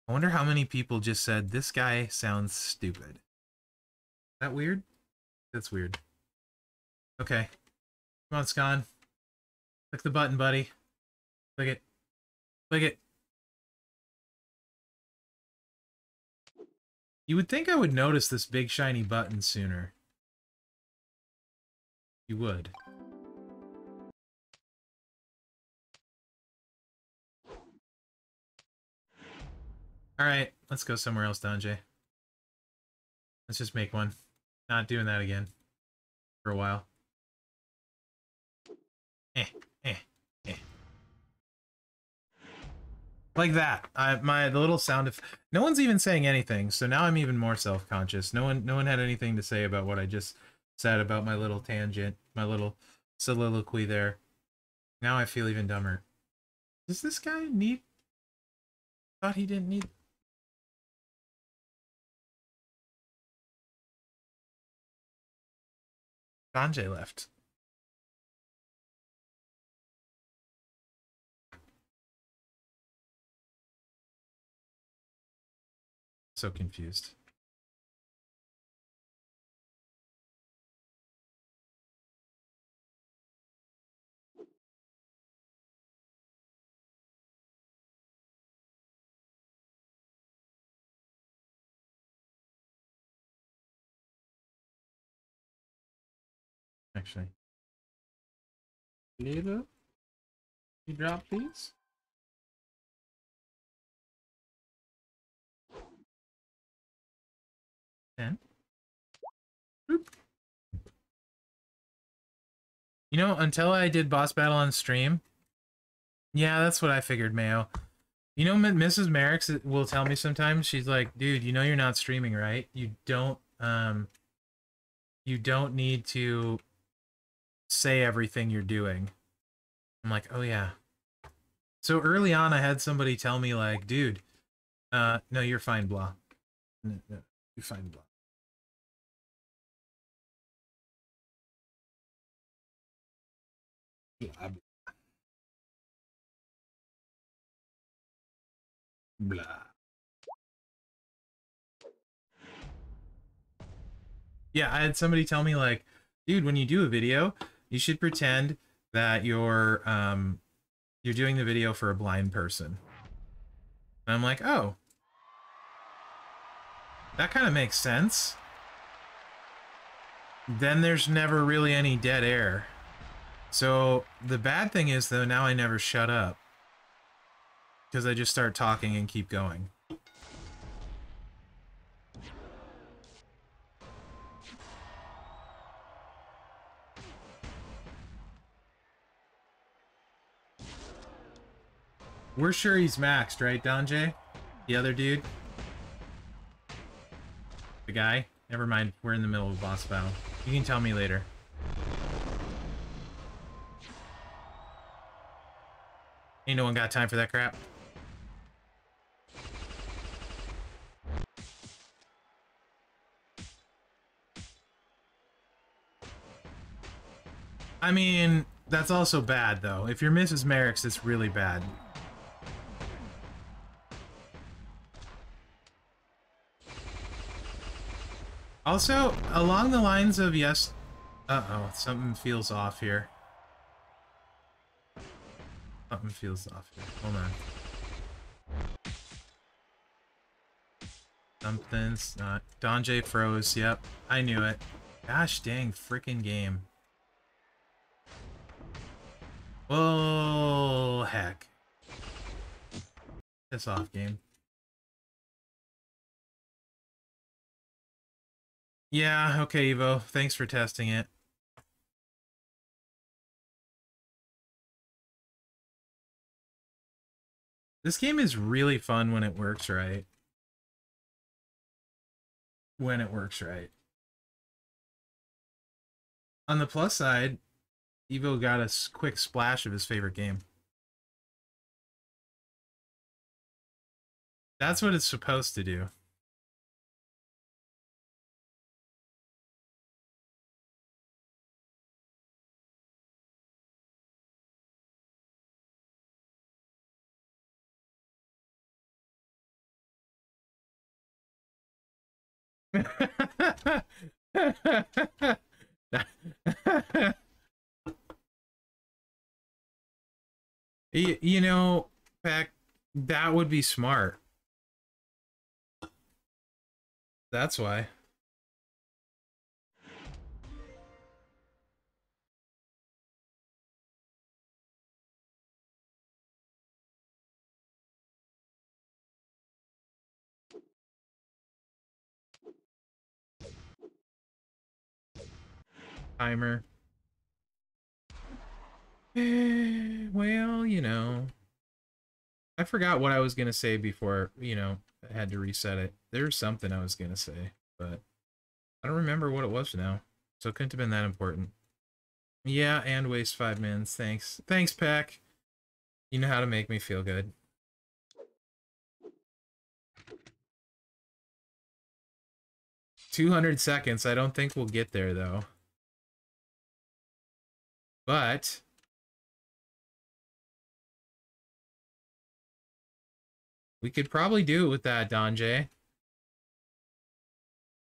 I wonder how many people just said, this guy sounds stupid. Is that weird? That's weird. Okay. Come on, Scon. Click the button, buddy. Click it. Click it. You would think I would notice this big shiny button sooner. You would. Alright, let's go somewhere else, Donjay. Let's just make one. Not doing that again. For a while. Eh, eh, eh. Like that. I my the little sound of no one's even saying anything, so now I'm even more self-conscious. No one no one had anything to say about what I just said about my little tangent, my little soliloquy there. Now I feel even dumber. Does this guy need thought he didn't need Sanjay left. So confused. Actually. Little? You drop these? Ten. You know, until I did boss battle on stream, yeah, that's what I figured, Mayo. You know, Mrs. Mherex will tell me sometimes. She's like, "Dude, you know you're not streaming, right? You don't, um, you don't need to say everything you're doing." I'm like, "Oh yeah." So early on, I had somebody tell me like, "Dude, uh, no, you're fine, blah. No, no, you're fine, blah." Blah. Blah. Yeah, I had somebody tell me like, dude, when you do a video, you should pretend that you're um you're doing the video for a blind person. And I'm like, oh. That kind of makes sense. Then there's never really any dead air. So the bad thing is though, now I never shut up. Because I just start talking and keep going. We're sure he's maxed, right, Donjay? The other dude? The guy? Never mind, we're in the middle of a boss battle. You can tell me later. Ain't no one got time for that crap. I mean, that's also bad, though. If you're Mrs. Mherex, it's really bad. Also, along the lines of yes... Uh-oh, something feels off here. Something feels off here. Hold on. Something's not... Don Donjay froze, yep. I knew it. Gosh dang freaking game. Oh, heck. Piss off, game. Yeah, okay, Evo. Thanks for testing it. This game is really fun when it works right. When it works right. On the plus side, Evo got a quick splash of his favorite game. That's what it's supposed to do. You, you know, back that would be smart. That's why. Timer. Eh, well, you know. I forgot what I was going to say before, you know, I had to reset it. There's something I was going to say, but I don't remember what it was now. So it couldn't have been that important. Yeah, and waste five minutes. Thanks. Thanks, Peck. You know how to make me feel good. Two hundred seconds. I don't think we'll get there though. But we could probably do it with that, Donjay.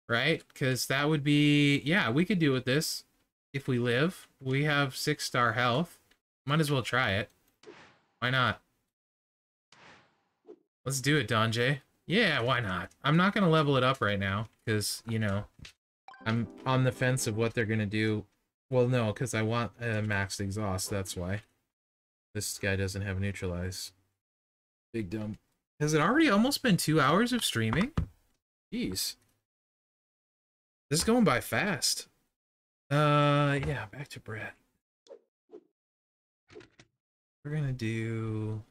Right? Because that would be yeah, we could do with this if we live. We have six star health. Might as well try it. Why not? Let's do it, Donjay. Yeah, why not? I'm not going to level it up right now, because, you know, I'm on the fence of what they're going to do. Well, no, because I want a maxed exhaust, that's why. This guy doesn't have neutralize. Big dumb. Has it already almost been two hours of streaming? Jeez. This is going by fast. Uh, yeah, back to Brett. We're gonna do...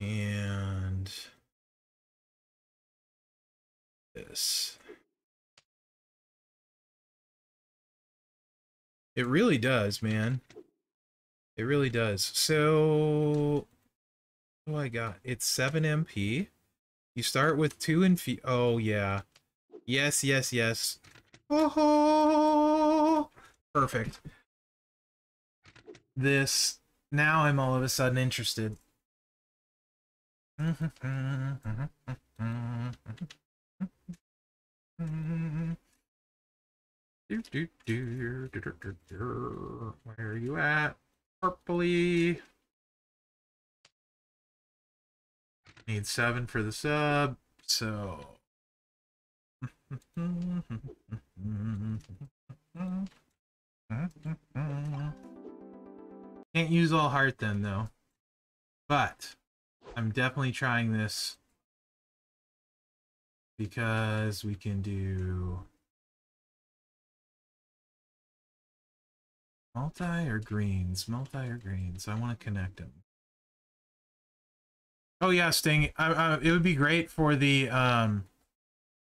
And... This. It really does, man. It really does. So... What do I got? It's 7 MP. You start with 2 and Oh, yeah. Yes, yes, yes. Oh, perfect. This now I'm all of a sudden interested. Mm-hmm. Where are you at? Purpley. Need seven for the sub, so can't use all heart then, though. But I'm definitely trying this because we can do multi or greens, multi or greens. I want to connect them. Oh yeah, Sting. I, I, it would be great for the um,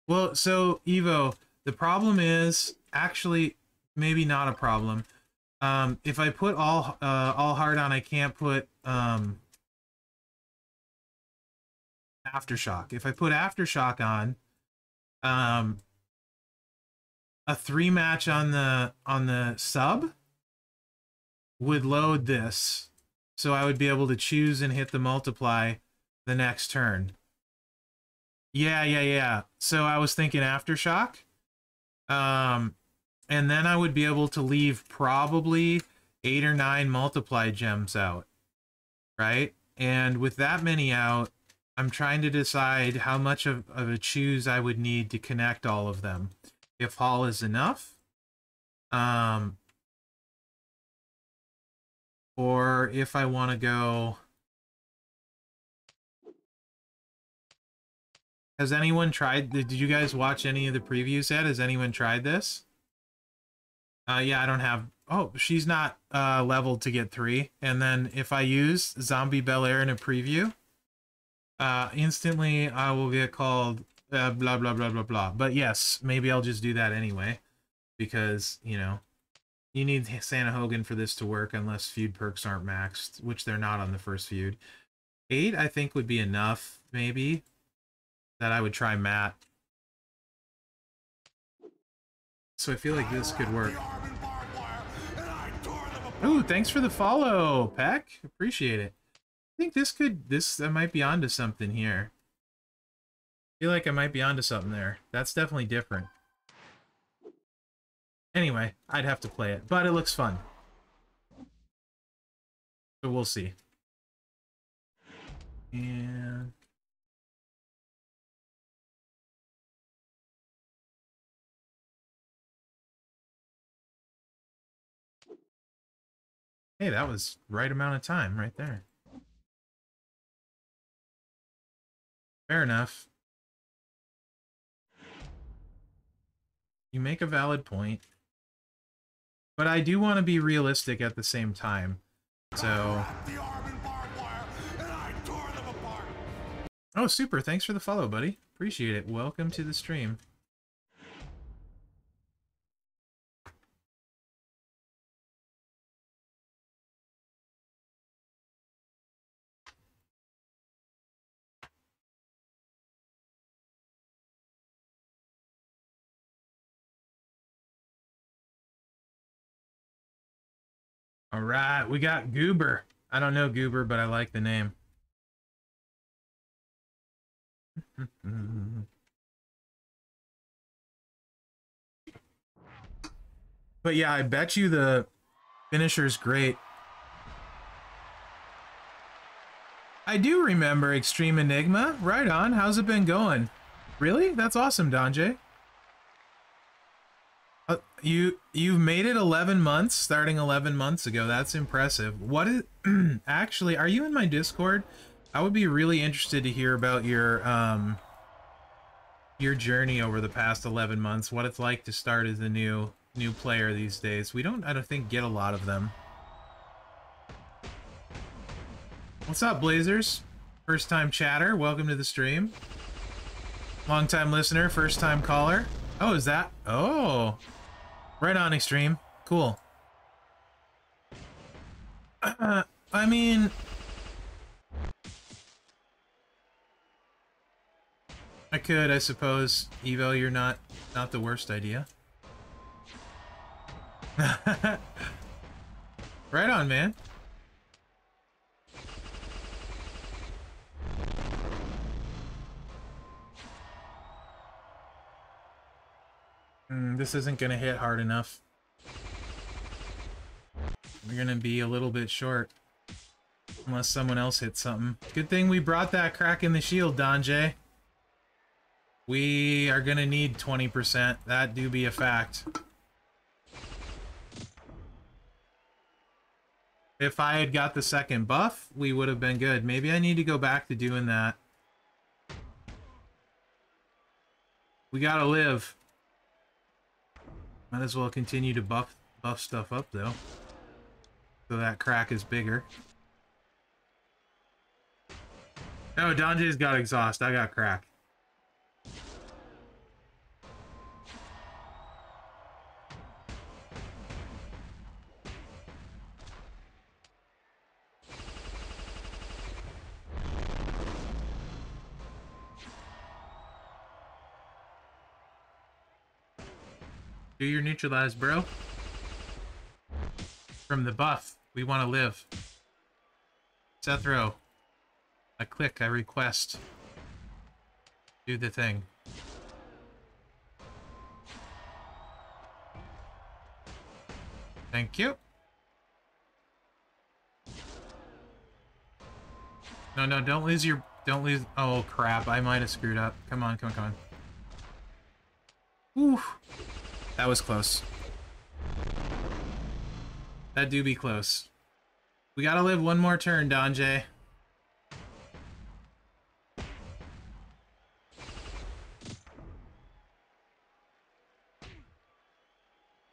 well, so Evo, the problem is actually maybe not a problem. Um, if I put all uh, all hard on, I can't put um, aftershock. If I put aftershock on, um, a three match on the on the sub would load this, so I would be able to choose and hit the multiply the next turn. Yeah, yeah, yeah. So I was thinking Aftershock. Um, and then I would be able to leave probably eight or nine multiply gems out. Right? And with that many out, I'm trying to decide how much of, of a choose I would need to connect all of them. If Hall is enough. Um, or if I want to go Has anyone tried? Did you guys watch any of the previews yet? Has anyone tried this? Uh, yeah, I don't have. Oh, she's not uh, leveled to get three. And then if I use Zombie Belair in a preview, uh, instantly I will get called uh, blah blah blah blah blah. But yes, maybe I'll just do that anyway, because you know, you need Santa Hogan for this to work unless feud perks aren't maxed, which they're not on the first feud. Eight, I think, would be enough, maybe that I would try Matt. So I feel like this could work. Ooh, thanks for the follow, Peck. Appreciate it. I think this could, this, I might be onto something here. I feel like I might be onto something there. That's definitely different. Anyway, I'd have to play it, but it looks fun. So we'll see. And... Hey, that was right amount of time right there. Fair enough. You make a valid point. But I do want to be realistic at the same time. So... Oh, super. Thanks for the follow, buddy. Appreciate it. Welcome to the stream. All right, we got Goober. I don't know Goober, but I like the name. but yeah, I bet you the finisher's great. I do remember Extreme Enigma. Right on. How's it been going? Really? That's awesome, Donjay. Uh, you you've made it 11 months, starting 11 months ago. That's impressive. What is actually? Are you in my Discord? I would be really interested to hear about your um your journey over the past 11 months. What it's like to start as a new new player these days. We don't, I don't think, get a lot of them. What's up, Blazers? First time chatter. Welcome to the stream. Long time listener, first time caller. Oh, is that? Oh. Right on, Extreme. Cool. Uh, I mean... I could, I suppose. Evo, you're not not the worst idea. right on, man. Mm, this isn't going to hit hard enough. We're going to be a little bit short. Unless someone else hits something. Good thing we brought that crack in the shield, Donjay. We are going to need 20%. That do be a fact. If I had got the second buff, we would have been good. Maybe I need to go back to doing that. We gotta live. Might as well continue to buff buff stuff up though. So that crack is bigger. Oh, Donjay's got exhaust. I got crack. Do your neutralize, bro. From the buff, we want to live. Sethro, I click, I request. Do the thing. Thank you. No, no, don't lose your... Don't lose... Oh, crap. I might have screwed up. Come on, come on, come on. Oof. That was close. That do be close. We gotta live one more turn, Donjay. If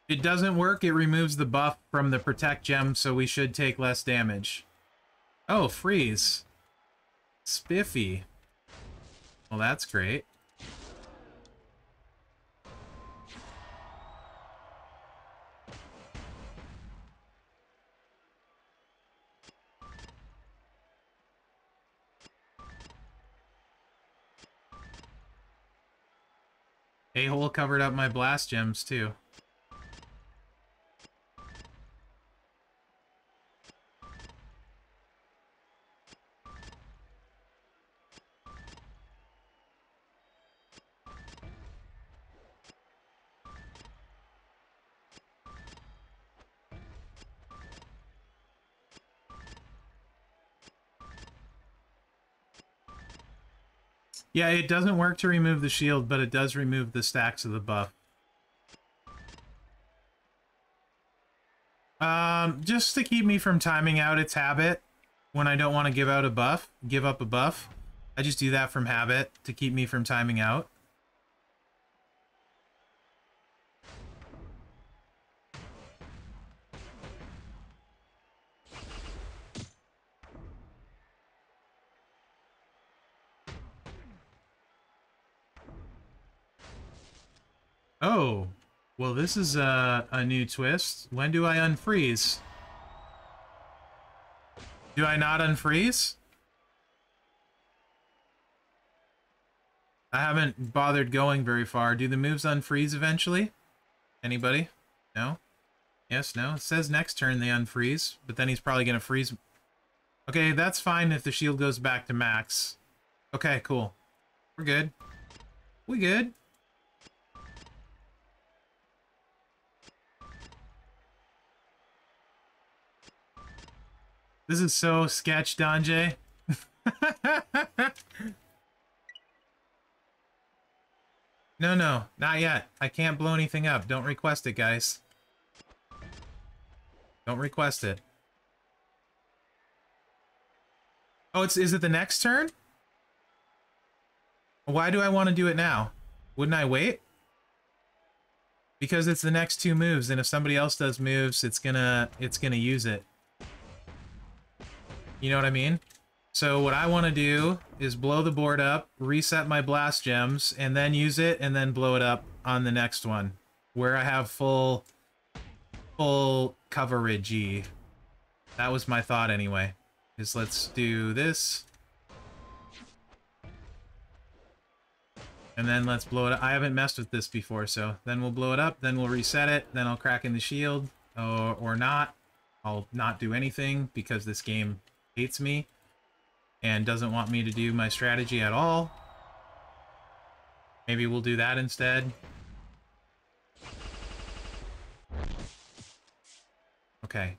it doesn't work, it removes the buff from the protect gem, so we should take less damage. Oh, freeze. Spiffy. Well, that's great. A-hole covered up my blast gems, too. Yeah, it doesn't work to remove the shield, but it does remove the stacks of the buff. Um, just to keep me from timing out its habit when I don't want to give out a buff, give up a buff. I just do that from habit to keep me from timing out. This is a, a new twist. When do I unfreeze? Do I not unfreeze? I haven't bothered going very far. Do the moves unfreeze eventually? Anybody? No? Yes, no? It says next turn they unfreeze, but then he's probably going to freeze. Okay, that's fine if the shield goes back to max. Okay, cool. We're good. We good. This is so sketch, Donjay. no, no, not yet. I can't blow anything up. Don't request it, guys. Don't request it. Oh, it's is it the next turn? Why do I want to do it now? Wouldn't I wait? Because it's the next two moves, and if somebody else does moves, it's gonna it's gonna use it. You know what I mean? So what I want to do is blow the board up, reset my blast gems, and then use it, and then blow it up on the next one, where I have full, full coverage -y. That was my thought anyway. Is let's do this. And then let's blow it up. I haven't messed with this before, so then we'll blow it up, then we'll reset it, then I'll crack in the shield, or, or not. I'll not do anything because this game hates me and doesn't want me to do my strategy at all. Maybe we'll do that instead. Okay.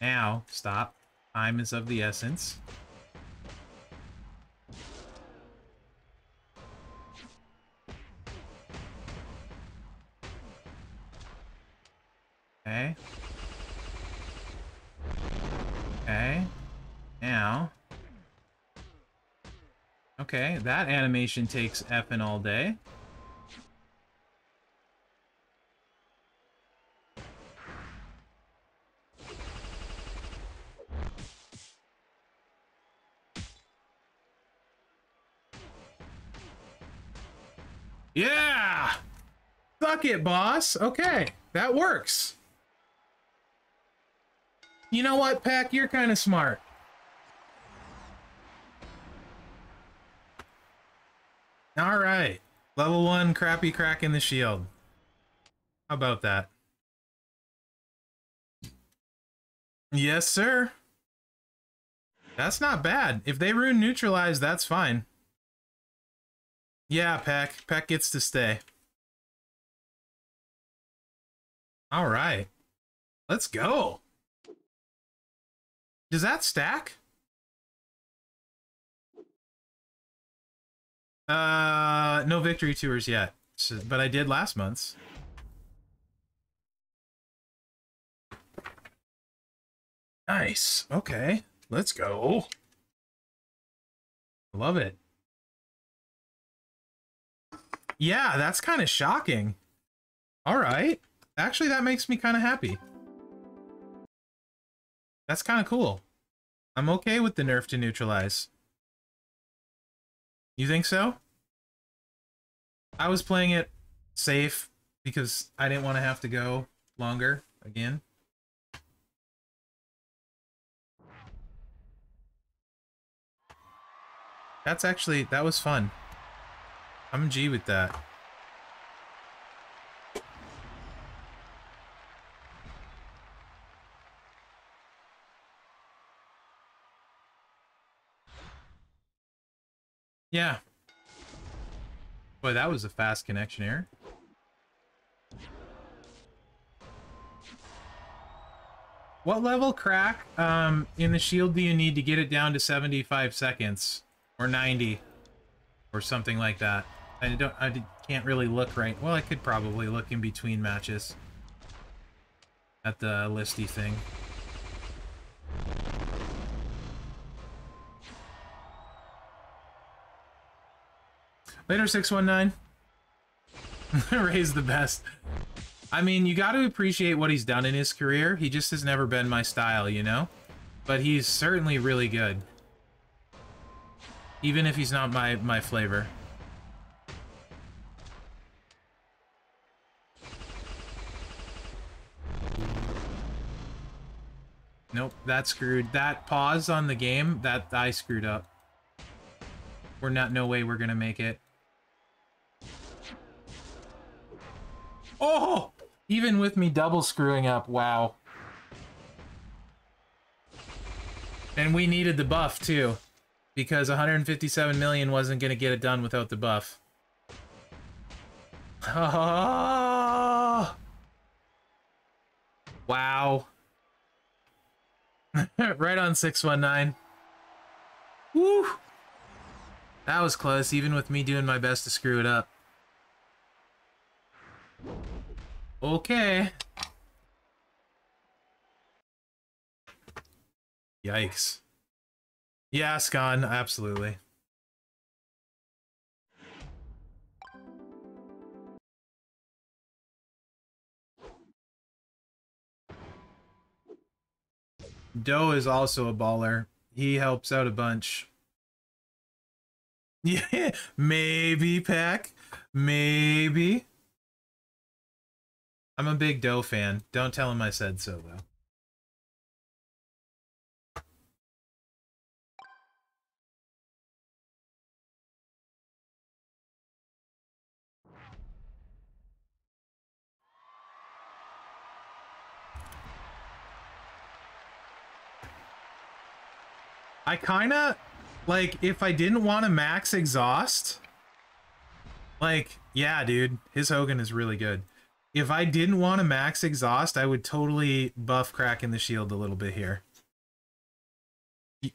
Now, stop. Time is of the essence. Okay. Okay. Now. Okay, that animation takes effing all day. Yeah! Fuck it, boss. Okay, that works. You know what, Peck? You're kind of smart. All right. Level one crappy crack in the shield. How about that? Yes, sir. That's not bad. If they rune neutralize, that's fine. Yeah, Peck. Peck gets to stay. All right. Let's go. Does that stack? Uh, no victory tours yet, so, but I did last month's. Nice. Okay, let's go. Love it. Yeah, that's kind of shocking. All right. Actually, that makes me kind of happy. That's kind of cool. I'm okay with the nerf to neutralize. You think so? I was playing it safe because I didn't want to have to go longer again. That's actually, that was fun. I'm G with that. Yeah. Boy, that was a fast connection error. What level crack um, in the shield do you need to get it down to 75 seconds? Or 90? Or something like that. I don't. I can't really look right. Well, I could probably look in between matches. At the listy thing. Later, 619. Rey's the best. I mean, you got to appreciate what he's done in his career. He just has never been my style, you know? But he's certainly really good. Even if he's not my, my flavor. Nope, that screwed. That pause on the game, that I screwed up. We're not, no way we're gonna make it. Oh! Even with me double screwing up, wow. And we needed the buff, too. Because 157 million wasn't gonna get it done without the buff. Oh! Wow. right on 619. Woo! That was close, even with me doing my best to screw it up. Okay. Yikes. Yeah, Scon, absolutely. Doe is also a baller. He helps out a bunch. Yeah, maybe, Pack. Maybe. I'm a big Doe fan. Don't tell him I said so, though. I kind of, like, if I didn't want to max exhaust, like, yeah, dude, his Hogan is really good. If I didn't want to max exhaust, I would totally buff cracking the shield a little bit here.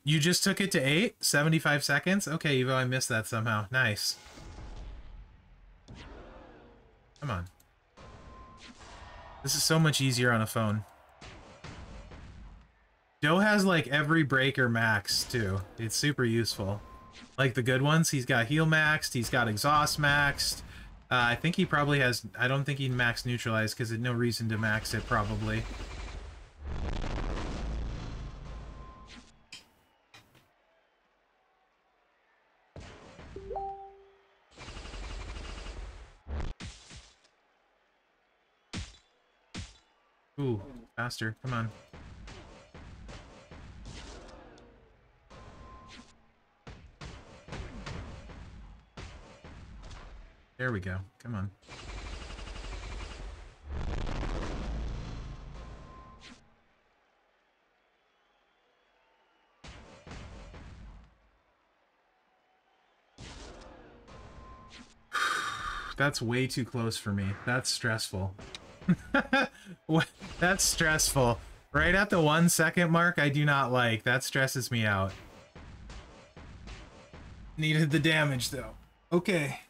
You just took it to 8? 75 seconds? Okay, Evo, I missed that somehow. Nice. Come on. This is so much easier on a phone. Joe has like every breaker max too. It's super useful. Like the good ones, he's got heal maxed, he's got exhaust maxed. Uh, I think he probably has, I don't think he max neutralized because there's no reason to max it probably. Ooh, faster, come on. There we go. Come on. That's way too close for me. That's stressful. That's stressful. Right at the one second mark, I do not like. That stresses me out. Needed the damage, though. Okay.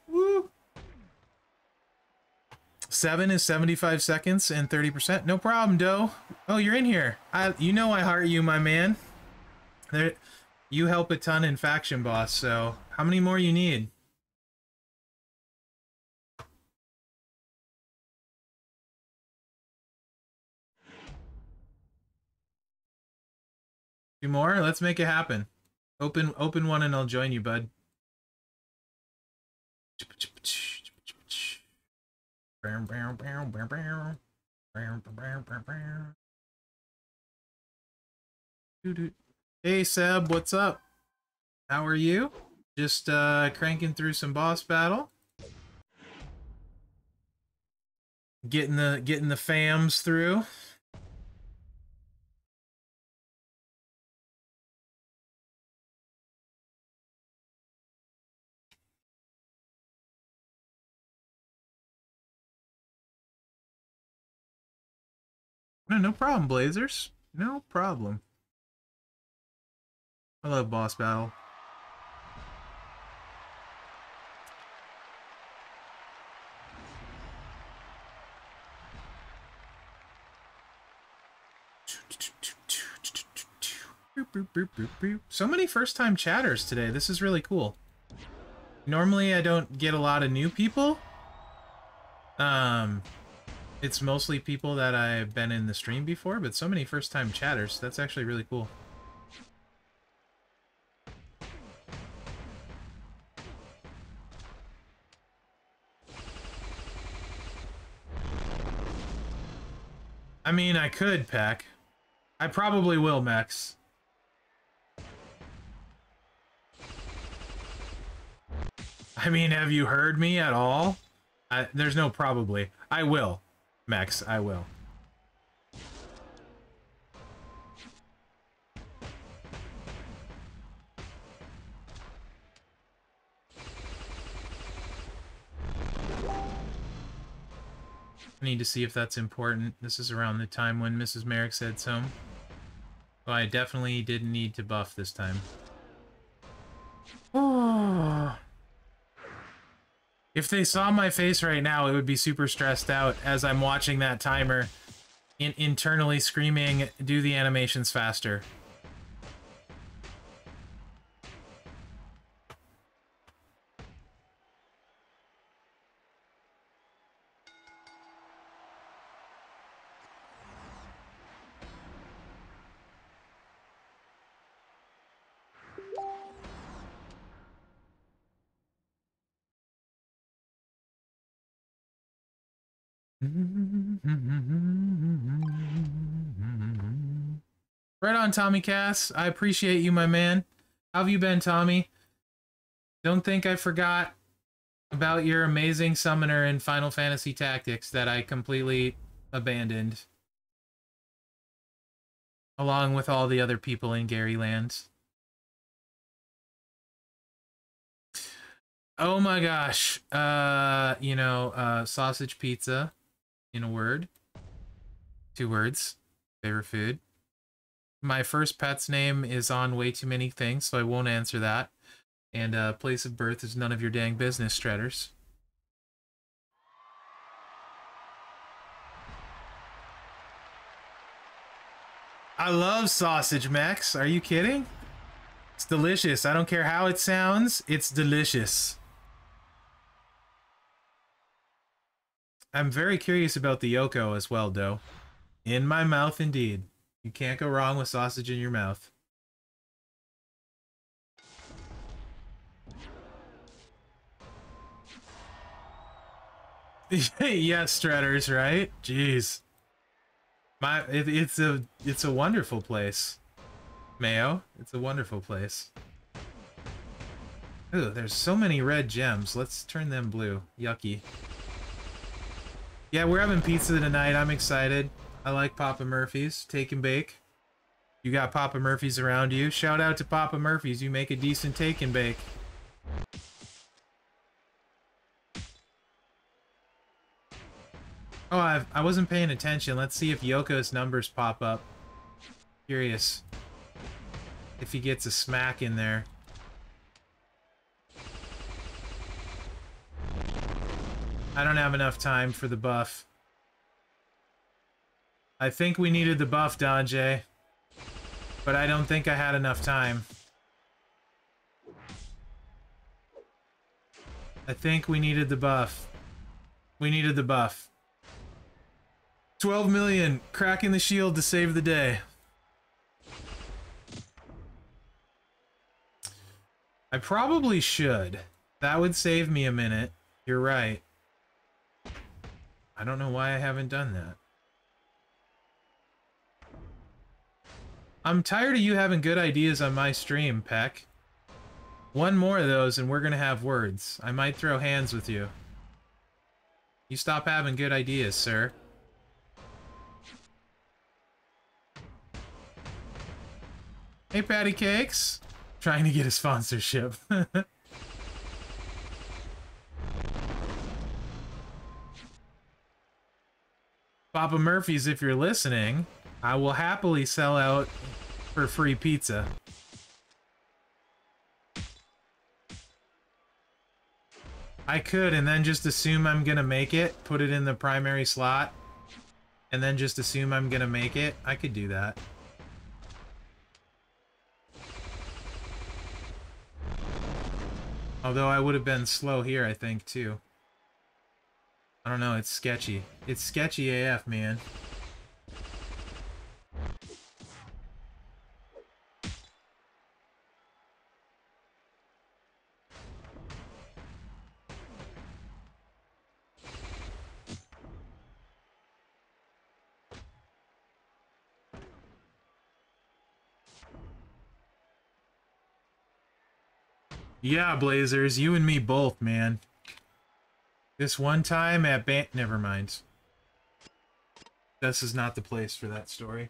Seven is 75 seconds and 30%. No problem, Doe. Oh, you're in here. I, you know I heart you, my man. There, you help a ton in Faction Boss, so how many more you need? Two more? Let's make it happen. Open open one and I'll join you, bud. Hey Seb, what's up? How are you? Just uh, cranking through some boss battle. Getting the getting the fams through. No, no problem, Blazers. No problem. I love boss battle. So many first-time chatters today. This is really cool. Normally, I don't get a lot of new people. Um, it's mostly people that I've been in the stream before, but so many first-time chatters. That's actually really cool. I mean, I could, Pack. I probably will, Max. I mean, have you heard me at all? I, there's no probably. I will, Max. I will. I need to see if that's important. This is around the time when Mrs. Merrick said so. Well, I definitely didn't need to buff this time. Oh. If they saw my face right now, it would be super stressed out as I'm watching that timer in internally screaming, do the animations faster. On, Tommy Cass. I appreciate you, my man. How have you been, Tommy? Don't think I forgot about your amazing summoner in Final Fantasy Tactics that I completely abandoned. Along with all the other people in Garyland. Oh my gosh. Uh, you know, uh, sausage pizza in a word. Two words. Favorite food. My first pet's name is on way too many things, so I won't answer that. And uh, place of birth is none of your dang business, Stredders. I love sausage, Max. Are you kidding? It's delicious. I don't care how it sounds. It's delicious. I'm very curious about the Yoko as well, though. In my mouth, indeed. You can't go wrong with sausage in your mouth. yes, Stredders, right? Jeez. My, it, it's a, it's a wonderful place. Mayo, it's a wonderful place. Ooh, there's so many red gems. Let's turn them blue. Yucky. Yeah, we're having pizza tonight. I'm excited. I like Papa Murphy's. Take and bake. You got Papa Murphy's around you. Shout out to Papa Murphy's. You make a decent take and bake. Oh, I've, I wasn't paying attention. Let's see if Yoko's numbers pop up. Curious. If he gets a smack in there. I don't have enough time for the buff. I think we needed the buff, Donjay. But I don't think I had enough time. I think we needed the buff. We needed the buff. 12 million, cracking the shield to save the day. I probably should. That would save me a minute. You're right. I don't know why I haven't done that. I'm tired of you having good ideas on my stream, Peck. One more of those and we're gonna have words. I might throw hands with you. You stop having good ideas, sir. Hey, Patty Cakes. Trying to get a sponsorship. Papa Murphy's, if you're listening, I will happily sell out for free pizza. I could, and then just assume I'm gonna make it, put it in the primary slot, and then just assume I'm gonna make it. I could do that. Although I would have been slow here, I think, too. I don't know, it's sketchy. It's sketchy AF, man. Yeah, Blazers, you and me both, man. This one time at ban- never mind. This is not the place for that story.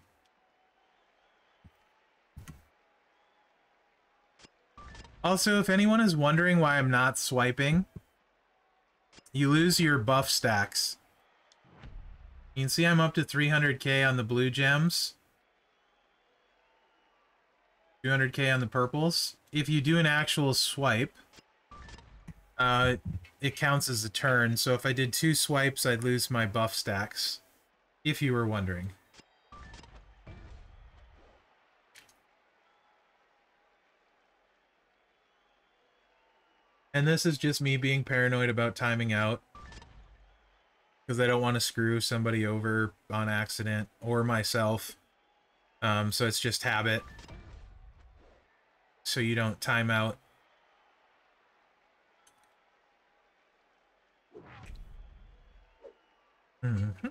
Also, if anyone is wondering why I'm not swiping, you lose your buff stacks. You can see I'm up to 300k on the blue gems. 200k on the purples. If you do an actual swipe, uh, it counts as a turn. So if I did two swipes, I'd lose my buff stacks. If you were wondering. And this is just me being paranoid about timing out. Because I don't want to screw somebody over on accident, or myself. Um, so it's just habit. So you don't time out. Mm-hmm.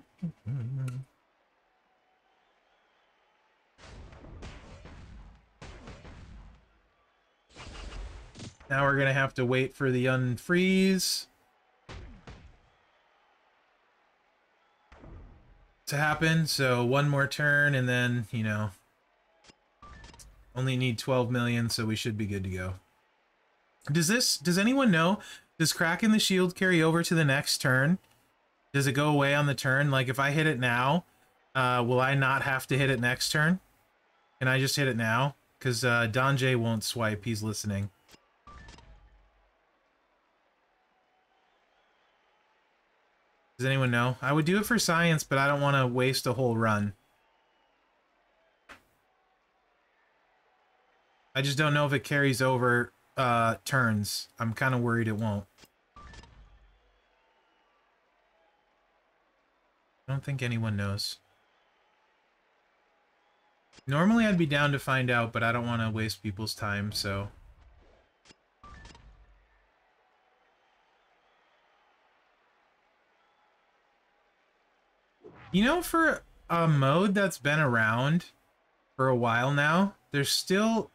Now we're gonna have to wait for the unfreeze to happen. So one more turn and then, you know, only need 12 million, so we should be good to go. Does this, does anyone know, does cracking the shield carry over to the next turn? Does it go away on the turn? Like if I hit it now, uh, will I not have to hit it next turn? Can I just hit it now? Because uh, Donjay won't swipe, he's listening. Does anyone know? I would do it for science, but I don't want to waste a whole run. I just don't know if it carries over uh, turns. I'm kind of worried it won't. I don't think anyone knows. Normally I'd be down to find out, but I don't want to waste people's time, so... You know, for a mode that's been around for a while now, there's still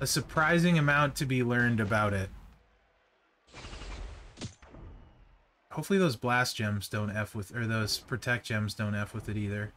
a surprising amount to be learned about it. Hopefully those blast gems don't F with, or those protect gems don't F with it either.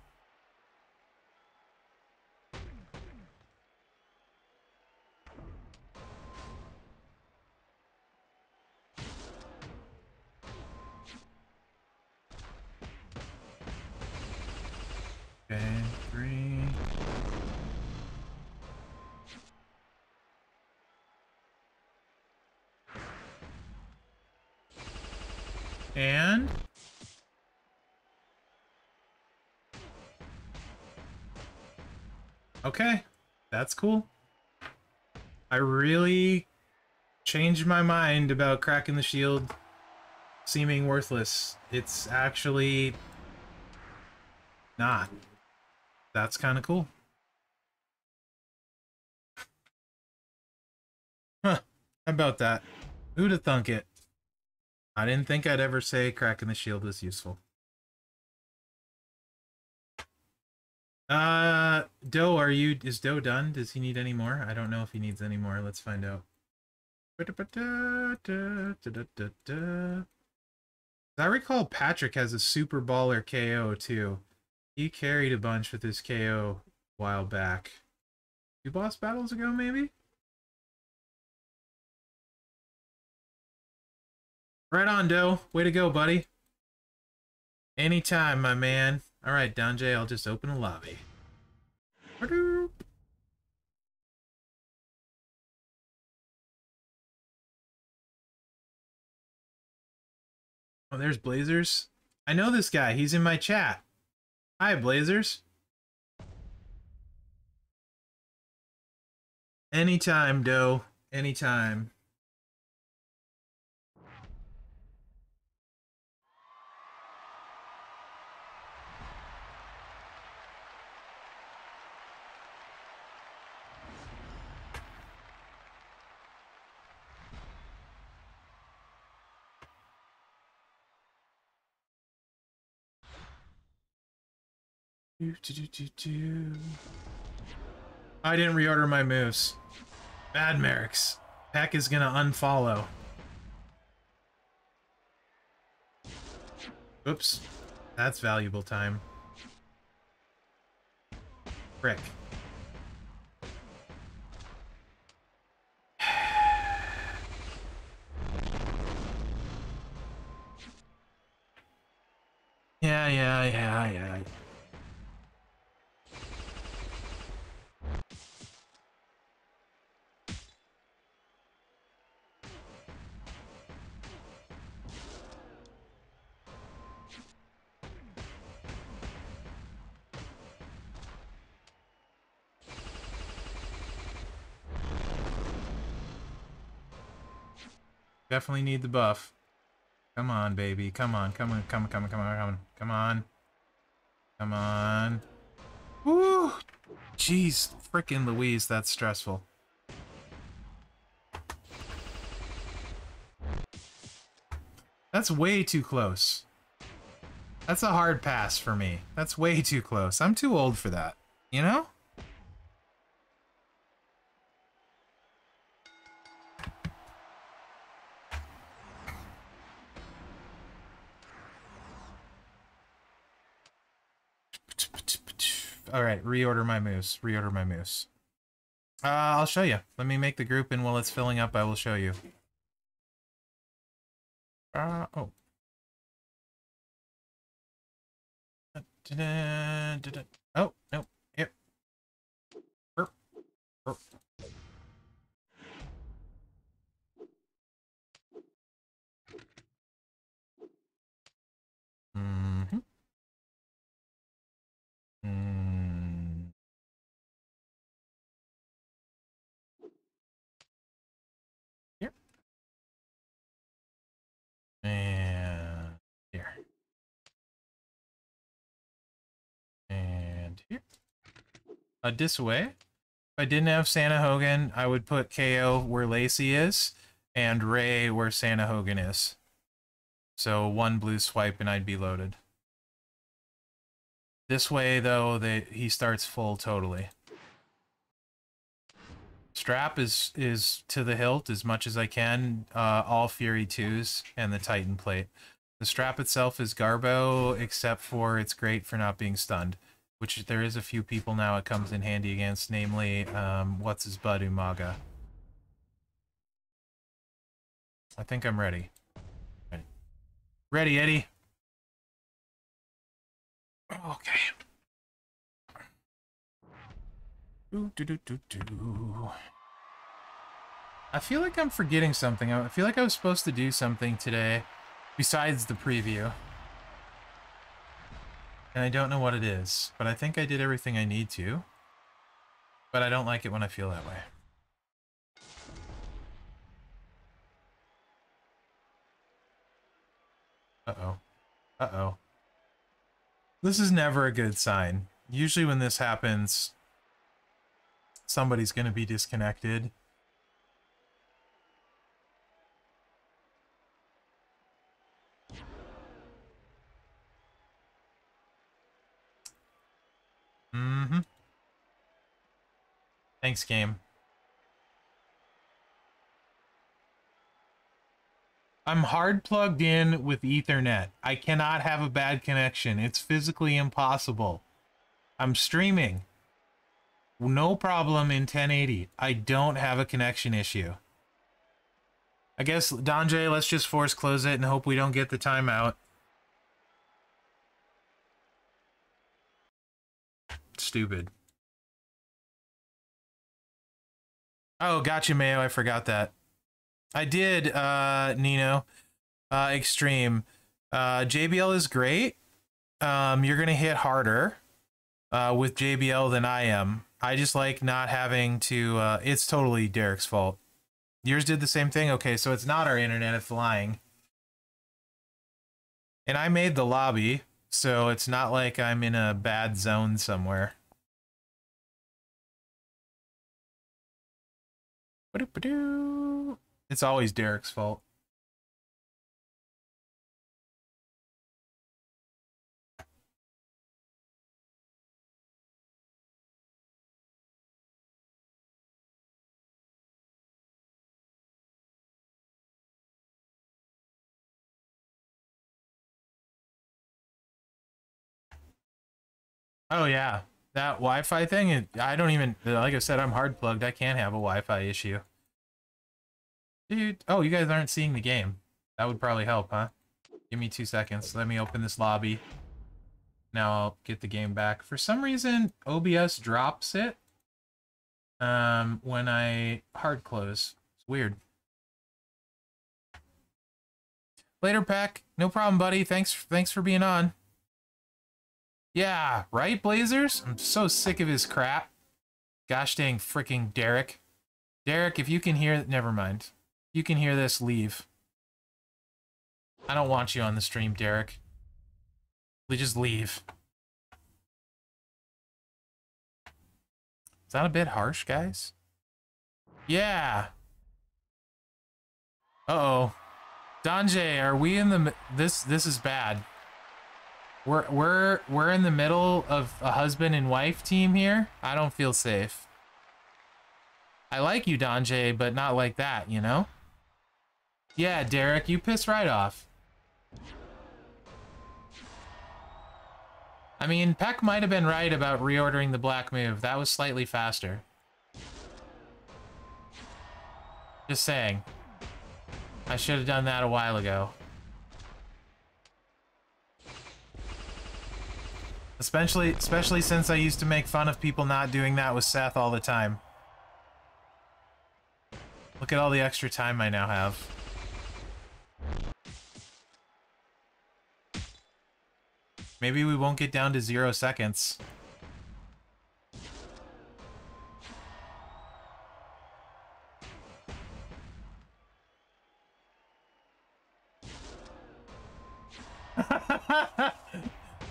Cool. I really changed my mind about cracking the shield seeming worthless. It's actually not. That's kind of cool. Huh. How about that? Who'd have thunk it? I didn't think I'd ever say cracking the shield was useful. Uh, Doe, are you, is Doe done? Does he need any more? I don't know if he needs any more. Let's find out. I recall Patrick has a super baller KO too. He carried a bunch with his KO a while back. Two boss battles ago, maybe? Right on, Doe. Way to go, buddy. Anytime, my man. Alright, Donjay, I'll just open a lobby. Oh, there's Blazers. I know this guy. He's in my chat. Hi, Blazers. Anytime, Doe. Anytime. I didn't reorder my moves. Bad Mherex. Peck is gonna unfollow. Oops. That's valuable time. Frick. Yeah, yeah, yeah, yeah. Definitely need the buff. Come on, baby. Come on, come on, come on, come on, come on, come on, come on. Woo! Jeez, freaking Louise, that's stressful. That's way too close. That's a hard pass for me. That's way too close. I'm too old for that. You know? All right, reorder my moose. Reorder my moose. Uh, I'll show you. Let me make the group, and while it's filling up, I will show you. Uh, oh. Oh, no. Yep. Burp. Burp. Mm-hmm. Mm. Uh, this way. If I didn't have Santa Hogan, I would put KO where Lacey is and Rey where Santa Hogan is. So one blue swipe and I'd be loaded. This way, though, that he starts full totally. Strap is is to the hilt as much as I can. Uh, all Fury 2s and the Titan plate. The strap itself is Garbo, except for it's great for not being stunned. Which there is a few people now it comes in handy against, namely, um, what's his bud, Umaga. I think I'm ready. Ready, ready Eddie. Okay. Do, do, do, do, do. I feel like I'm forgetting something. I feel like I was supposed to do something today besides the preview. And I don't know what it is, but I think I did everything I need to. But I don't like it when I feel that way. Uh-oh. Uh-oh. This is never a good sign. Usually when this happens, somebody's going to be disconnected. Mm-hmm. Thanks, game. I'm hard plugged in with Ethernet. I cannot have a bad connection. It's physically impossible. I'm streaming. No problem in 1080. I don't have a connection issue. I guess, Donjay, let's just force close it and hope we don't get the timeout. Stupid. Oh, gotcha, Mayo. I forgot that. I did, uh, Nino. Uh, extreme. Uh, JBL is great. Um, you're gonna hit harder uh, with JBL than I am. I just like not having to. Uh, it's totally Derek's fault. Yours did the same thing. Okay, so it's not our internet. It's lying. And I made the lobby, so it's not like I'm in a bad zone somewhere. It's always Derek's fault. Oh yeah that Wi-Fi thing. It, I don't even like I said. I'm hard plugged. I can't have a Wi-Fi issue. Dude, oh, you guys aren't seeing the game. That would probably help, huh? Give me two seconds. Let me open this lobby. Now I'll get the game back. For some reason, OBS drops it um, when I hard close. It's weird. Later, Peck. No problem, buddy. Thanks, thanks for being on. Yeah, right, Blazers? I'm so sick of his crap. Gosh dang freaking Derek. Derek, if you can hear... Never mind. You can hear this, leave. I don't want you on the stream, Derek. We just leave. Is that a bit harsh, guys? Yeah. Uh-oh. Donjay, are we in the this this is bad. We're we're we're in the middle of a husband and wife team here. I don't feel safe. I like you, Donjay, but not like that, you know? Yeah, Derek, you piss right off. I mean, Peck might have been right about reordering the black move. That was slightly faster. Just saying. I should have done that a while ago. Especially, especially since I used to make fun of people not doing that with Seth all the time. Look at all the extra time I now have. Maybe we won't get down to zero seconds.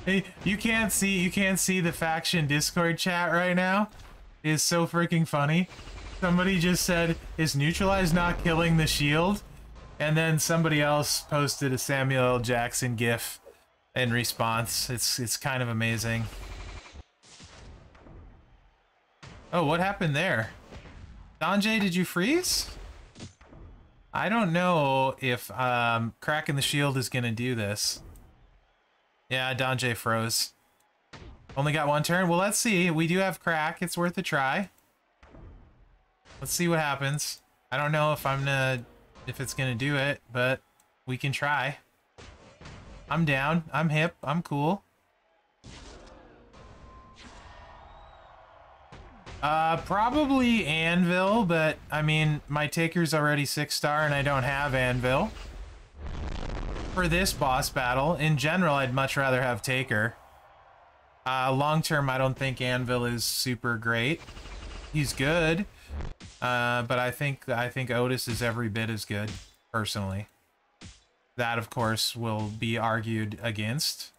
you can't see you can't see the faction Discord chat right now. It's so freaking funny. Somebody just said, "Is neutralize not killing the shield?" And then somebody else posted a Samuel L. Jackson gif in response. It's it's kind of amazing. Oh, what happened there? Donjay, did you freeze? I don't know if um, cracking the shield is going to do this. Yeah, Donjay froze. Only got one turn? Well, let's see. We do have crack. It's worth a try. Let's see what happens. I don't know if I'm gonna... if it's gonna do it, but we can try. I'm down. I'm hip. I'm cool. Uh, probably Anvil, but I mean, my Taker's already six star and I don't have Anvil. For this boss battle, in general, I'd much rather have Taker. Uh, long term, I don't think Anvil is super great. He's good, uh, but I think I think Otis is every bit as good, personally. That, of course, will be argued against.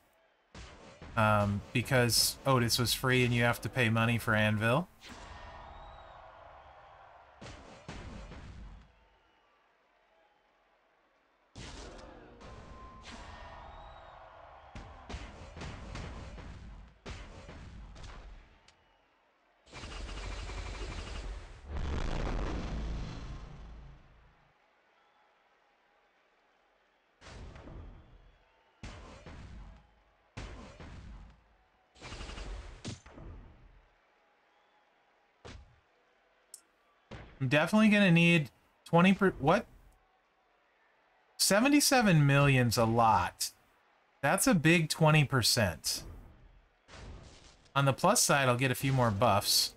Um, because Otis was free and you have to pay money for Anvil. Definitely gonna need 20 per what? 77 million's a lot. That's a big 20%. On the plus side, I'll get a few more buffs.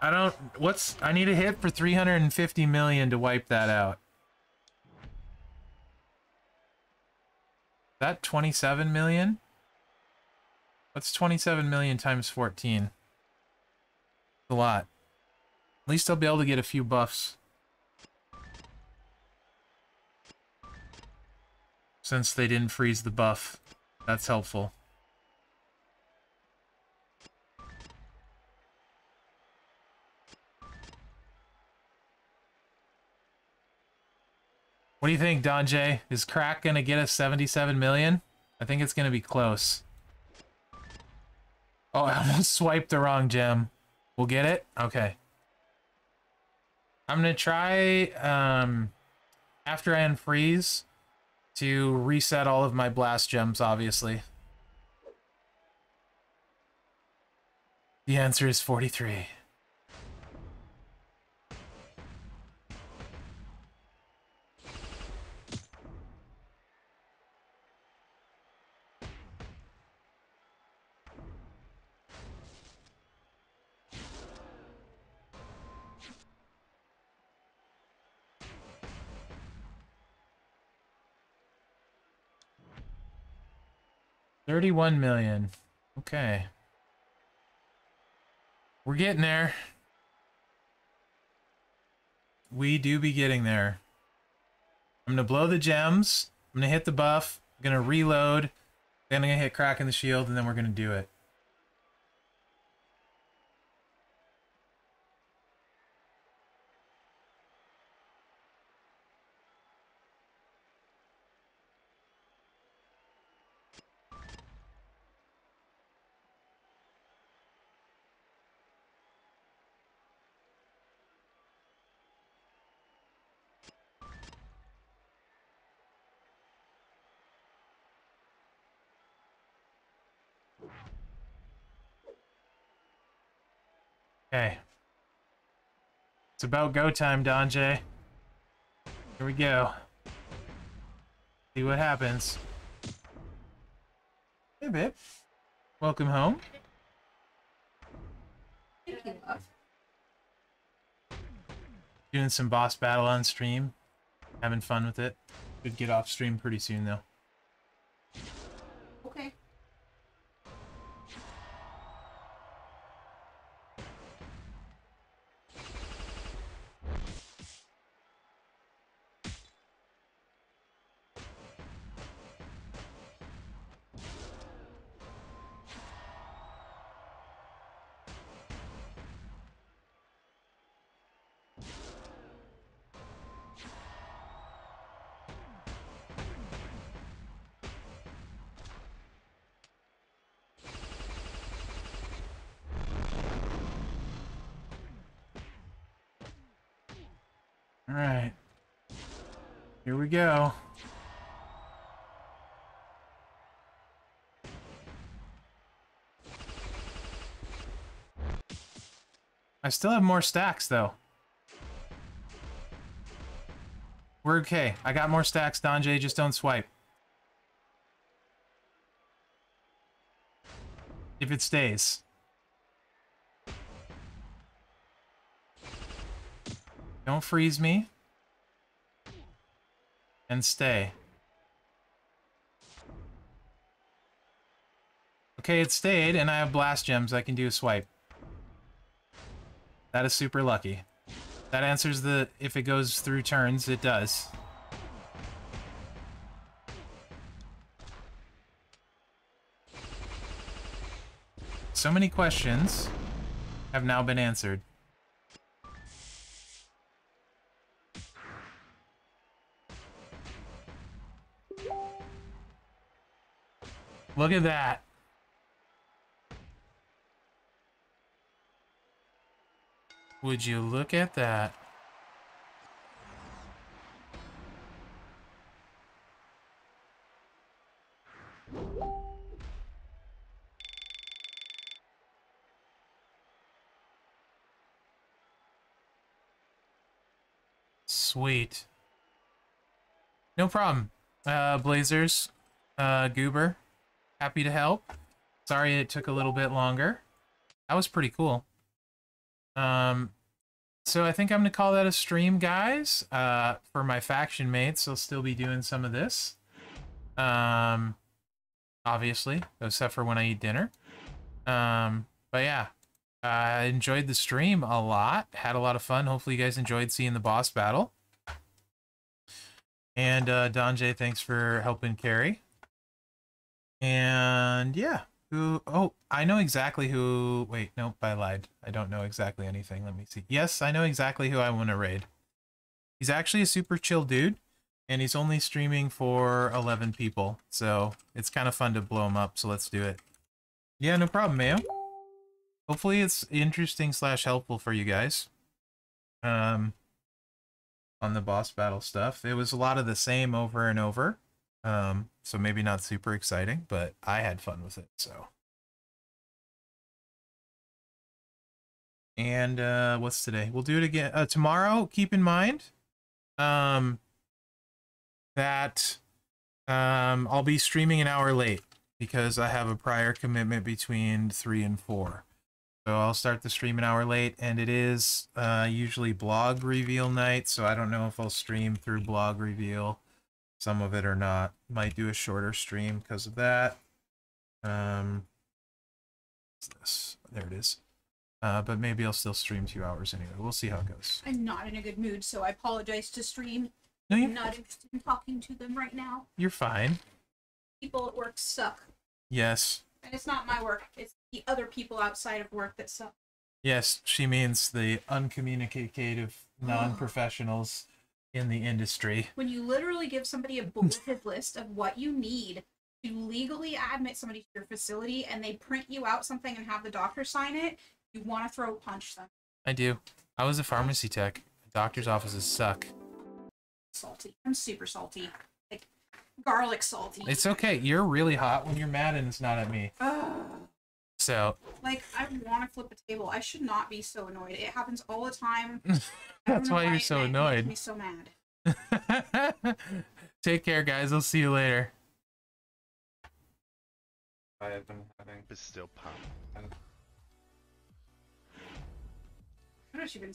I don't, what's, I need a hit for 350 million to wipe that out. That 27 million? What's 27 million times 14? a lot. At least I'll be able to get a few buffs. Since they didn't freeze the buff. That's helpful. What do you think, Donjay? Is Crack going to get us 77 million? I think it's going to be close. Oh, I almost swiped the wrong gem. We'll get it? Okay. I'm gonna try um, after I unfreeze to reset all of my blast gems, obviously. The answer is 43. Thirty-one million. Okay. We're getting there. We do be getting there. I'm gonna blow the gems. I'm gonna hit the buff. I'm gonna reload. Then I'm gonna hit crack in the shield, and then we're gonna do it. About go time, Donjay. Here we go. See what happens. Hey, babe. Welcome home. Thank you, love. Doing some boss battle on stream. Having fun with it. Should get off stream pretty soon, though. All right. Here we go. I still have more stacks, though. We're okay. I got more stacks, Donjay. Just don't swipe. If it stays. Don't freeze me. And stay. Okay, it stayed, and I have blast gems. I can do a swipe. That is super lucky. That answers the if it goes through turns, it does. So many questions have now been answered. Look at that. Would you look at that? Sweet. No problem. Uh, Blazers, uh, Goober, happy to help. Sorry it took a little bit longer. That was pretty cool. Um, so I think I'm going to call that a stream, guys. Uh, for my faction mates, I'll still be doing some of this. Um, obviously, except for when I eat dinner. Um, but yeah, I enjoyed the stream a lot. Had a lot of fun. Hopefully you guys enjoyed seeing the boss battle. And uh, Donjay, thanks for helping carry. And yeah, who? Oh, I know exactly who. Wait, nope, I lied. I don't know exactly anything. Let me see. Yes, I know exactly who I want to raid. He's actually a super chill dude, and he's only streaming for 11 people, so it's kind of fun to blow him up. So let's do it. Yeah, no problem, Mayo. Hopefully, it's interesting slash helpful for you guys. Um, on the boss battle stuff, it was a lot of the same over and over. Um, so maybe not super exciting, but I had fun with it. So And uh, what's today? We'll do it again uh, tomorrow. Keep in mind um, that um, I'll be streaming an hour late because I have a prior commitment between three and four. So I'll start the stream an hour late, and it is uh, usually blog reveal night. So I don't know if I'll stream through blog reveal, some of it or not. Might do a shorter stream because of that. Um, this? There it is. Uh, but maybe I'll still stream two hours anyway. We'll see how it goes. I'm not in a good mood, so I apologize to stream. No, I'm you're, not interested in talking to them right now. you're fine. People at work suck. Yes. And it's not my work, it's the other people outside of work that suck. Yes, she means the uncommunicative non-professionals in the industry. When you literally give somebody a bulleted list of what you need to legally admit somebody to your facility and they print you out something and have the doctor sign it, you want to throw a punch them. I do. I was a pharmacy tech. Doctor's offices suck. Salty. I'm super salty. Like garlic salty. It's okay. You're really hot when you're mad and it's not at me. So, Like I want to flip a table. I should not be so annoyed. It happens all the time. That's know why you're so annoyed. Makes me so mad. Take care, guys. I'll see you later. I have been having. It's still pop. What has she been?